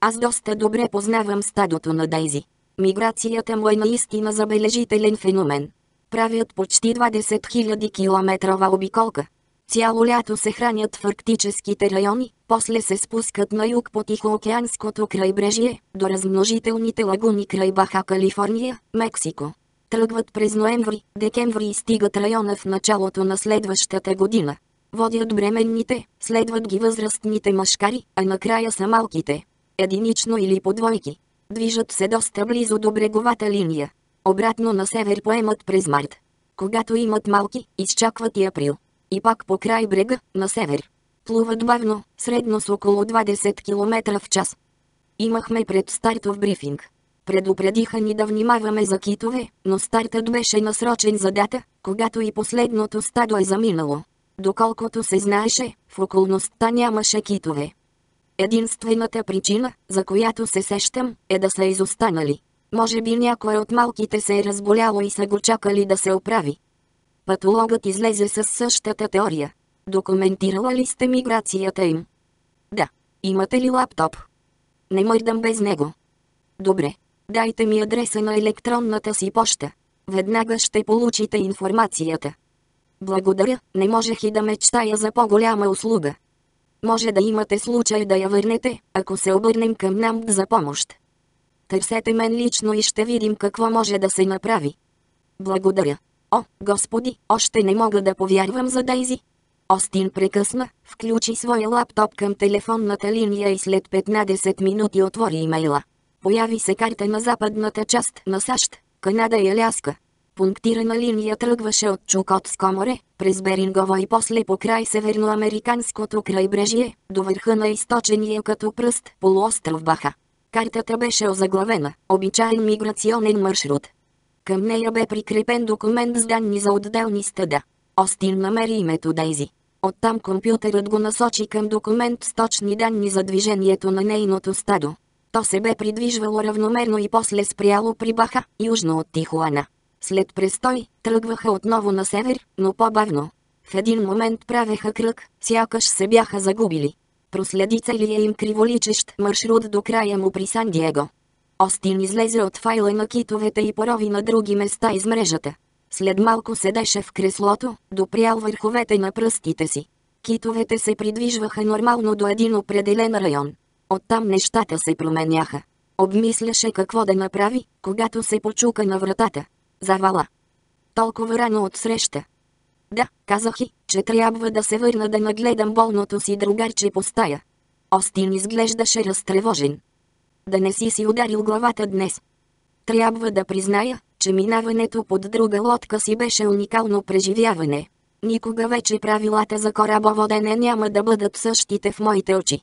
Аз доста добре познавам стадото на Дейзи. Миграцията му е наистина забележителен феномен. Правят почти 20 000 километрова обиколка. Цяло лято се хранят в арктическите райони, после се спускат на юг по Тихоокеанското крайбрежие, до размножителните лагуни край Баха Калифорния, Мексико. Тръгват през ноември, декември и стигат района в началото на следващата година. Водят бременните, следват ги възрастните мъжкари, а накрая са малките. Единично или по двойки. Движат се доста близо до бреговата линия. Обратно на север поемат през март. Когато имат малки, изчакват и април. И пак по край брега, на север. Плуват бавно, средно с около 20 км в час. Имахме пред стартов брифинг. Предупредиха ни да внимаваме за китове, но стартът беше насрочен за дата, когато и последното стадо е заминало. Доколкото се знаеше, в околността нямаше китове. Единствената причина, за която се сещам, е да са изостанали. Може би някой от малките се е разболяло и са го чакали да се оправи. Патологът излезе с същата теория. Документирала ли сте миграцията им? Да. Имате ли лаптоп? Не мърдам без него. Добре. Дайте ми адреса на електронната си поща. Веднага ще получите информацията. Благодаря, не можех и да мечтая за по-голяма услуга. Може да имате случай да я върнете, ако се обърнем към нам за помощ. Търсете мен лично и ще видим какво може да се направи. Благодаря. О, господи, още не мога да повярвам за Дейзи. Остин прекъсна, включи своя лаптоп към телефонната линия и след 15 минути отвори имейла. Появи се карта на западната част на САЩ, Канада и Аляска. Пунктирана линия тръгваше от Чукотско море, през Берингово и после по край северноамериканското крайбрежие, до върха на източения като пръст полуостров Баха. Картата беше озаглавена «Обичайен миграционен маршрут». Към нея бе прикрепен документ с данни за отделни стъда. Остин намери името Дейзи. Оттам компютърът го насочи към документ с точни данни за движението на нейното стадо. То се бе придвижвало равномерно и после спряло при Баха, южно от Тихуана. След престой, тръгваха отново на север, но по-бавно. В един момент правеха кръг, сякаш се бяха загубили. Проследи целия им криволичещ маршрут до края му при Сан Диего. Остин излезе от файла на китовете и порови на други места из мрежата. След малко седеше в креслото, допрял върховете на пръстите си. Китовете се придвижваха нормално до един определен район. Оттам нещата се променяха. Обмисляше какво да направи, когато се почука на вратата. Завала. Толкова рано от среща. Да, казах и, че трябва да се върна да нагледам болното си другарче по стая. Остин изглеждаше разтревожен. Да не си си ударил главата днес. Трябва да призная, че минаването под друга лодка си беше уникално преживяване. Никога вече правилата за корабоводене няма да бъдат същите в моите очи.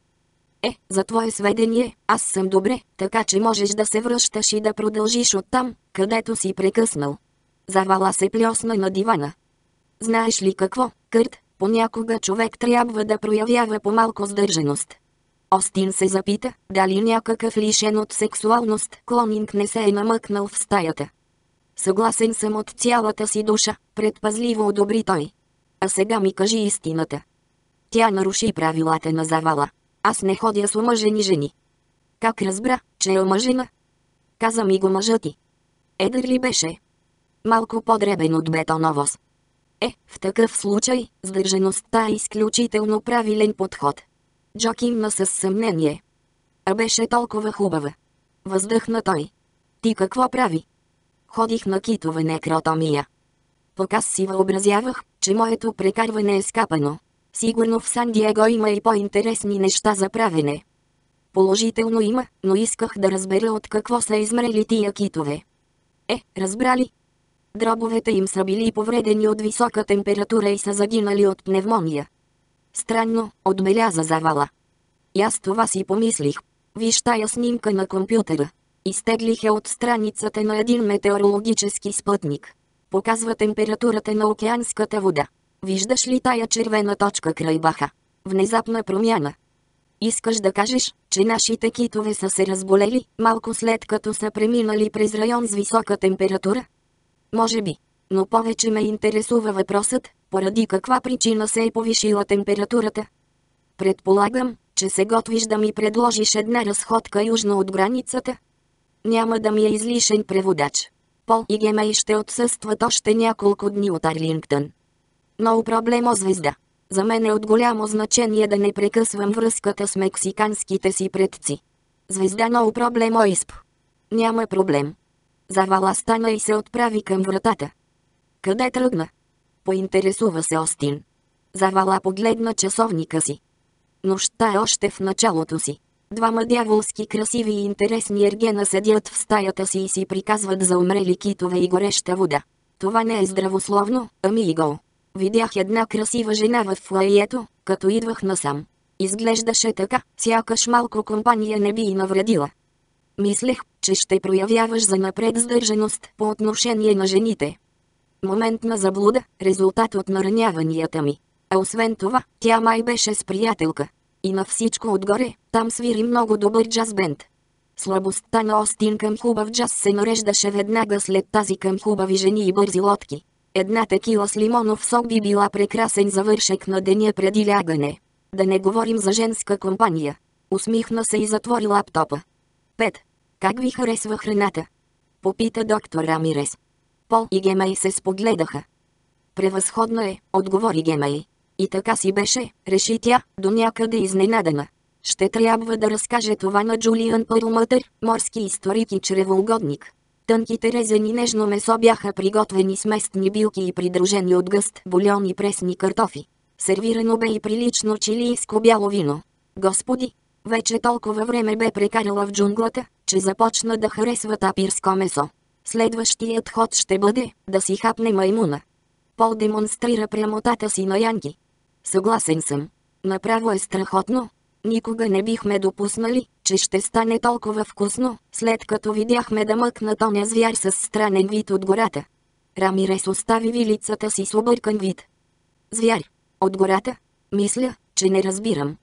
Е, за твое сведение, аз съм добре, така че можеш да се връщаш и да продължиш оттам, където си прекъснал. Завала се плесна на дивана. Знаеш ли какво, Кърт, понякога човек трябва да проявява по-малко сдържаност. Остин се запита, дали някакъв лишен от сексуалност клонинг не се е намъкнал в стаята. Съгласен съм от цялата си душа, предпазливо одобри той. А сега ми кажи истината. Тя наруши правилата на завала. Аз не ходя с омъжени жени. Как разбра, че е омъжена? Каза ми го мъжът ти. Едър ли беше? Малко по-дребен от бетоновоз. Е, в такъв случай, сдържаността е изключително правилен подход. Джо кимна с съмнение. А беше толкова хубава. Въздъхна той. Ти какво прави? Ходих на китове некротомия. Показ си въобразявах, че моето прекарване е скапано. Сигурно в Сан Диего има и по-интересни неща за правене. Положително има, но исках да разбера от какво са измрели тия китове. Е, разбрали? Дробовете им са били повредени от висока температура и са загинали от пневмония. Странно, отбеляза завала. И аз това си помислих. Виж тая снимка на компютъра. Изтеглих я от страницата на един метеорологически спътник. Показва температурата на океанската вода. Виждаш ли тая червена точка край баха? Внезапна промяна. Искаш да кажеш, че нашите китове са се разболели, малко след като са преминали през район с висока температура? Може би. Но повече ме интересува въпросът, поради каква причина се е повишила температурата. Предполагам, че се готвиш да ми предложиш една разходка южно от границата. Няма да ми е излишен преводач. Пол и Гемей ще отсъстват още няколко дни от Арлингтън. Много проблемо звезда. За мен е от голямо значение да не прекъсвам връзката с мексиканските си предци. Звезда много проблемо изп. Няма проблем. Завала стана и се отправи към вратата. Къде тръгна? Поинтересува се Остин. Завала погледна часовника си. Нощта е още в началото си. Двама дяволски красиви и интересни ергена седят в стаята си и си приказват за умрели китове и гореща вода. Това не е здравословно, ами и гол. Видях една красива жена в флаието, като идвах насам. Изглеждаше така, сякаш малко компания не би и навредила. Мислех, че ще проявяваш за напред сдържаност по отношение на жените. Момент на заблуда, резултат от нараняванията ми. А освен това, тя май беше с приятелка. И на всичко отгоре, там свири много добър джаз бенд. Слабостта на Остин към хубав джаз се нареждаше веднага след тази към хубави жени и бързи лодки. Една текила с лимонов сок би била прекрасен завършек на деня преди лягане. Да не говорим за женска компания. Усмихна се и затвори лаптопа. Пет. Как ви харесва храната? Попита доктор Рамирес. Пол и Гемей се спогледаха. Превъзходно е, отговори Гемей. И така си беше, реши тя, до някъде изненадана. Ще трябва да разкаже това на Джулиан Пърлмътър, морски историк и чревоугодник. Тънките резени нежно месо бяха приготвени с местни билки и придружени от гъст бульон и пресни картофи. Сервирано бе и прилично чилийско бяло вино. Господи, вече толкова време бе прекарала в джунглата, че започна да харесва тапирско месо. Следващият ход ще бъде да си хапне маймуна. Пол демонстрира прямотата си на Янки. Съгласен съм. Направо е страхотно. Никога не бихме допуснали, че ще стане толкова вкусно, след като видяхме да мъкна тоня звяр с странен вид от гората. Рамирес остави вилицата си с объркан вид. Звяр. От гората? Мисля, че не разбирам.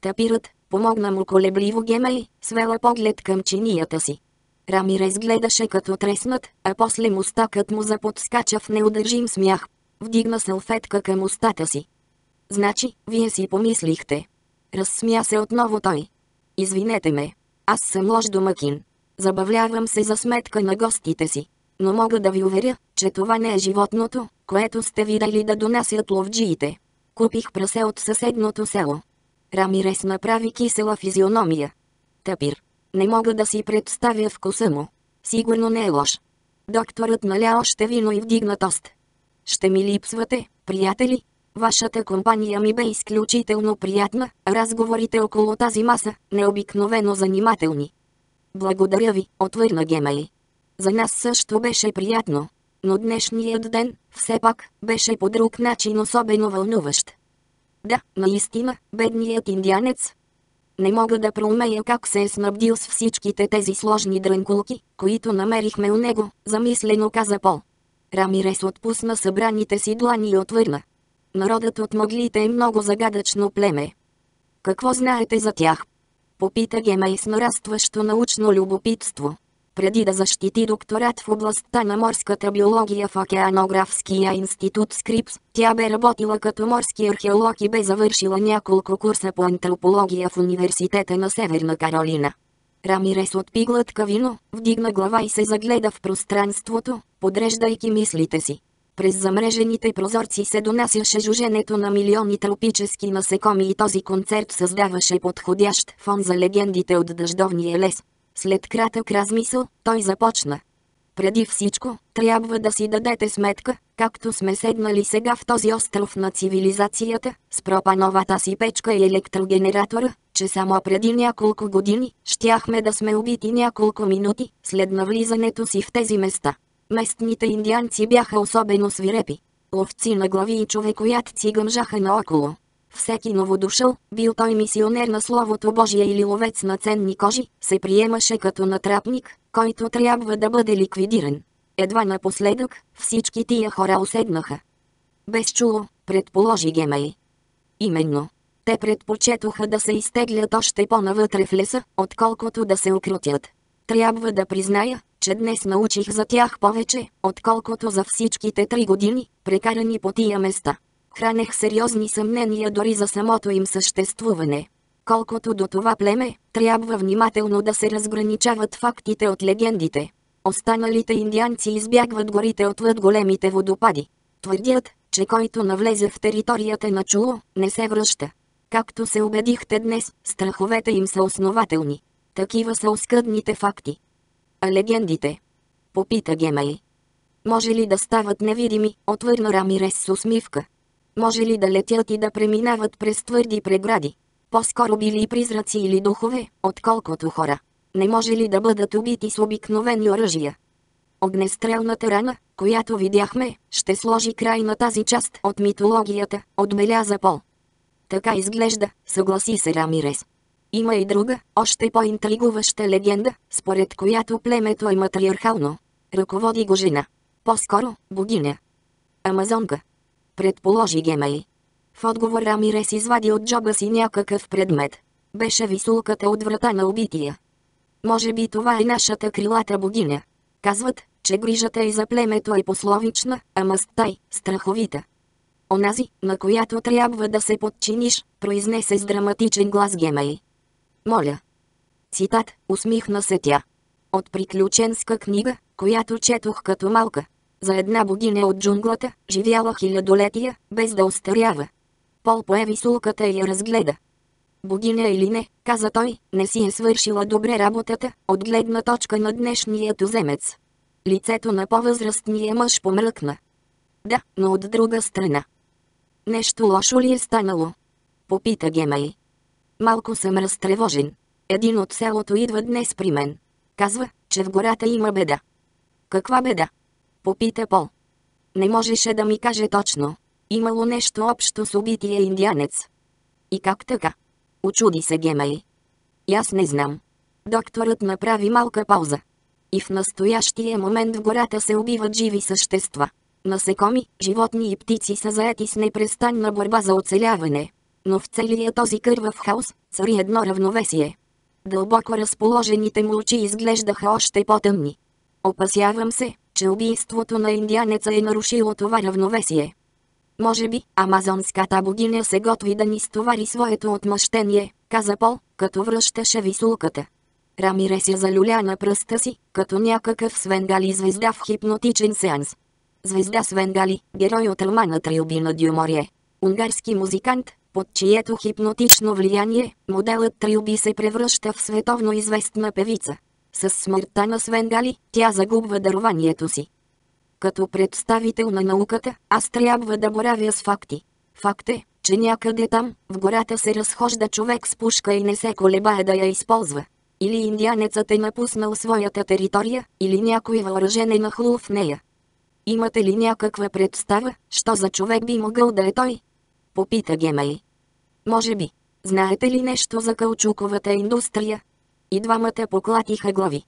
Тапират, помогна му колебливо Гемей, свела поглед към чинията си. Рамирес гледаше като треснат, а после мустакът му заподскача в неудържим смях. Вдигна салфетка към устата си. Значи, вие си помислихте. Разсмя се отново той. Извинете ме. Аз съм лош домакин. Забавлявам се за сметка на гостите си. Но мога да ви уверя, че това не е животното, което сте видели да донасят ловджиите. Купих прасе от съседното село. Рамирес направи кисела физиономия. Тапир. Не мога да си представя вкуса му. Сигурно не е лош. Докторът наля още вино и вдигна тост. Ще ми липсвате, приятели? Вашата компания ми бе изключително приятна, разговорите около тази маса, необикновено занимателни. Благодаря ви, отвърна Гемей. За нас също беше приятно. Но днешният ден, все пак, беше по друг начин особено вълнуващ. Да, наистина, бедният индианец. Не мога да проумея как се е снабдил с всичките тези сложни дрънкулки, които намерихме у него, замислено каза Пол. Рамирес отпусна събраните си длани и отвърна. Народът от моглите е много загадъчно племе. Какво знаете за тях? Попита Гемей с нарастващо научно любопитство. Преди да защити докторат в областта на морската биология в Океанографския институт Скрипс, тя бе работила като морски археолог и бе завършила няколко курса по антропология в Университета на Северна Каролина. Рамирес отпи глътка вино, вдигна глава и се загледа в пространството, подреждайки мислите си. През замрежените прозорци се донасяше жуженето на милиони тропически насекоми и този концерт създаваше подходящ фон за легендите от дъждовния лес. След кратък размисъл, той започна. Преди всичко, трябва да си дадете сметка, както сме седнали сега в този остров на цивилизацията, с пропановата си печка и електрогенератора, че само преди няколко години, щяхме да сме убити няколко минути, след навлизането си в тези места. Местните индианци бяха особено свирепи. Ловци на глави и човекоятци гъмжаха наоколо. Всеки новодушъл, бил той мисионер на Словото Божие или ловец на ценни кожи, се приемаше като натрапник, който трябва да бъде ликвидиран. Едва напоследък, всички тия хора уседнаха. Безчуло, предположи Гемей. Именно. Те предпочетоха да се изтеглят още по-навътре в леса, отколкото да се окрутят. Трябва да призная, че днес научих за тях повече, отколкото за всичките три години, прекарани по тия места. Хранех сериозни съмнения дори за самото им съществуване. Колкото до това племе, трябва внимателно да се разграничават фактите от легендите. Останалите индианци избягват горите отвъд големите водопади. Твърдят, че който навлезе в територията на Чуло, не се връща. Както се убедихте днес, страховете им са основателни. Такива са оскъдните факти. А легендите? Попита Гемей. Може ли да стават невидими, отвърна Рамирес с усмивка. Може ли да летят и да преминават през твърди прегради? По-скоро били призраци или духове, отколкото хора. Не може ли да бъдат убити с обикновени оръжия? Огнестрелната рана, която видяхме, ще сложи край на тази част от митологията, отбеляза Пол. Така изглежда, съгласи се Рамирес. Има и друга, още по-интригуваща легенда, според която племето е матриархално. Ръководи го жена. По-скоро, богиня. Амазонка. Предположи Гемей. В отговор Рамирес извади от джоба си някакъв предмет. Беше висулката от врата на убития. Може би това е нашата крилата богиня. Казват, че грижата и за племето е пословична, а мъстай, страховита. Онази, на която трябва да се подчиниш, произнесе с драматичен глас Гемей. Моля. Цитат, усмихна се тя. От приключенска книга, която четох като малка. За една богиня от джунглата, живяла хилядолетия, без да остарява. Пол пое висулката и я разгледа. Богиня или не, каза той, не си е свършила добре работата, от гледна точка на днешния туземец. Лицето на по-възрастния мъж помръкна. Да, но от друга страна. Нещо лошо ли е станало? Попита Гемай. Малко съм разтревожен. Един от селото идва днес при мен. Казва, че в гората има беда. Каква беда? Попита Пол. Не можеше да ми каже точно. Имало нещо общо с убития индианец. И как така? Очуди се Гемей. И аз не знам. Докторът направи малка пауза. И в настоящия момент в гората се убиват живи същества. Насекоми, животни и птици са заети с непрестанна борба за оцеляване. Но в целия този кървав хаос, цари едно равновесие. Дълбоко разположените му очи изглеждаха още по-тъмни. Опасявам се, че убийството на индианеца е нарушило това равновесие. Може би, амазонската богиня се готви да ни стовари своето отмъщение, каза Пол, като връщаше висулката. Рамирес я залюля на пръста си, като някакъв свенгали звезда в хипнотичен сеанс. Звезда Свенгали, герой от романа Трилби на Дюморие. Унгарски музикант, под чието хипнотично влияние, моделът Трилби се превръща в световно известна певица. С смъртта на Свенгали, тя загубва дарованието си. Като представител на науката, аз трябва да боравя с факти. Факт е, че някъде там, в гората се разхожда човек с пушка и не се колебае да я използва. Или индианецът е напуснал своята територия, или някой въоръжен е нахлул в нея. Имате ли някаква представа, що за човек би могъл да е той? Попита Гемей. Може би. Знаете ли нещо за каучуковата индустрия? И двамата поклатиха глави.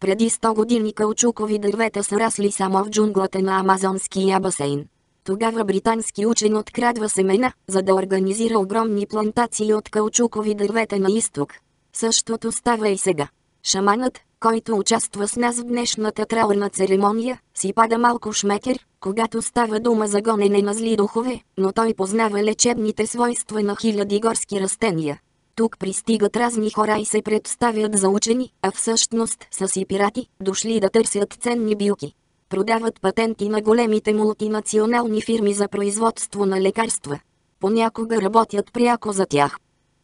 Преди 100 години каучукови дървета са расли само в джунглата на Амазонския басейн. Тогава британски учен открадва семена, за да организира огромни плантации от каучукови дървета на изток. Същото става и сега. Шаманът, който участва с нас в днешната траурна церемония, си пада малко шмекер, когато става дума за гонене на зли духове, но той познава лечебните свойства на хиляди горски растения. Тук пристигат разни хора и се представят за учени, а всъщност са си пирати, дошли да търсят ценни билки. Продават патенти на големите мултинационални фирми за производство на лекарства. Понякога работят пряко за тях.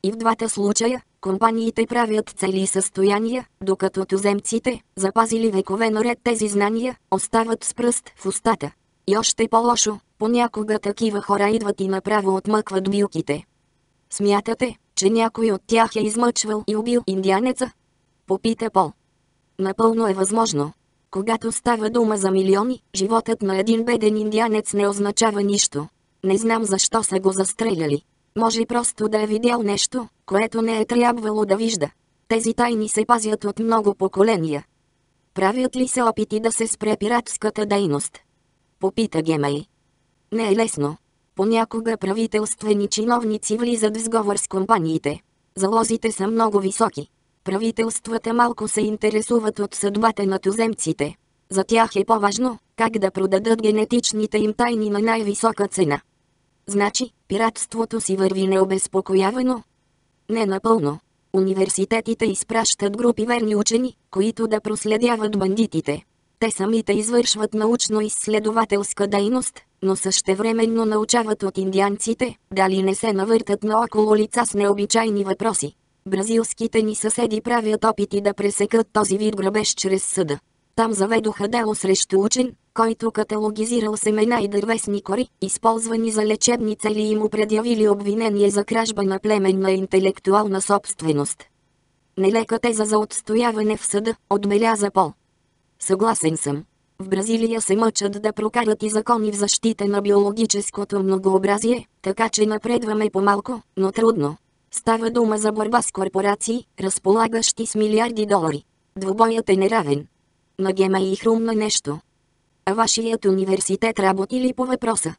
И в двата случая, компаниите правят цели състояния, докато туземците, запазили векове наред тези знания, остават с пръст в устата. И още по-лошо, понякога такива хора идват и направо отмъкват билките. Смятате, че някой от тях е измъчвал и убил индианеца? Попита Пол. Напълно е възможно. Когато става дума за милиони, животът на един беден индианец не означава нищо. Не знам защо са го застреляли. Може просто да е видял нещо, което не е трябвало да вижда. Тези тайни се пазят от много поколения. Правят ли се опити да се спре пиратската дейност? Попита Гемей. Не е лесно. Понякога правителствени чиновници влизат в сговор с компаниите. Залозите са много високи. Правителствата малко се интересуват от съдбата на туземците. За тях е по-важно, как да продадат генетичните им тайни на най-висока цена. Значи, пиратството си върви необезпокоявано? Не напълно. Университетите изпращат групи верни учени, които да проследяват бандитите. Те самите извършват научно-изследователска дейност, но същевременно научават от индианците, дали не се навъртат наоколо лица с необичайни въпроси. Бразилските ни съседи правят опити да пресекат този вид грабеж чрез съда. Там заведоха дело срещу учен, който каталогизирал семена и дървесни кори, използвани за лечебни цели и му предявили обвинение за кражба на племенна интелектуална собственост. Нелека теза за отстояване в съда, отбеляза Пол. Съгласен съм. В Бразилия се мъчат да прокарат и закони в защита на биологическото многообразие, така че напредваме по-малко, но трудно. Става дума за борба с корпорации, разполагащи с милиарди долари. Двубоят е неравен. На Гема и хрумна нещо. А вашият университет работи ли по въпроса?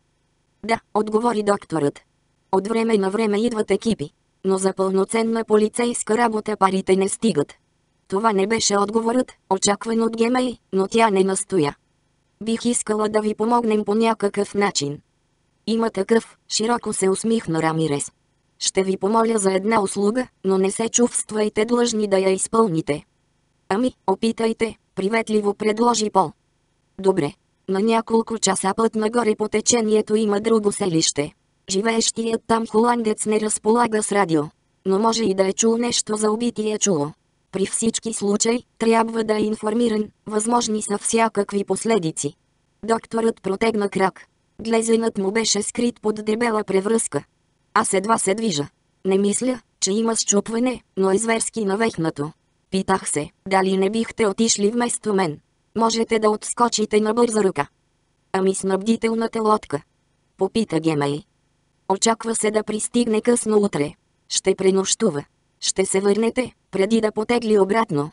Да, отговори докторът. От време на време идват екипи. Но за пълноценна полицейска работа парите не стигат. Това не беше отговорът, очакван от Гемей, но тя не настоя. Бих искала да ви помогнем по някакъв начин. Има такъв, широко се усмихна Рамирес. Ще ви помоля за една услуга, но не се чувствайте длъжни да я изпълните. Ами, опитайте, приветливо предложи Пол. Добре. На няколко часа път нагоре по течението има друго селище. Живеещият там холандец не разполага с радио. Но може и да е чул нещо за убития чуло. При всички случаи, трябва да е информиран, възможни са всякакви последици. Докторът протегна крак. Глезенът му беше скрит под дебела превръзка. Аз едва се движа. Не мисля, че има счупване, но е зверски навехнато. Питах се, дали не бихте отишли вместо мен. Можете да отскочите на бърза ръка. Ами снабдителната лодка. Попита Гемей. Очаква се да пристигне късно утре. Ще пренощува. Ще се върнете, преди да потегли обратно.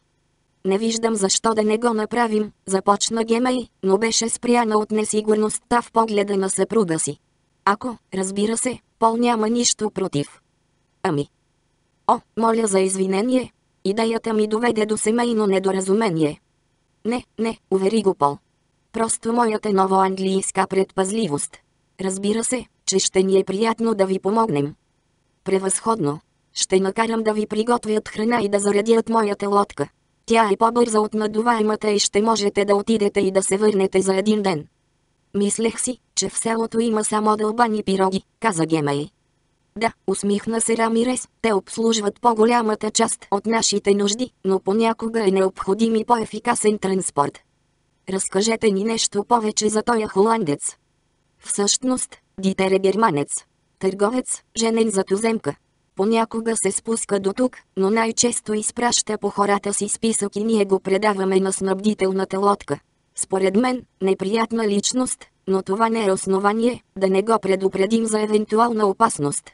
Не виждам защо да не го направим, започна Гемей, но беше спряна от несигурността в погледа на съпруга си. Ако, разбира се, Пол няма нищо против. Ами. О, моля за извинение. Идеята ми доведе до семейно недоразумение. Не, не, увери го Пол. Просто моята нова английска предпазливост. Разбира се, че ще ни е приятно да ви помогнем. Превъзходно. Ще накарам да ви приготвят храна и да заредят моята лодка. Тя е по-бърза от надуваемата и ще можете да отидете и да се върнете за един ден. Мислех си, че в селото има само дълбани пироги, каза Гемей. Да, усмихна се Рамирес, те обслужват по-голямата част от нашите нужди, но понякога е необходим и по-ефикасен транспорт. Разкажете ни нещо повече за този холандец. Всъщност, Дитер е германец. Търговец, женен за туземка. Понякога се спуска до тук, но най-често изпраща по хората си списък и ние го предаваме на снабдителната лодка. Според мен, неприятна личност, но това не е основание да не го предупредим за евентуална опасност.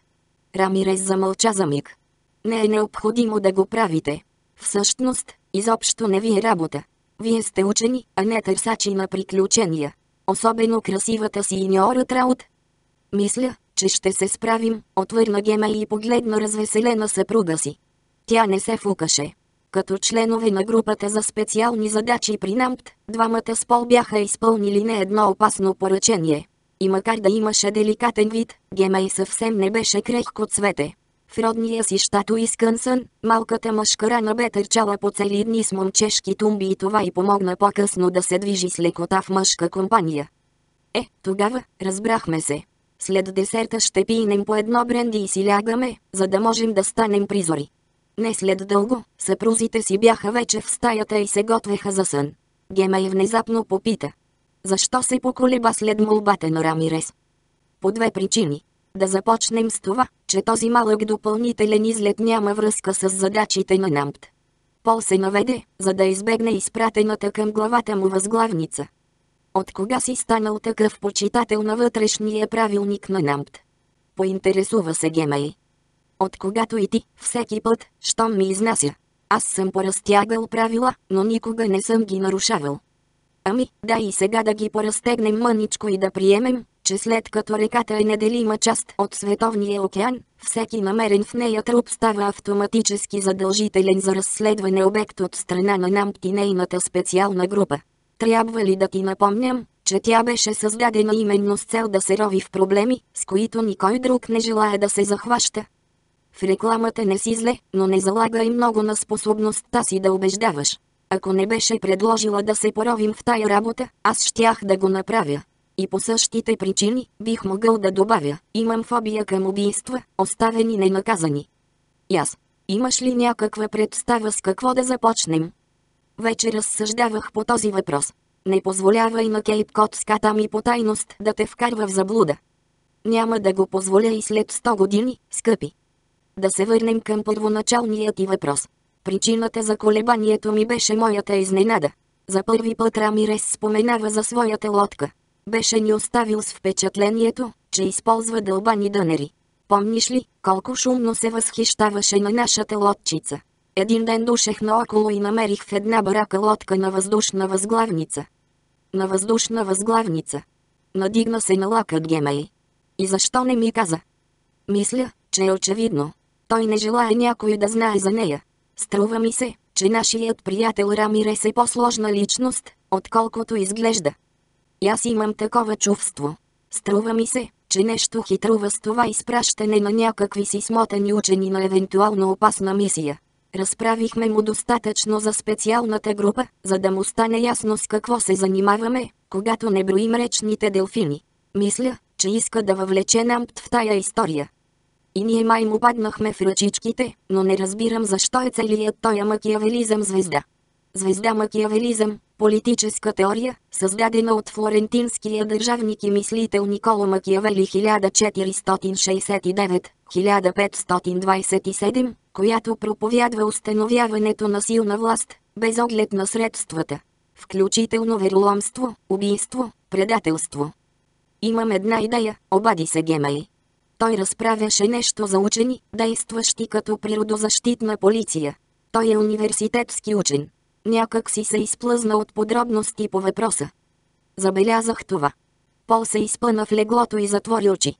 Рамирес замълча за миг. Не е необходимо да го правите. Всъщност, изобщо не ви е работа. Вие сте учени, а не търсачи на приключения. Особено красивата си иньора Траут. Мисля, че ще се справим, отвърна Гема и погледна развеселена съпруга си. Тя не се фукаше. Като членове на групата за специални задачи при НАМПТ, двамата с Пол бяха изпълнили не едно опасно поръчение. И макар да имаше деликатен вид, Гемей съвсем не беше крехко цвете. В родния си щато Искънсън, малката мъжкара бе търчала по цели дни с момчешки тумби и това й помогна по-късно да се движи с лекота в мъжка компания. Е, тогава, разбрахме се. След десерта ще пинем по едно бренди и си лягаме, за да можем да станем призори. Не след дълго, съпрузите си бяха вече в стаята и се готвеха за сън. Гемей внезапно попита. Защо се поколеба след молбата на Рамирес? По две причини. Да започнем с това, че този малък допълнителен излет няма връзка с задачите на НАМПТ. Пол се наведе, за да избегне изпратената към главата му възглавница. От кога си станал такъв почитател на вътрешния правилник на НАМПТ? Поинтересува се Гемей. От когато и ти, всеки път, щом ми изнася. Аз съм поразтягал правила, но никога не съм ги нарушавал. Ами, да и сега да ги поразтегнем мъничко и да приемем, че след като реката е неделима част от Световния океан, всеки намерен в нея труп става автоматически задължителен за разследване обект от страна на НАМПТ и нейната специална група. Трябва ли да ти напомням, че тя беше създадена именно с цел да се рови в проблеми, с които никой друг не желая да се захваща? В рекламата не си зле, но не залага и много на способността си да убеждаваш. Ако не беше предложила да се поровим в тая работа, аз щях да го направя. И по същите причини, бих могъл да добавя, имам фобия към убийства, оставени ненаказани. Аз, имаш ли някаква представа с какво да започнем? Вече разсъждавах по този въпрос. Не позволявай на Кейт Кот ската ми по тайност да те вкарва в заблуда. Няма да го позволя и след 100 години, скъпи. Да се върнем към първоначалният ти въпрос. Причината за колебанието ми беше моята изненада. За първи път Рамирес споменава за своята лодка. Беше ни оставил с впечатлението, че използва дълбани дънери. Помниш ли, колко шумно се възхищаваше на нашата лодчица? Един ден душех наоколо и намерих в една барака лодка на въздушна възглавница. На въздушна възглавница. Надигна се на лакът Гемей. И защо не ми каза? Мисля, че е очевидно. Той не желая някой да знае за нея. Струва ми се, че нашият приятел Рамирес е по-сложна личност, отколкото изглежда. И аз имам такова чувство. Струва ми се, че нещо хитрува с това изпращане на някакви си смотани учени на евентуално опасна мисия. Разправихме му достатъчно за специалната група, за да му стане ясно с какво се занимаваме, когато не броим речните делфини. Мисля, че иска да въвлече Намт в тая история. И ние май му паднахме в ръчичките, но не разбирам защо е целият той макиавелизъм звезда. Звезда макиавелизъм, политическа теория, създадена от флорентинския държавник и мислител Николо Макиавели 1469-1527, която проповядва установяването на силна власт, без оглед на средствата. Включително вероломство, убийство, предателство. Имам една идея, обади се Гемей. Той разправяше нещо за учени, действащи като природозащитна полиция. Той е университетски учен. Някак си се изплъзна от подробности по въпроса. Забелязах това. Пол се изпъна в леглото и затвори очи.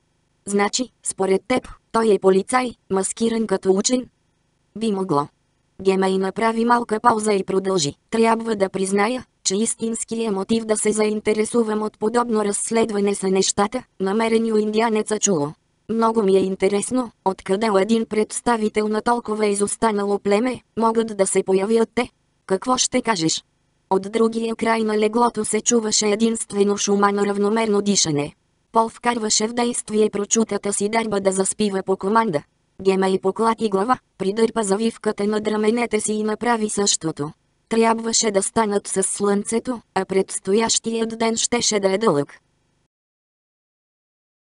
Значи, според теб, той е полицай, маскиран като учен? Би могло. Гемей направи малка пауза и продължи. Трябва да призная, че истинският мотив да се заинтересувам от подобно разследване са нещата, намерени у индианеца чуло. Много ми е интересно, откъде един представител на толкова изостанало племе, могат да се появят те. Какво ще кажеш? От другия край на леглото се чуваше единствено шума на равномерно дишане. Пол вкарваше в действие прочутата си дарба да заспива по команда. Гема и поклати глава, придърпа завивката на драменете си и направи същото. Трябваше да станат с слънцето, а предстоящият ден щеше да е дълъг.